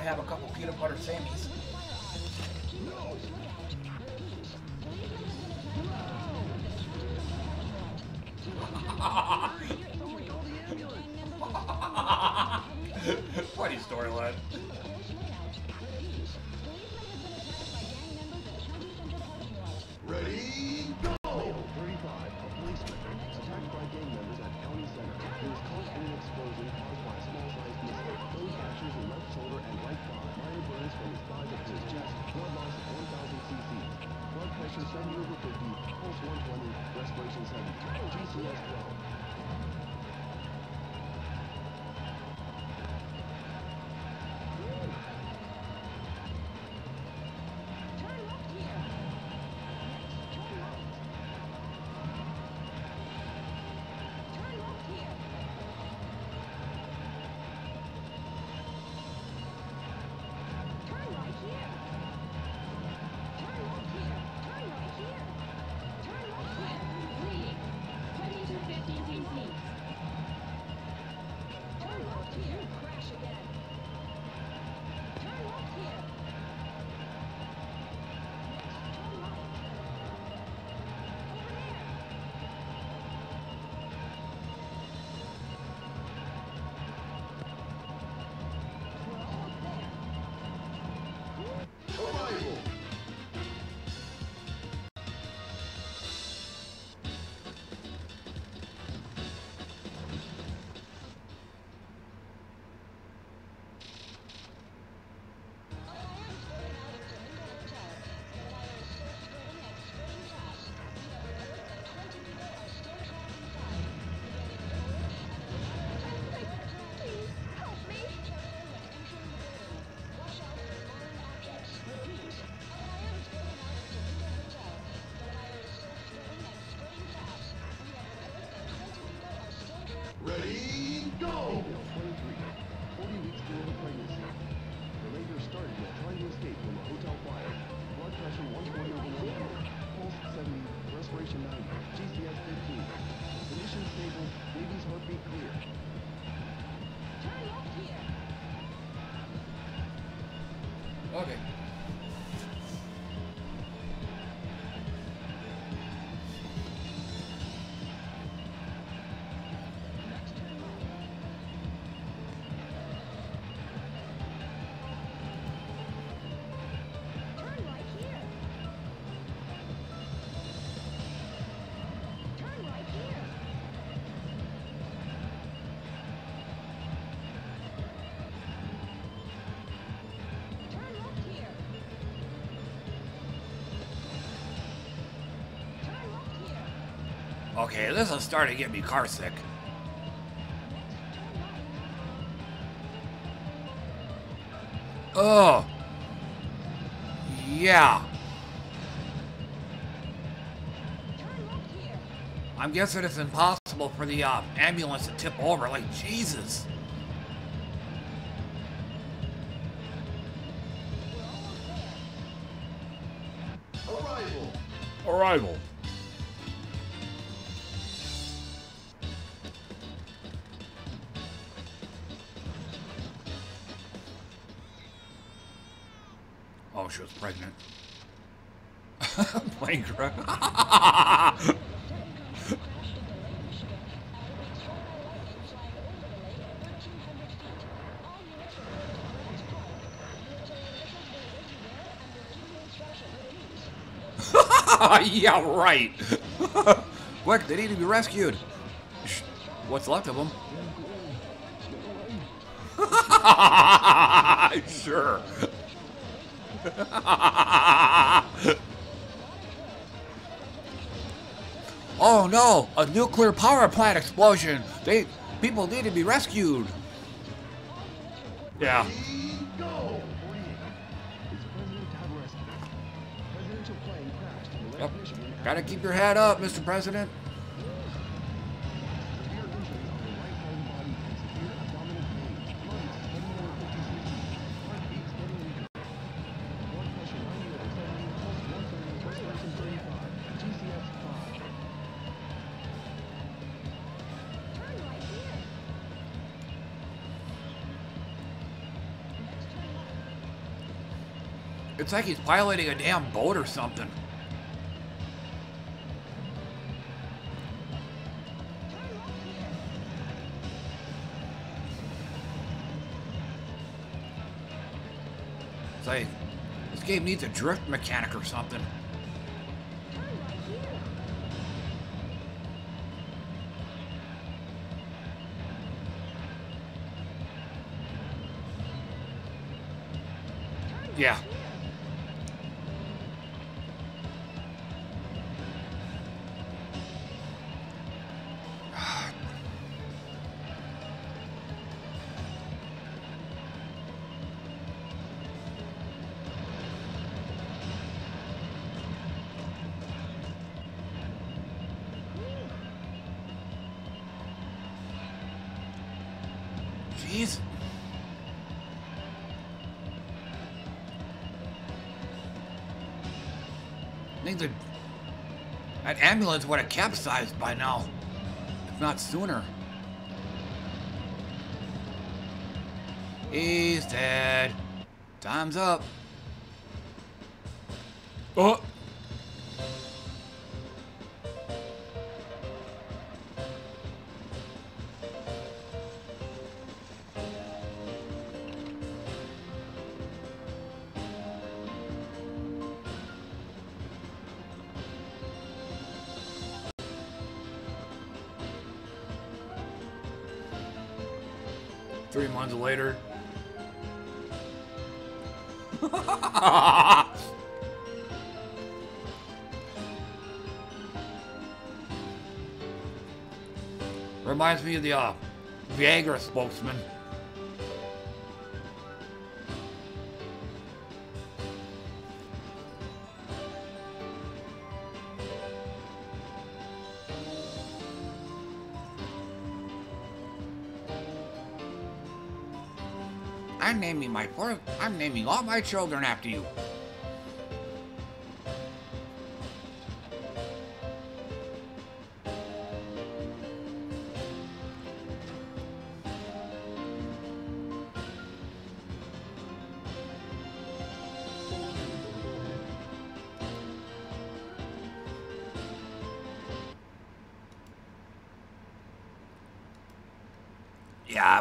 gonna have a couple peanut butter sandwiches. Go! Female 23, 40 weeks due to pregnancy. The labor started while trying to escape from a hotel fire. Blood pressure 140 over 100. Pulse 70. Respiration 90. GCS 15. Condition stable. Baby's heartbeat clear. Okay. Okay, this is starting to get me car sick. Oh. Yeah. I'm guessing it's impossible for the uh, ambulance to tip over. Like, Jesus. Right. <laughs> Quick, they need to be rescued. What's left of them? <laughs> sure. <laughs> oh no, a nuclear power plant explosion. They people need to be rescued. Yeah. 70. Pulse 130. Respiration 35. GCS 5. It's like he's piloting a damn boat or something. Game needs a drift mechanic or something. Ambulance would have capsized by now, if not sooner. He's dead. Time's up. Oh. Me the uh, Viagra spokesman. I'm naming my four. I'm naming all my children after you.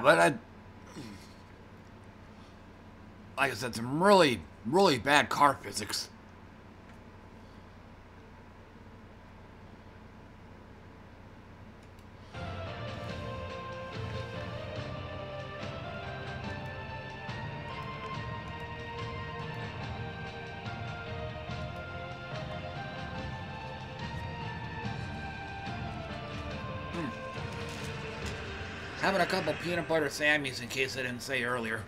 But I, like I said, some really, really bad car physics. Butter Sammy's in case I didn't say earlier.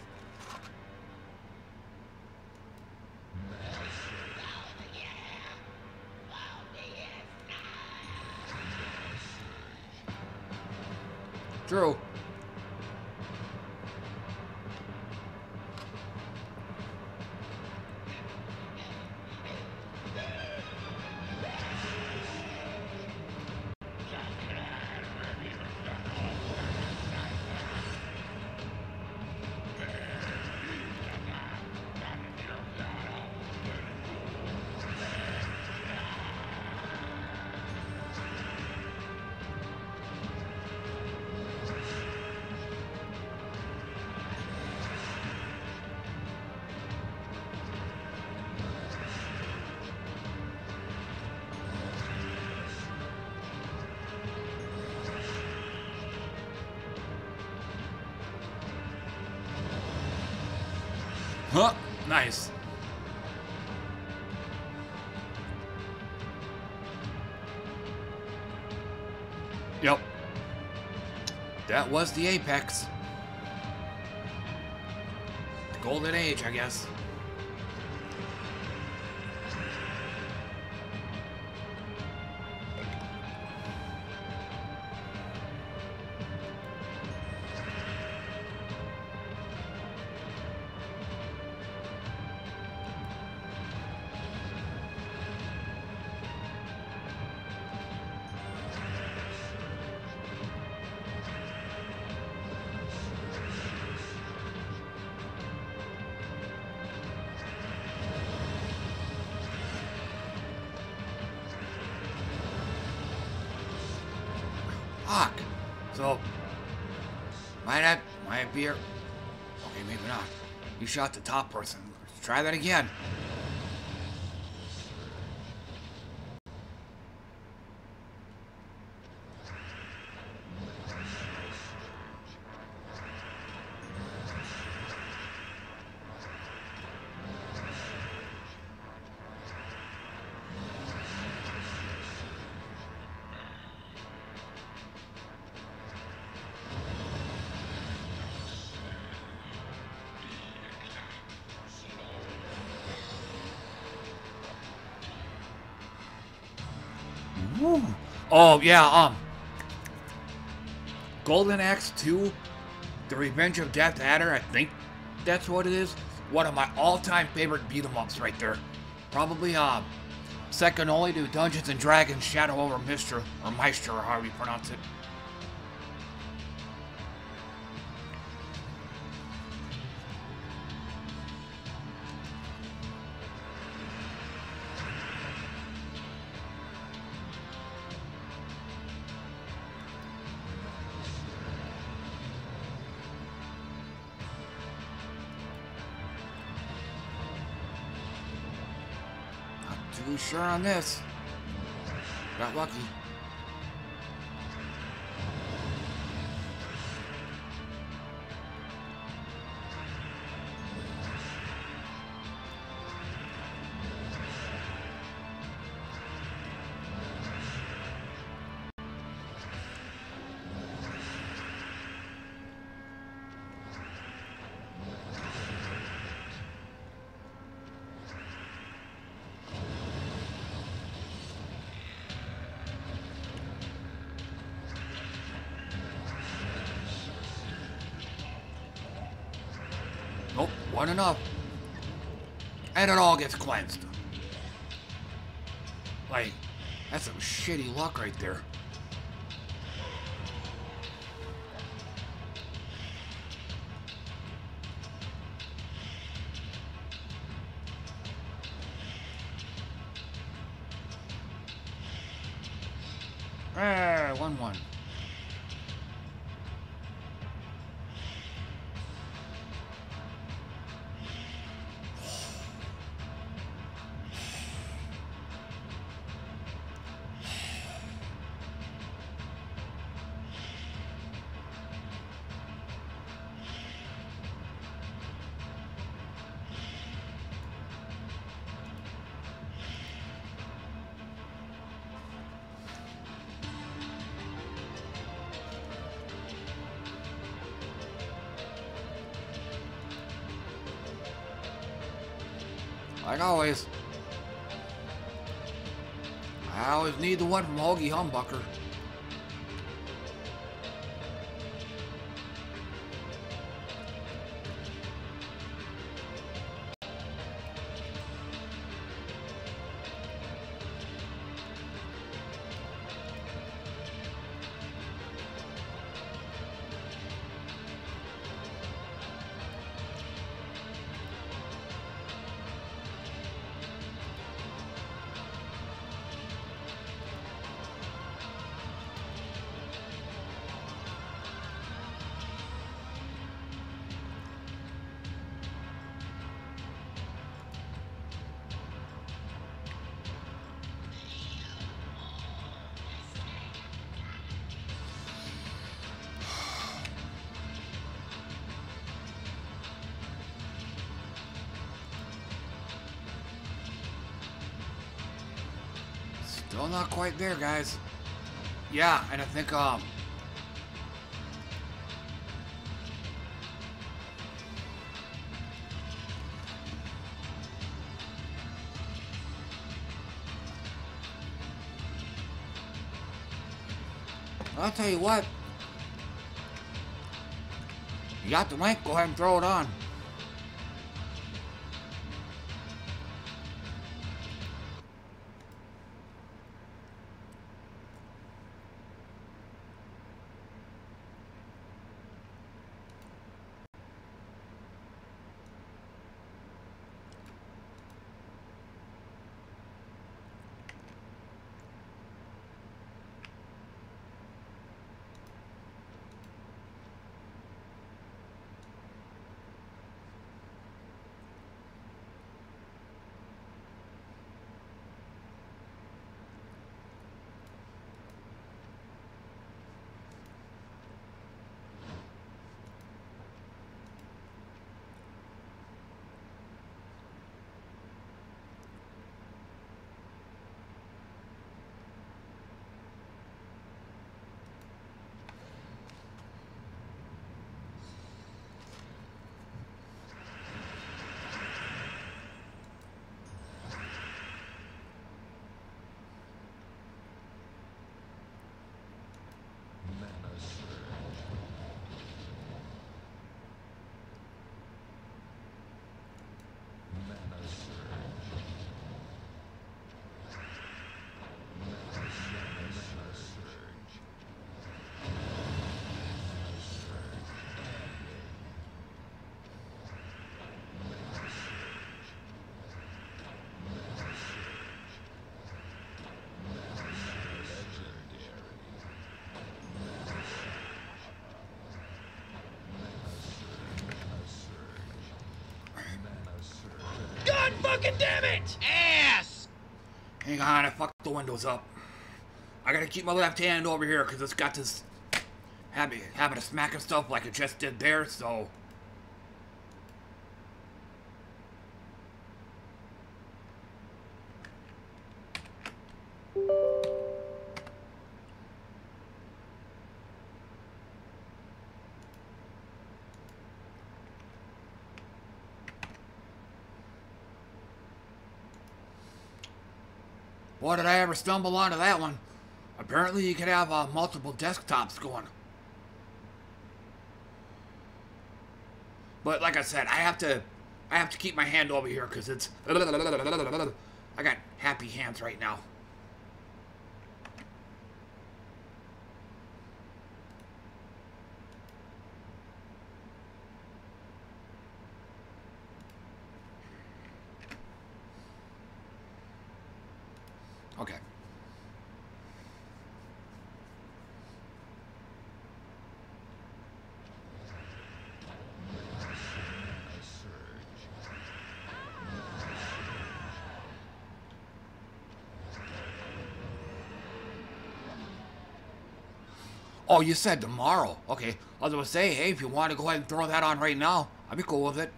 The apex. The golden age, I guess. Shot the top person. Let's try that again. Oh yeah, um Golden Axe 2, The Revenge of Death Adder, I think that's what it is. One of my all-time favorite beat 'em ups right there. Probably um second only to Dungeons and Dragons Shadow over Mister, or Meister, or however you pronounce it. Sure on this. Got lucky. And it all gets cleansed. Like, that's some shitty luck right there. Hoagie Humbucker. Quite there, guys. Yeah, and I think, um... I'll tell you what. You got the link, go ahead and throw it on. Fucking it! Ass! Hang on, I fucked the windows up. I gotta keep my left hand over here because it's got this habit, habit of smacking stuff like it just did there, so. Boy, did I ever stumble onto that one. Apparently you can have uh, multiple desktops going. But like I said, I have to I have to keep my hand over here because it's I got happy hands right now. Oh, you said tomorrow. Okay. I was gonna say, hey, if you want to go ahead and throw that on right now, I'd be cool with it.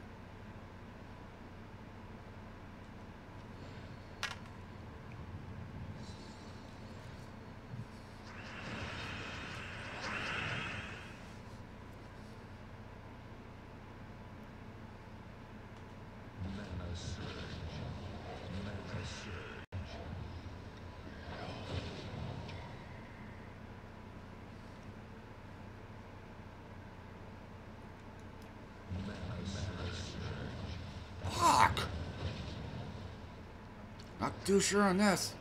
Too sure on this.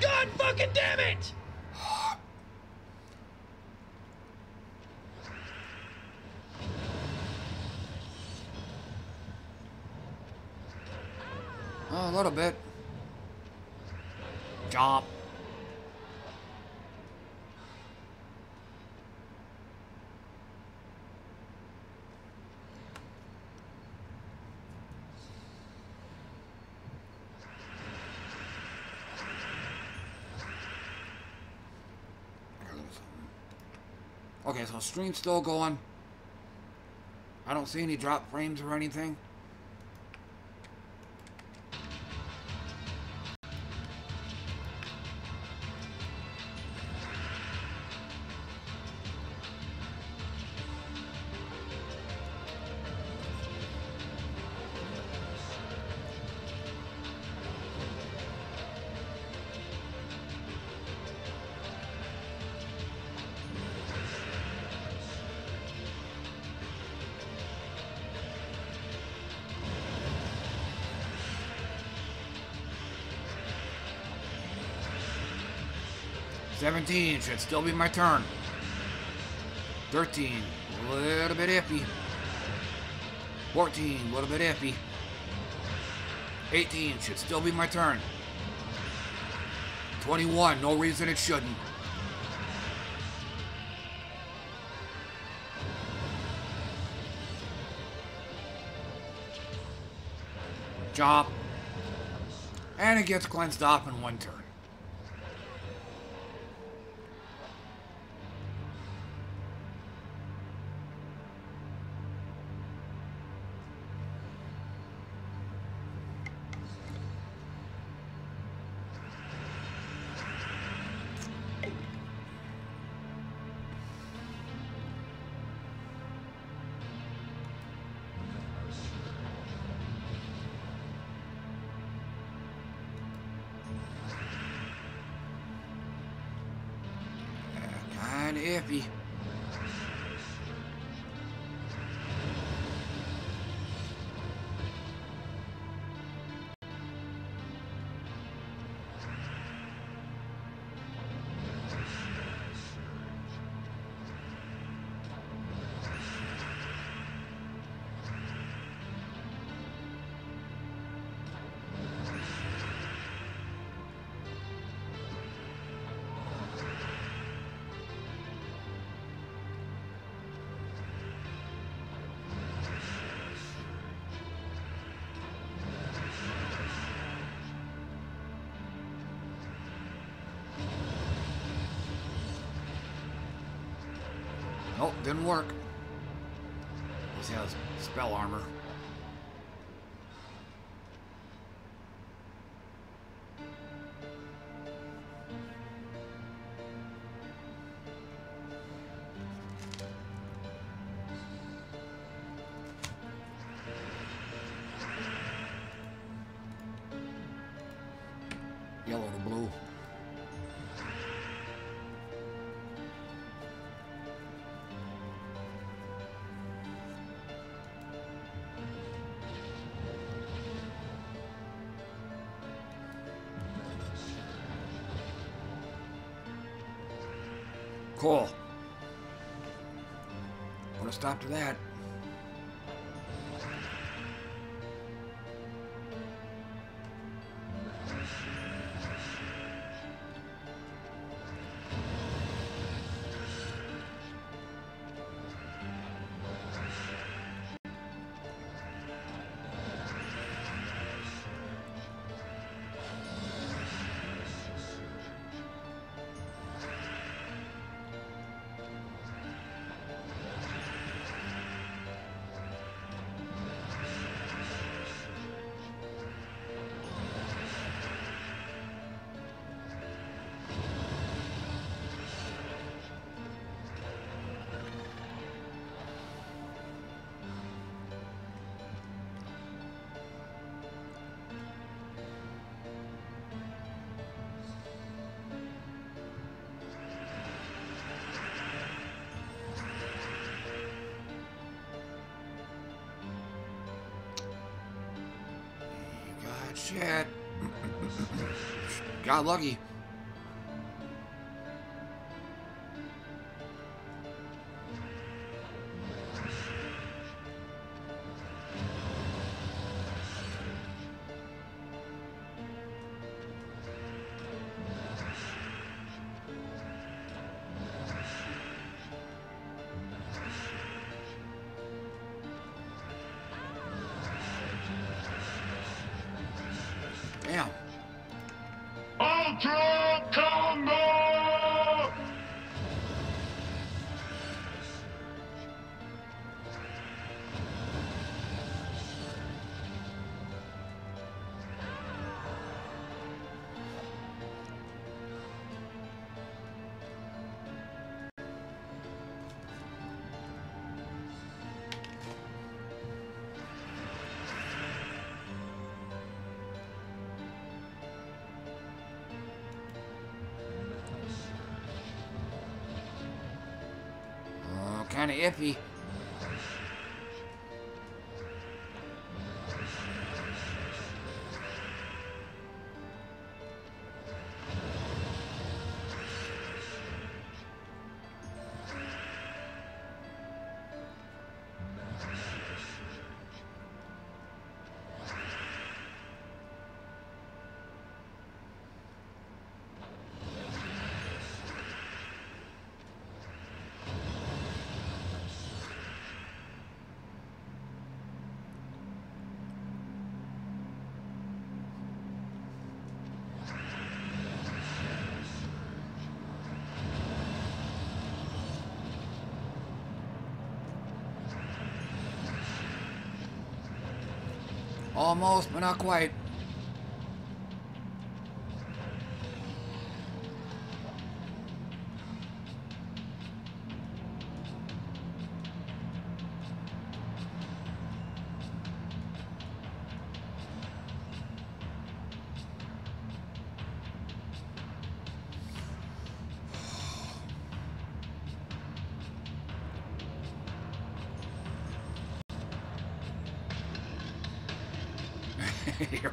God fucking damn it! Oh, a little bit. Jump. Okay, so stream's still going. I don't see any drop frames or anything. Seventeen should still be my turn. Thirteen, a little bit iffy. Fourteen, a little bit iffy. Eighteen should still be my turn. Twenty-one, no reason it shouldn't. Jump. And it gets cleansed off in one turn. Cool. Put a stop to that. Shit. Got lucky. Iffy. Almost, but not quite.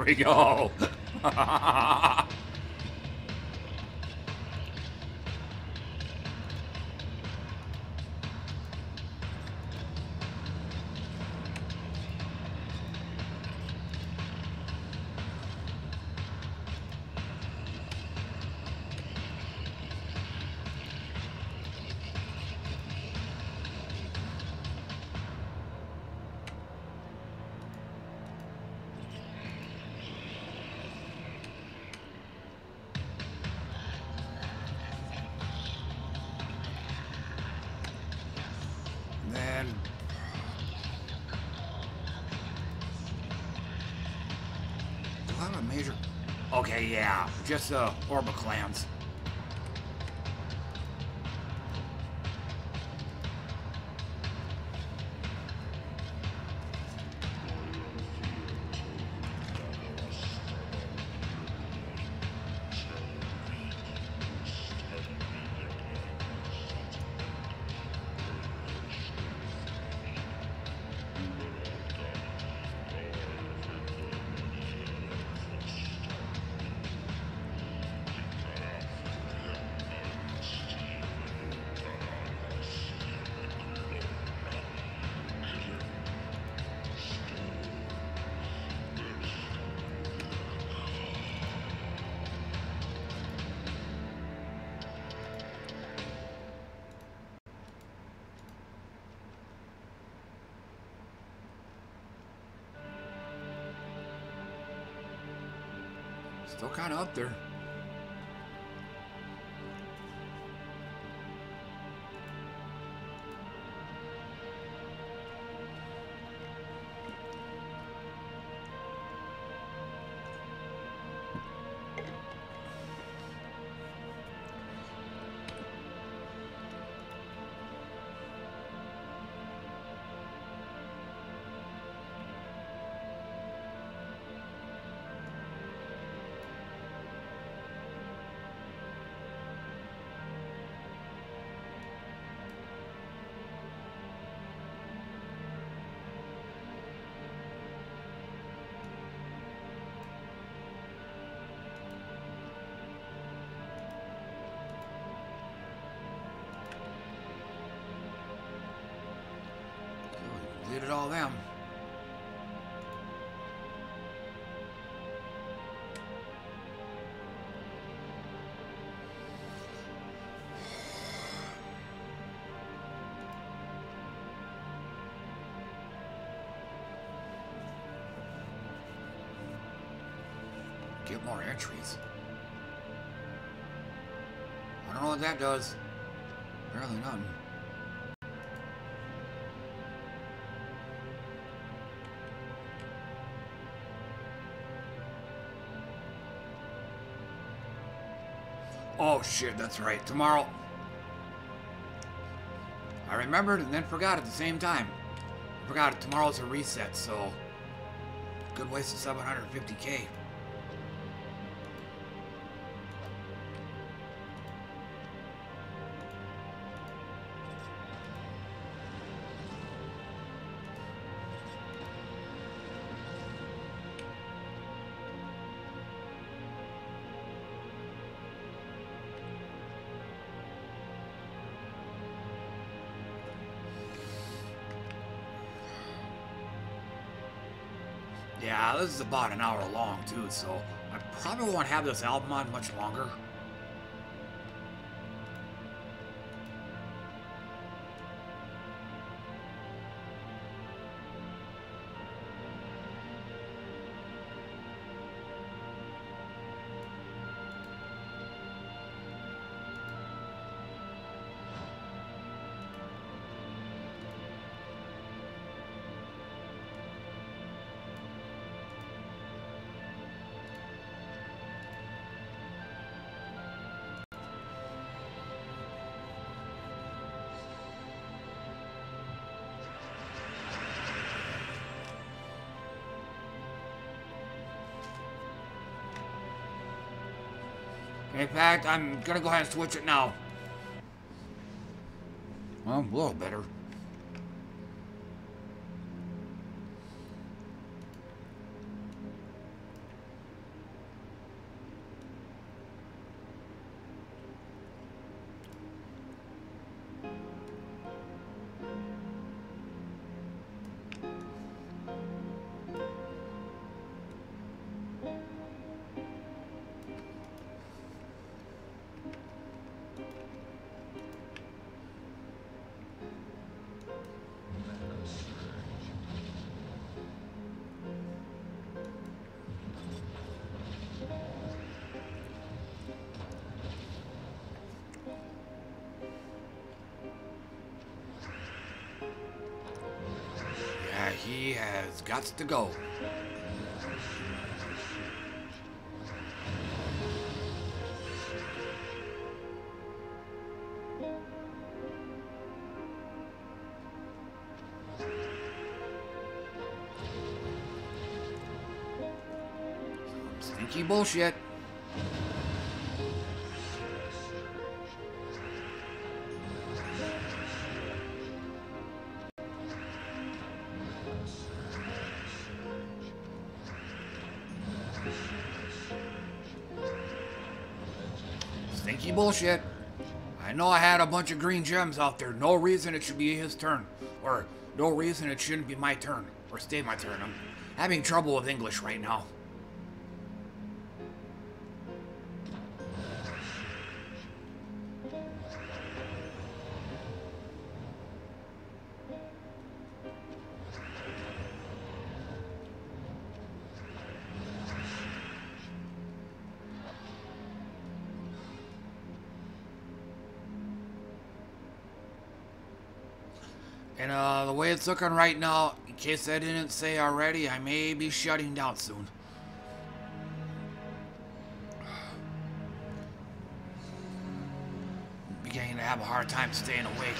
We go. <laughs> just uh, Orba kind of up there. Get more entries. I don't know what that does. Barely nothing. Oh shit, that's right. Tomorrow. I remembered and then forgot at the same time. I forgot tomorrow's a reset, so good waste of 750k. About an hour long too, so I probably won't have this album on much longer. In fact, I'm gonna go ahead and switch it now. Well, a little better. Got to go. Stinky bullshit. Bullshit. I know I had a bunch of green gems out there. No reason it should be his turn. Or no reason it shouldn't be my turn. Or stay my turn. I'm having trouble with English right now. It's looking right now, in case I didn't say already, I may be shutting down soon. <sighs> Beginning to have a hard time staying awake.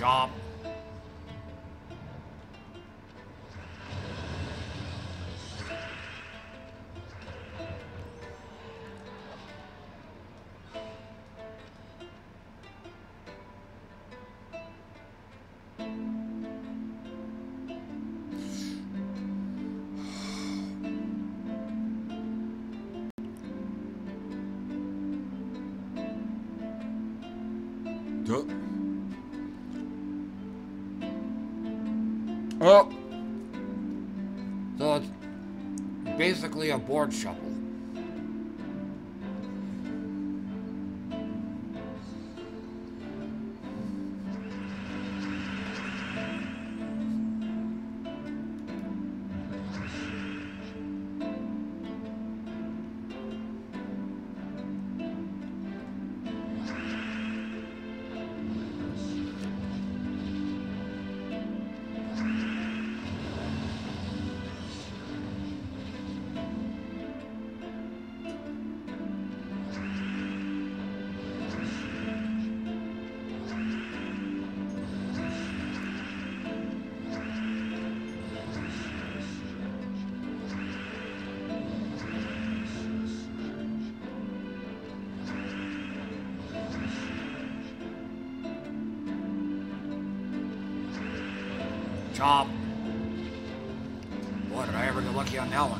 Chomp. Oh. So it's basically a board shuffle. Chomp. Boy, did I ever get lucky on that one.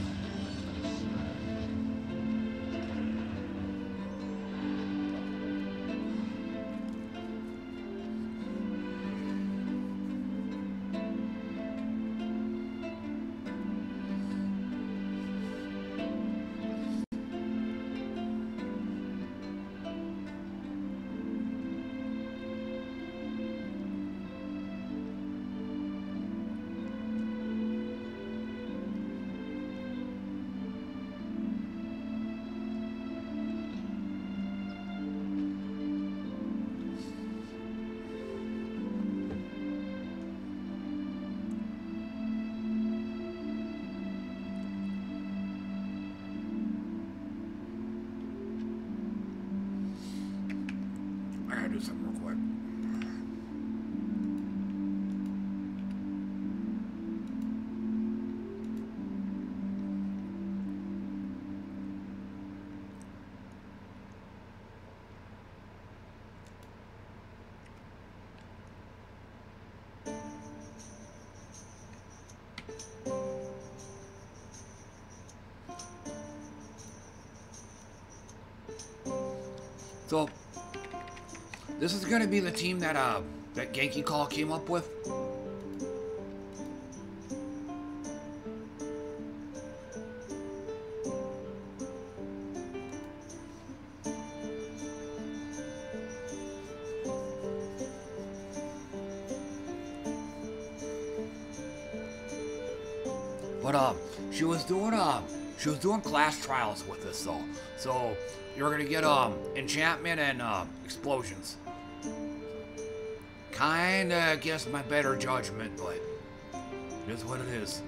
So, this is gonna be the team that uh that Genki Call came up with. But uh, she was doing uh, she was doing class trials with this though. So you're gonna get um enchantment and uh, explosions. Kinda against my better judgment, but it is what it is.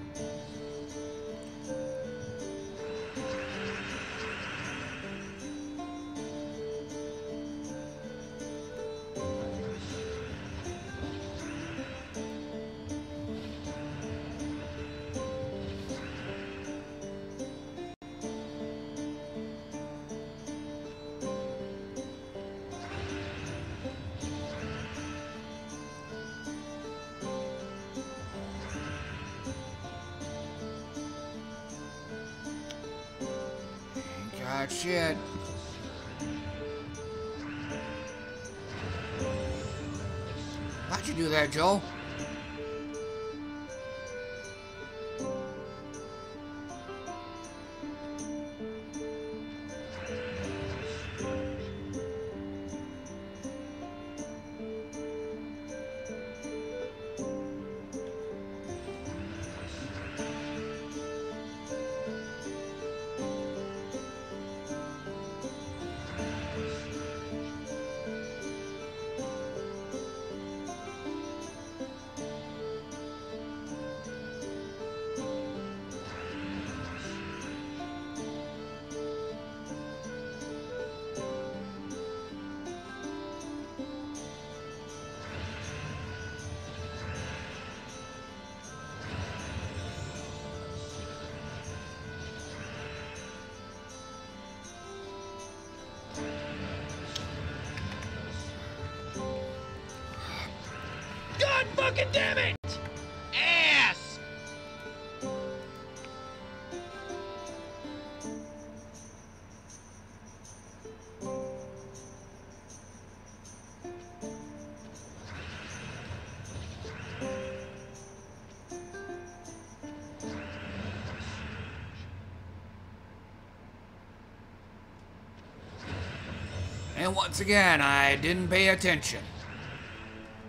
Once again, I didn't pay attention.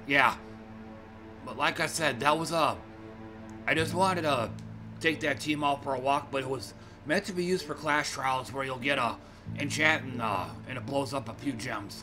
Yeah. But like I said, that was Uh, I just wanted to take that team out for a walk, but it was meant to be used for clash trials where you'll get a enchant and, uh, and it blows up a few gems.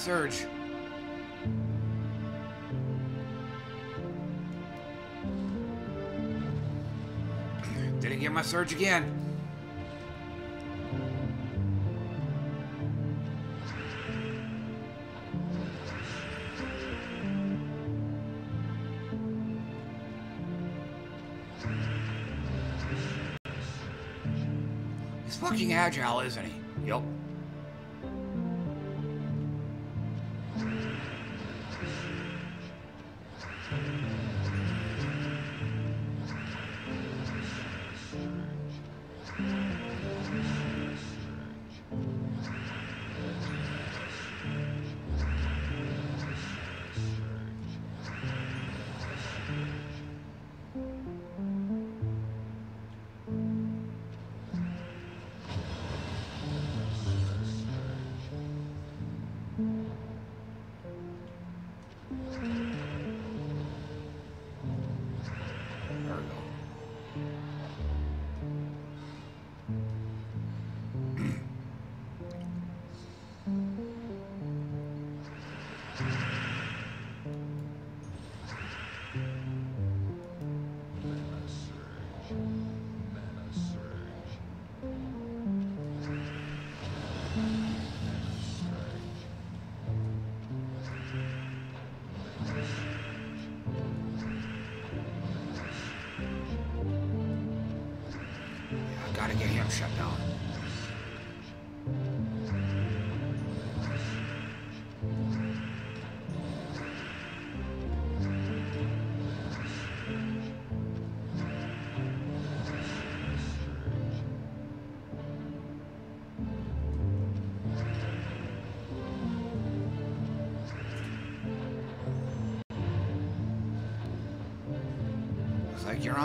Surge. Didn't get my surge again. He's fucking agile, isn't he? Yup.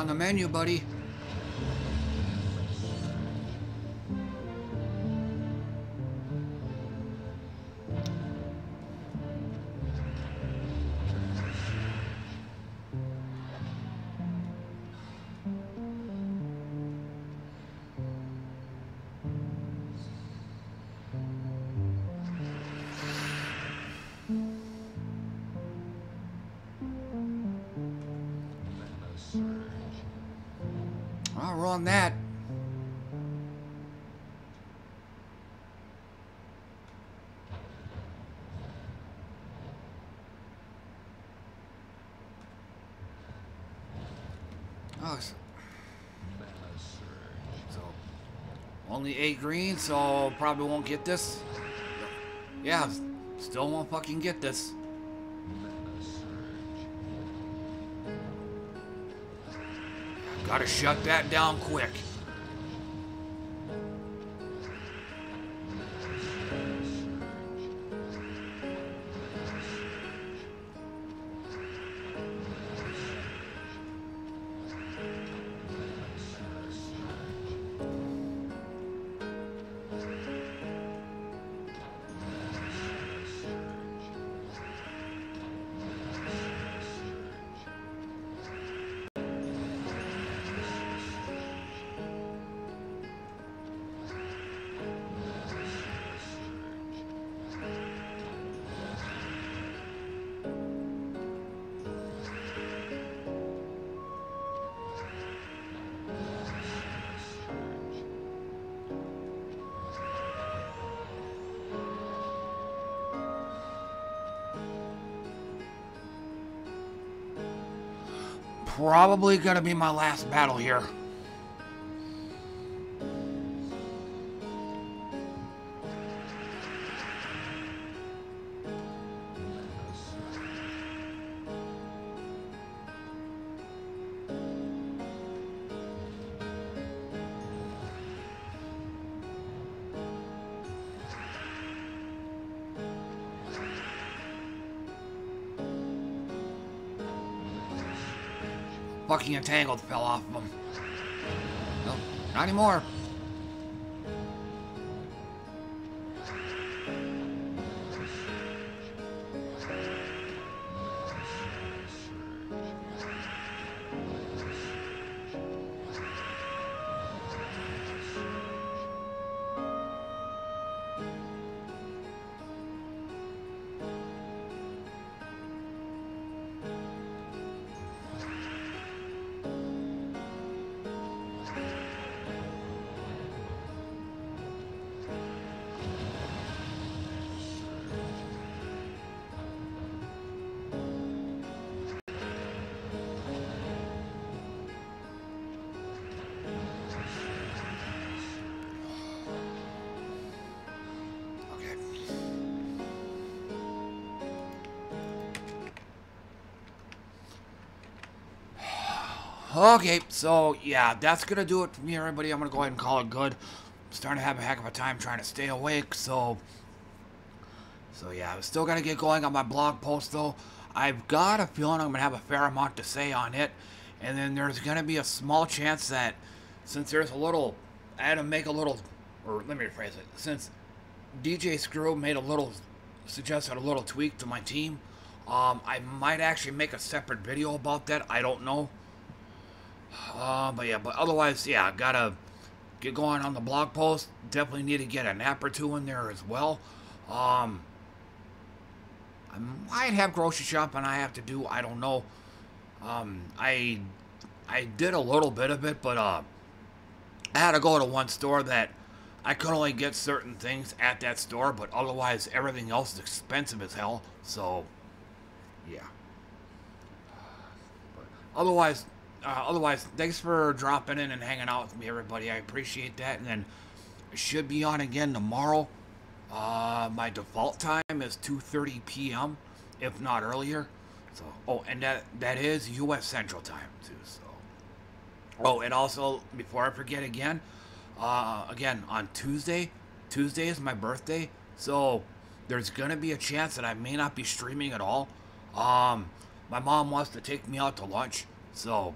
On the menu, buddy. Only eight green, so probably won't get this. Yeah, still won't fucking get this. Gotta shut that down quick. Probably gonna be my last battle here. Fucking entangled fell off of him. Nope, not anymore. Okay, so yeah, that's gonna do it for me, everybody. I'm gonna go ahead and call it good. I'm starting to have a heck of a time trying to stay awake, so so yeah, I'm still gonna get going on my blog post though. I've got a feeling I'm gonna have a fair amount to say on it, and then there's gonna be a small chance that since there's a little, I had to make a little, or let me rephrase it. Since DJ Screw made a little, suggested a little tweak to my team, um, I might actually make a separate video about that. I don't know. Uh, but yeah, but otherwise, yeah, gotta get going on the blog post. Definitely need to get a nap or two in there as well. Um, I might have grocery shopping I have to do. I don't know. Um, I I did a little bit of it, but uh, I had to go to one store that I could only get certain things at that store, but otherwise everything else is expensive as hell. So, yeah. But otherwise, uh, otherwise, thanks for dropping in and hanging out with me, everybody. I appreciate that. And then should be on again tomorrow. Uh, my default time is 2:30 p.m., if not earlier. So, oh, and that that is U.S. Central Time too. So, oh, and also before I forget again, uh, again on Tuesday, Tuesday is my birthday, so there's gonna be a chance that I may not be streaming at all. Um, my mom wants to take me out to lunch, so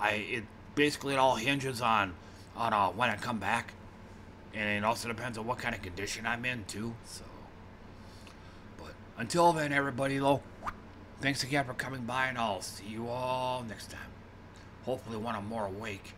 I it basically it all hinges on on uh, when I come back, and it also depends on what kind of condition I'm in too. So, but until then, everybody, though, thanks again for coming by, and I'll see you all next time. Hopefully, when I'm more awake.